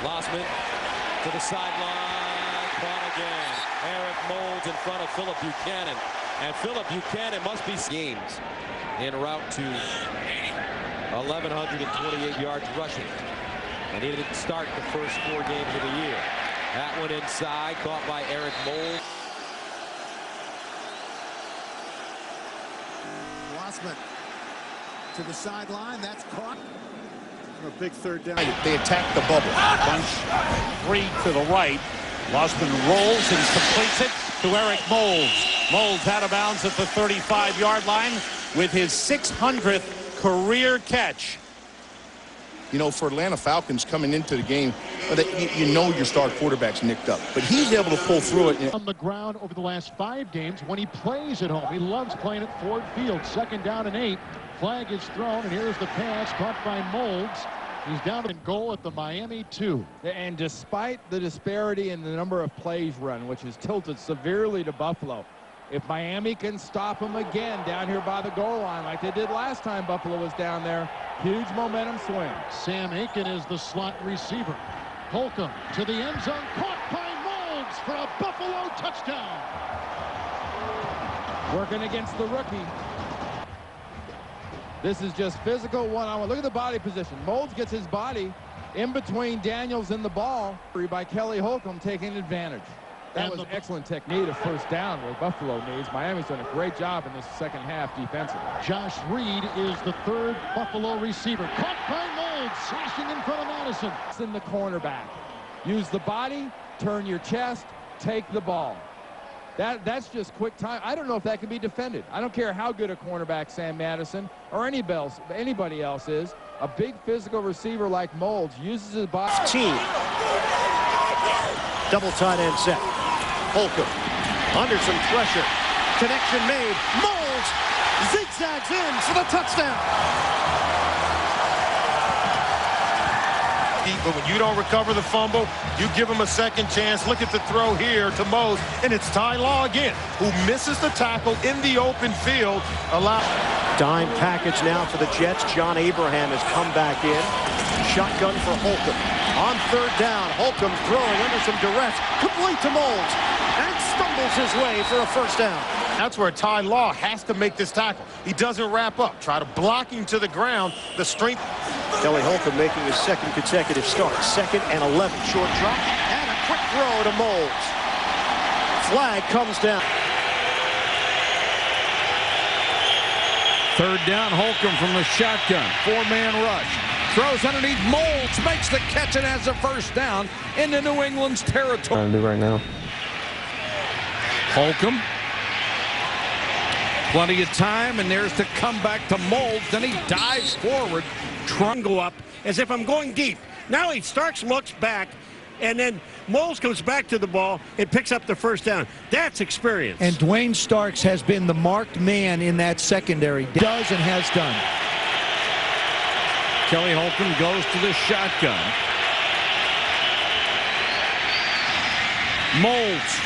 Losman to the sideline. Caught again. Eric Moulds in front of Phillip Buchanan. And Phillip Buchanan must be games en route to 1,128 yards rushing. And he didn't start the first four games of the year. That one inside, caught by Eric Moulds. Losman to the sideline. That's caught. A big third down. They attack the bubble. Bunch three to the right. Losman rolls and completes it to Eric Moulds. Moulds out of bounds at the 35-yard line with his 600th career catch. You know, for Atlanta Falcons coming into the game, uh, you, you know your star quarterback's nicked up. But he's able to pull through it. On the ground over the last five games when he plays at home. He loves playing at Ford Field. Second down and eight. Flag is thrown, and here's the pass caught by Moulds. He's down in goal at the Miami 2. And despite the disparity in the number of plays run, which is tilted severely to Buffalo, if Miami can stop him again down here by the goal line like they did last time Buffalo was down there, huge momentum swing. Sam Aiken is the slot receiver. Holcomb to the end zone, caught by Moulds for a Buffalo touchdown. Working against the rookie. This is just physical one-on-one. Look at the body position. Moulds gets his body in between Daniels and the ball by Kelly Holcomb taking advantage. That was excellent technique of first down where Buffalo needs. Miami's done a great job in this second half defensively. Josh Reed is the third Buffalo receiver. Caught by Moulds, slashing in front of Madison. It's in the cornerback. Use the body, turn your chest, take the ball. That, that's just quick time. I don't know if that can be defended. I don't care how good a cornerback Sam Madison or any bells, anybody else is. A big physical receiver like Moulds uses his body. Team. Double tight end set. Holcomb under some pressure. Connection made. Moulds zigzags in for the touchdown. But when you don't recover the fumble, you give him a second chance. Look at the throw here to Mose, and it's Ty Law again, who misses the tackle in the open field. Allow Dime package now for the Jets. John Abraham has come back in. Shotgun for Holcomb. On third down, Holcomb throwing under some duress. Complete to Moulds. And stumbles his way for a first down. That's where Ty Law has to make this tackle. He doesn't wrap up. Try to block him to the ground. The strength. Kelly Holcomb making his second consecutive start. Second and 11. Short drop. And a quick throw to Moulds. Flag comes down. Third down, Holcomb from the shotgun. Four-man rush. Throws underneath Moulds. Makes the catch and has a first down into New England's territory. Trying to do right now. Holcomb. Plenty of time, and there's the comeback to Moulds. Then he dives forward. Trying go up as if I'm going deep. Now he starts, looks back, and then Moulds comes back to the ball and picks up the first down. That's experience. And Duane Starks has been the marked man in that secondary. Does and has done. Kelly Holcomb goes to the shotgun. Moulds.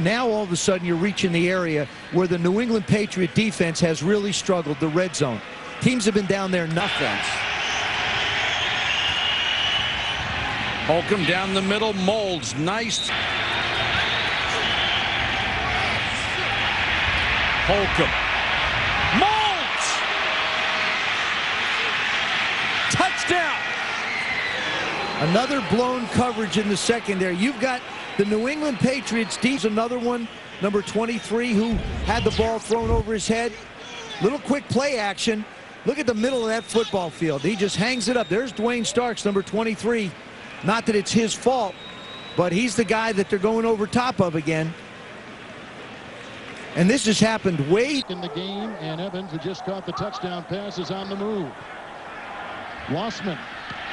now all of a sudden you're reaching the area where the New England Patriot defense has really struggled, the red zone. Teams have been down there, nothing. Holcomb down the middle, Moulds, nice. Holcomb. Moulds! Touchdown! Another blown coverage in the secondary. You've got the New England Patriots, Dee's another one, number 23, who had the ball thrown over his head. Little quick play action. Look at the middle of that football field. He just hangs it up. There's Duane Starks, number 23. Not that it's his fault, but he's the guy that they're going over top of again. And this has happened way in the game, and Evans, who just caught the touchdown pass, is on the move. Losman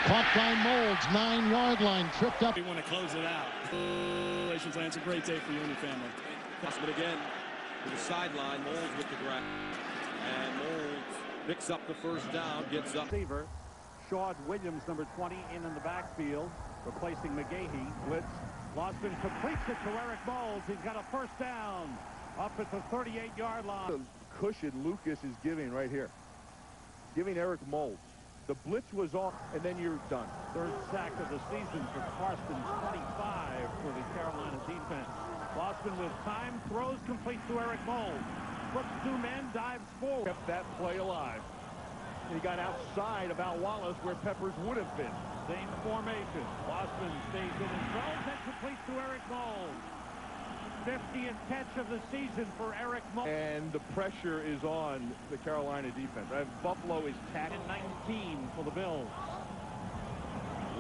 caught by Moulds, nine-yard line, tripped up. We want to close it out. Congratulations, Lance. A great day for you and your family. But again, to the sideline, Moulds with the grab. And Moulds picks up the first down, gets up. Receiver, Shawn Williams, number 20, in in the backfield, replacing McGahee. Blitz. Losman completes it to Eric Moulds. He's got a first down up at the 38-yard line. The cushion Lucas is giving right here. Giving Eric Moulds. The blitz was off, and then you're done. Third sack of the season for Karstens, 25 for the Carolina defense. Losman with time, throws complete to Eric Moulds. Brooks two men, dives forward. Kept that play alive. He got outside of Al Wallace where Peppers would have been. Same formation. Losman stays in and throws and complete to Eric Moulds. 50th catch of the season for Eric Moulds. And the pressure is on the Carolina defense. Right? Buffalo is tackling. 19 for the Bills.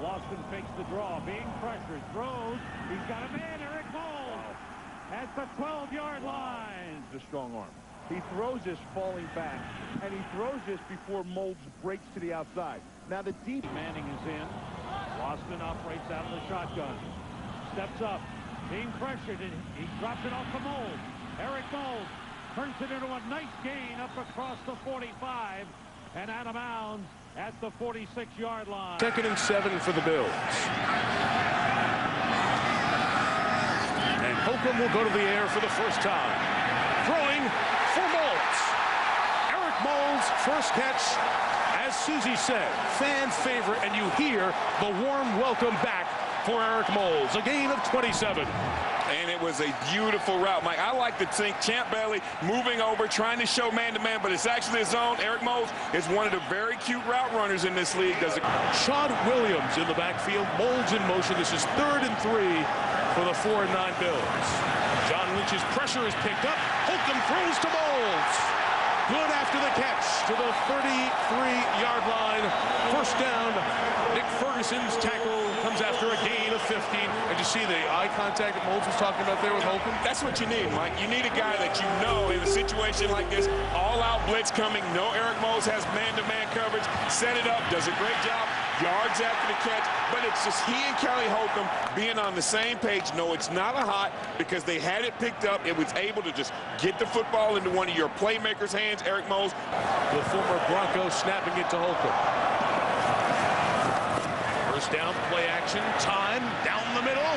Lawson fakes the draw, being pressured, throws. He's got a man, at the 12-yard line. The strong arm. He throws this falling back, and he throws this before Moulds breaks to the outside. Now the deep Manning is in. Lawson operates out of the shotgun. Steps up, being pressured, and he drops it off to Moulds. Eric Moulds turns it into a nice gain up across the 45 and out of bounds at the 46-yard line. Second and seven for the Bills. And Holcomb will go to the air for the first time. Throwing for Moulds. Eric Moulds, first catch, as Susie said, fan favorite, and you hear the warm welcome back for Eric Moulds. A gain of 27. And it was a beautiful route, Mike. I like to think Champ Bailey moving over, trying to show man-to-man, -man, but it's actually his zone. Eric Moulds is one of the very cute route runners in this league. Does it? Sean Williams in the backfield. Moulds in motion. This is third and three for the 4 and 9 Bills. John Lynch's pressure is picked up. Holcomb throws to Moulds. After the catch to the 33-yard line. First down. Nick Ferguson's tackle comes after a gain of 15. And you see the eye contact that Moulds was talking about there with Holcomb? That's what you need, Mike. You need a guy that you know in a situation like this, all-out blitz coming. No Eric Moulds has man-to-man -man coverage. Set it up, does a great job. Yards after the catch. But it's just he and Kelly Holcomb being on the same page. No, it's not a hot because they had it picked up. It was able to just get the football into one of your playmakers' hands, Eric Moulds. The former Bronco snapping it to Holcomb. First down, play action, time, down the middle.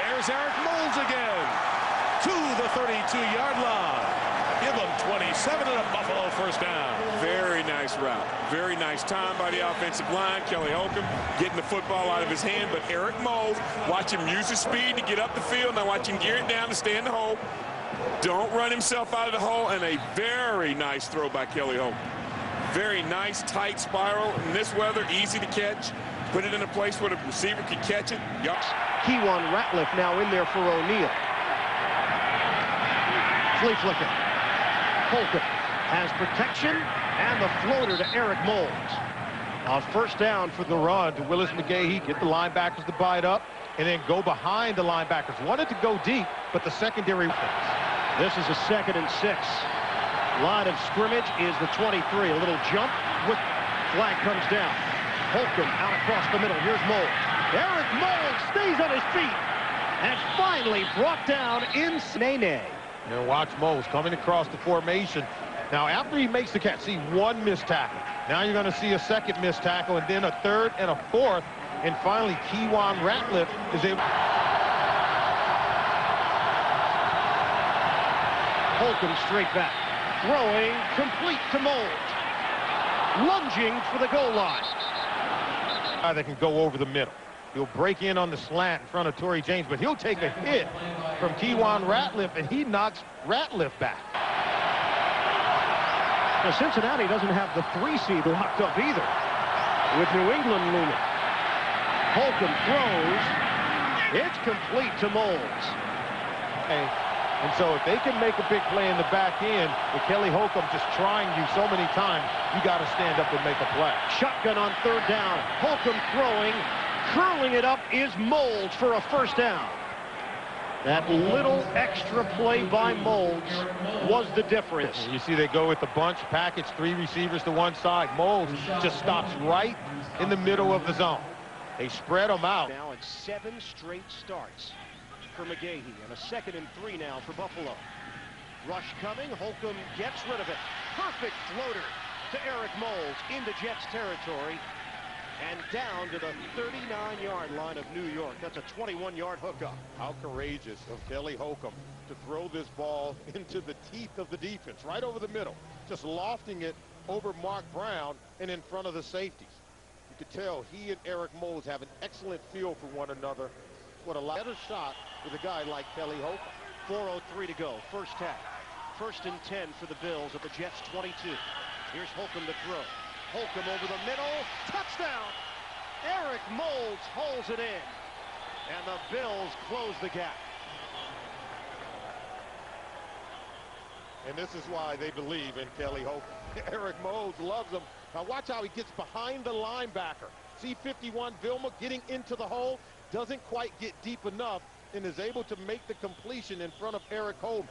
There's Eric Moulds again to the 32-yard line. Give them 27 and a Buffalo first down. Nice route. Very nice time by the offensive line. Kelly Holcomb getting the football out of his hand, but Eric Moulds, watch him use his speed to get up the field. Now watch him gear it down to stay in the hole. Don't run himself out of the hole, and a very nice throw by Kelly Holcomb. Very nice, tight spiral. In this weather, easy to catch. Put it in a place where the receiver can catch it. Yup. Keiwan Ratliff now in there for O'Neal. Flea flicker. Holcomb has protection and the floater to Eric Moulds. A first down for the run to Willis McGahee. Get the linebackers to bite up and then go behind the linebackers. Wanted to go deep, but the secondary. This is a second and six. Line of scrimmage is the 23. A little jump with flag comes down. Holcomb out across the middle. Here's Moulds. Eric Moulds stays on his feet and finally brought down in Nene. And watch Moulds coming across the formation. Now, after he makes the catch, see one missed tackle. Now you're going to see a second missed tackle, and then a third and a fourth. And finally, Keiwan Ratliff is able... Holcomb straight back. Throwing complete to Moulds. Lunging for the goal line. Guy that can go over the middle. He'll break in on the slant in front of Tory James, but he'll take a hit from Keiwan Ratliff, and he knocks Ratliff back. Now, Cincinnati doesn't have the three seed locked up either, with New England looming. Holcomb throws. It's complete to Moulds. Okay. And so if they can make a big play in the back end, with Kelly Holcomb just trying you so many times, you got to stand up and make a play. Shotgun on third down. Holcomb throwing. Curling it up is Moulds for a first down. That little extra play by Moulds was the difference. You see they go with the bunch package, three receivers to one side. Moulds just stops right in the middle of the zone. They spread them out. Now in seven straight starts for McGahee and a second and three now for Buffalo. Rush coming. Holcomb gets rid of it. Perfect floater to Eric Moulds into Jets territory and down to the 39-yard line of New York. That's a 21-yard hookup. How courageous of Kelly Holcomb to throw this ball into the teeth of the defense, right over the middle, just lofting it over Mark Brown and in front of the safeties. You could tell he and Eric Moulds have an excellent feel for one another. What a of shot with a guy like Kelly Holcomb. 4.03 to go, first half. First and 10 for the Bills at the Jets 22. Here's Holcomb to throw. Holcomb over the middle. Touchdown! Eric Moulds holds it in. And the Bills close the gap. And this is why they believe in Kelly Hope. Eric Moulds loves him. Now watch how he gets behind the linebacker. See 51 Vilma getting into the hole. Doesn't quite get deep enough and is able to make the completion in front of Eric Holman.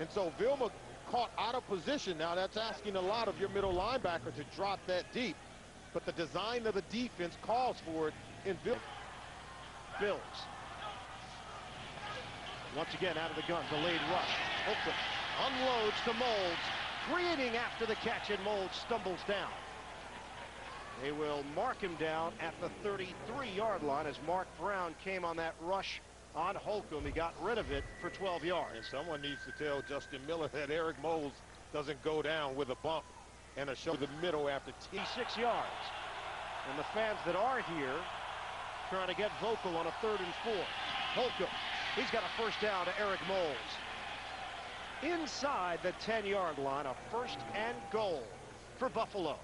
And so Vilma caught out of position. Now that's asking a lot of your middle linebacker to drop that deep. But the design of the defense calls for it in Bill. Bills. Once again out of the gun, delayed rush. Holcomb unloads to Moulds. Creating after the catch, and Moulds stumbles down. They will mark him down at the 33-yard line as Mark Brown came on that rush on Holcomb. He got rid of it for 12 yards. And someone needs to tell Justin Miller that Eric Moulds doesn't go down with a bump and a show the middle after 6 yards. And the fans that are here trying to get vocal on a third and four. Holcomb, he's got a first down to Eric Moulds. Inside the 10-yard line, a first and goal for Buffalo.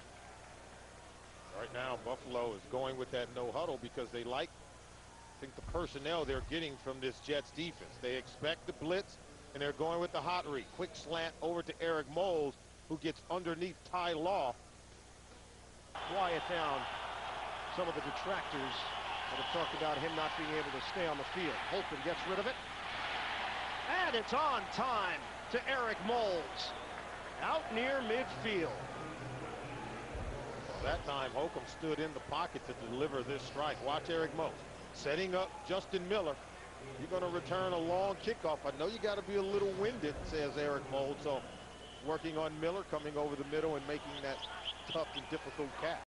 Right now, Buffalo is going with that no huddle because they like, think, the personnel they're getting from this Jets defense. They expect the blitz, and they're going with the hot read. Quick slant over to Eric Moulds, who gets underneath Ty Law. Quiet down some of the detractors that have talked about him not being able to stay on the field. Holcomb gets rid of it. And it's on time to Eric Moulds. Out near midfield. That time, Holcomb stood in the pocket to deliver this strike. Watch Eric Moulds setting up Justin Miller. You're going to return a long kickoff. I know you got to be a little winded, says Eric Mold. So working on Miller, coming over the middle and making that tough and difficult catch.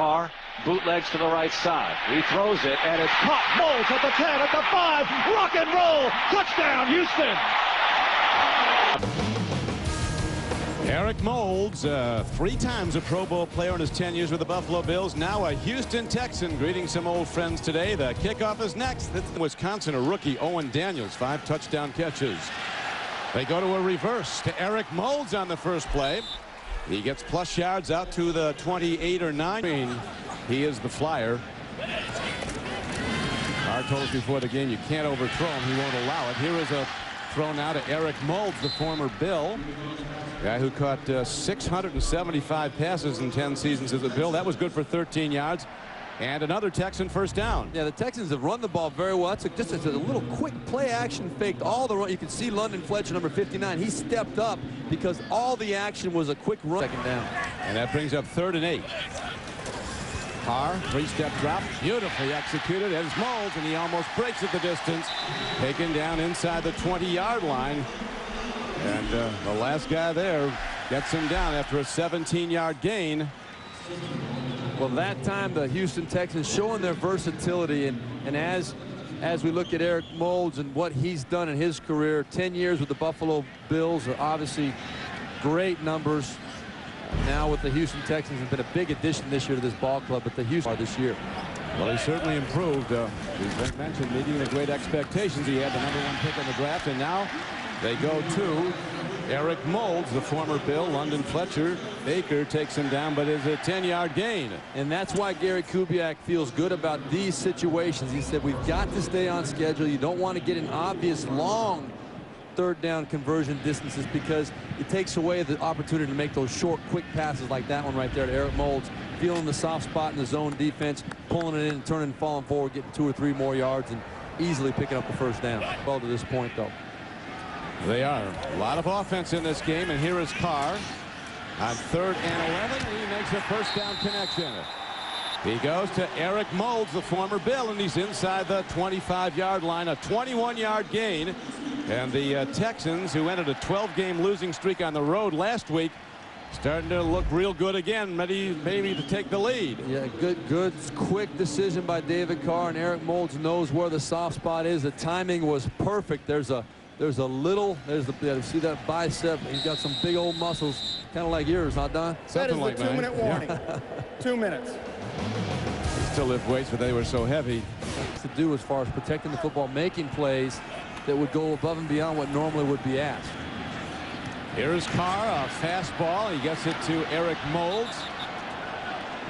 Carr bootlegs to the right side. He throws it, and it's caught. Moulds at the 10, at the 5. Rock and roll. Touchdown, Houston. Eric Moulds, uh, three times a Pro Bowl player in his 10 years with the Buffalo Bills. Now a Houston Texan greeting some old friends today. The kickoff is next. Wisconsin, a rookie, Owen Daniels, five touchdown catches. They go to a reverse to Eric Moulds on the first play. He gets plus yards out to the 28 or 9. He is the flyer. Our told us before the game you can't overthrow him. He won't allow it. Here is a throw now to Eric Moulds, the former Bill. Guy who caught uh, 675 passes in 10 seasons as a Bill. That was good for 13 yards. And another Texan first down. Yeah, the Texans have run the ball very well. It's a, just a, a little quick play action faked all the run. You can see London Fletcher, number 59. He stepped up because all the action was a quick run. Second down. And that brings up third and eight. Carr, three-step drop, beautifully executed. As Moulds, and he almost breaks at the distance. Taken down inside the 20-yard line. And uh, the last guy there gets him down after a 17-yard gain. Well, that time the Houston Texans showing their versatility, and, and as as we look at Eric Moulds and what he's done in his career, 10 years with the Buffalo Bills are obviously great numbers. Now with the Houston Texans has been a big addition this year to this ball club, but the Houston this year. Well, he certainly improved. Uh, as mentioned, meeting the great expectations. He had the number one pick in the draft, and now they go to Eric Moulds, the former Bill, London Fletcher. Baker takes him down, but is a 10-yard gain. And that's why Gary Kubiak feels good about these situations. He said, we've got to stay on schedule. You don't want to get an obvious long third down conversion distances because it takes away the opportunity to make those short, quick passes like that one right there to Eric Moulds, feeling the soft spot in the zone defense, pulling it in, turning, falling forward, getting two or three more yards, and easily picking up the first down. Well, to this point, though. They are. A lot of offense in this game, and here is Carr on third and 11. He makes a first down connection. He goes to Eric Moulds, the former Bill, and he's inside the 25-yard line, a 21-yard gain. And the uh, Texans, who ended a 12-game losing streak on the road last week, starting to look real good again, maybe, maybe to take the lead. Yeah, good, good, quick decision by David Carr, and Eric Moulds knows where the soft spot is. The timing was perfect. There's a there's a little, there's the, yeah, see that bicep, he's got some big old muscles, kind of like yours, huh, Don? Something That is the two-minute warning. two minutes. Still lift weights, but they were so heavy. To do as far as protecting the football, making plays that would go above and beyond what normally would be asked. Here's Carr, a fastball. He gets it to Eric Moulds.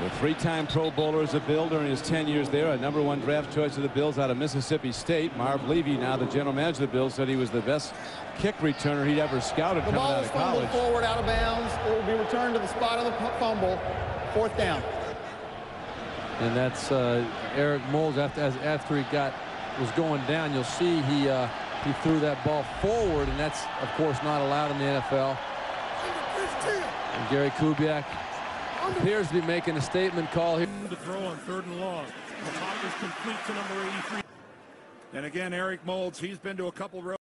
The three-time Pro Bowler as a Bill during his 10 years there, a number one draft choice of the Bills out of Mississippi State. Marv Levy, now the general manager of the Bills, said he was the best kick returner he'd ever scouted The coming ball out is of fumbled college. forward out of bounds. It will be returned to the spot of the fumble. Fourth down. And that's uh, Eric Moulds after as, after he got was going down. You'll see he uh, he threw that ball forward, and that's of course not allowed in the NFL. And Gary Kubiak appears to be making a statement call here. To throw on third and long. The is complete to number 83. And again, Eric Moulds, he's been to a couple road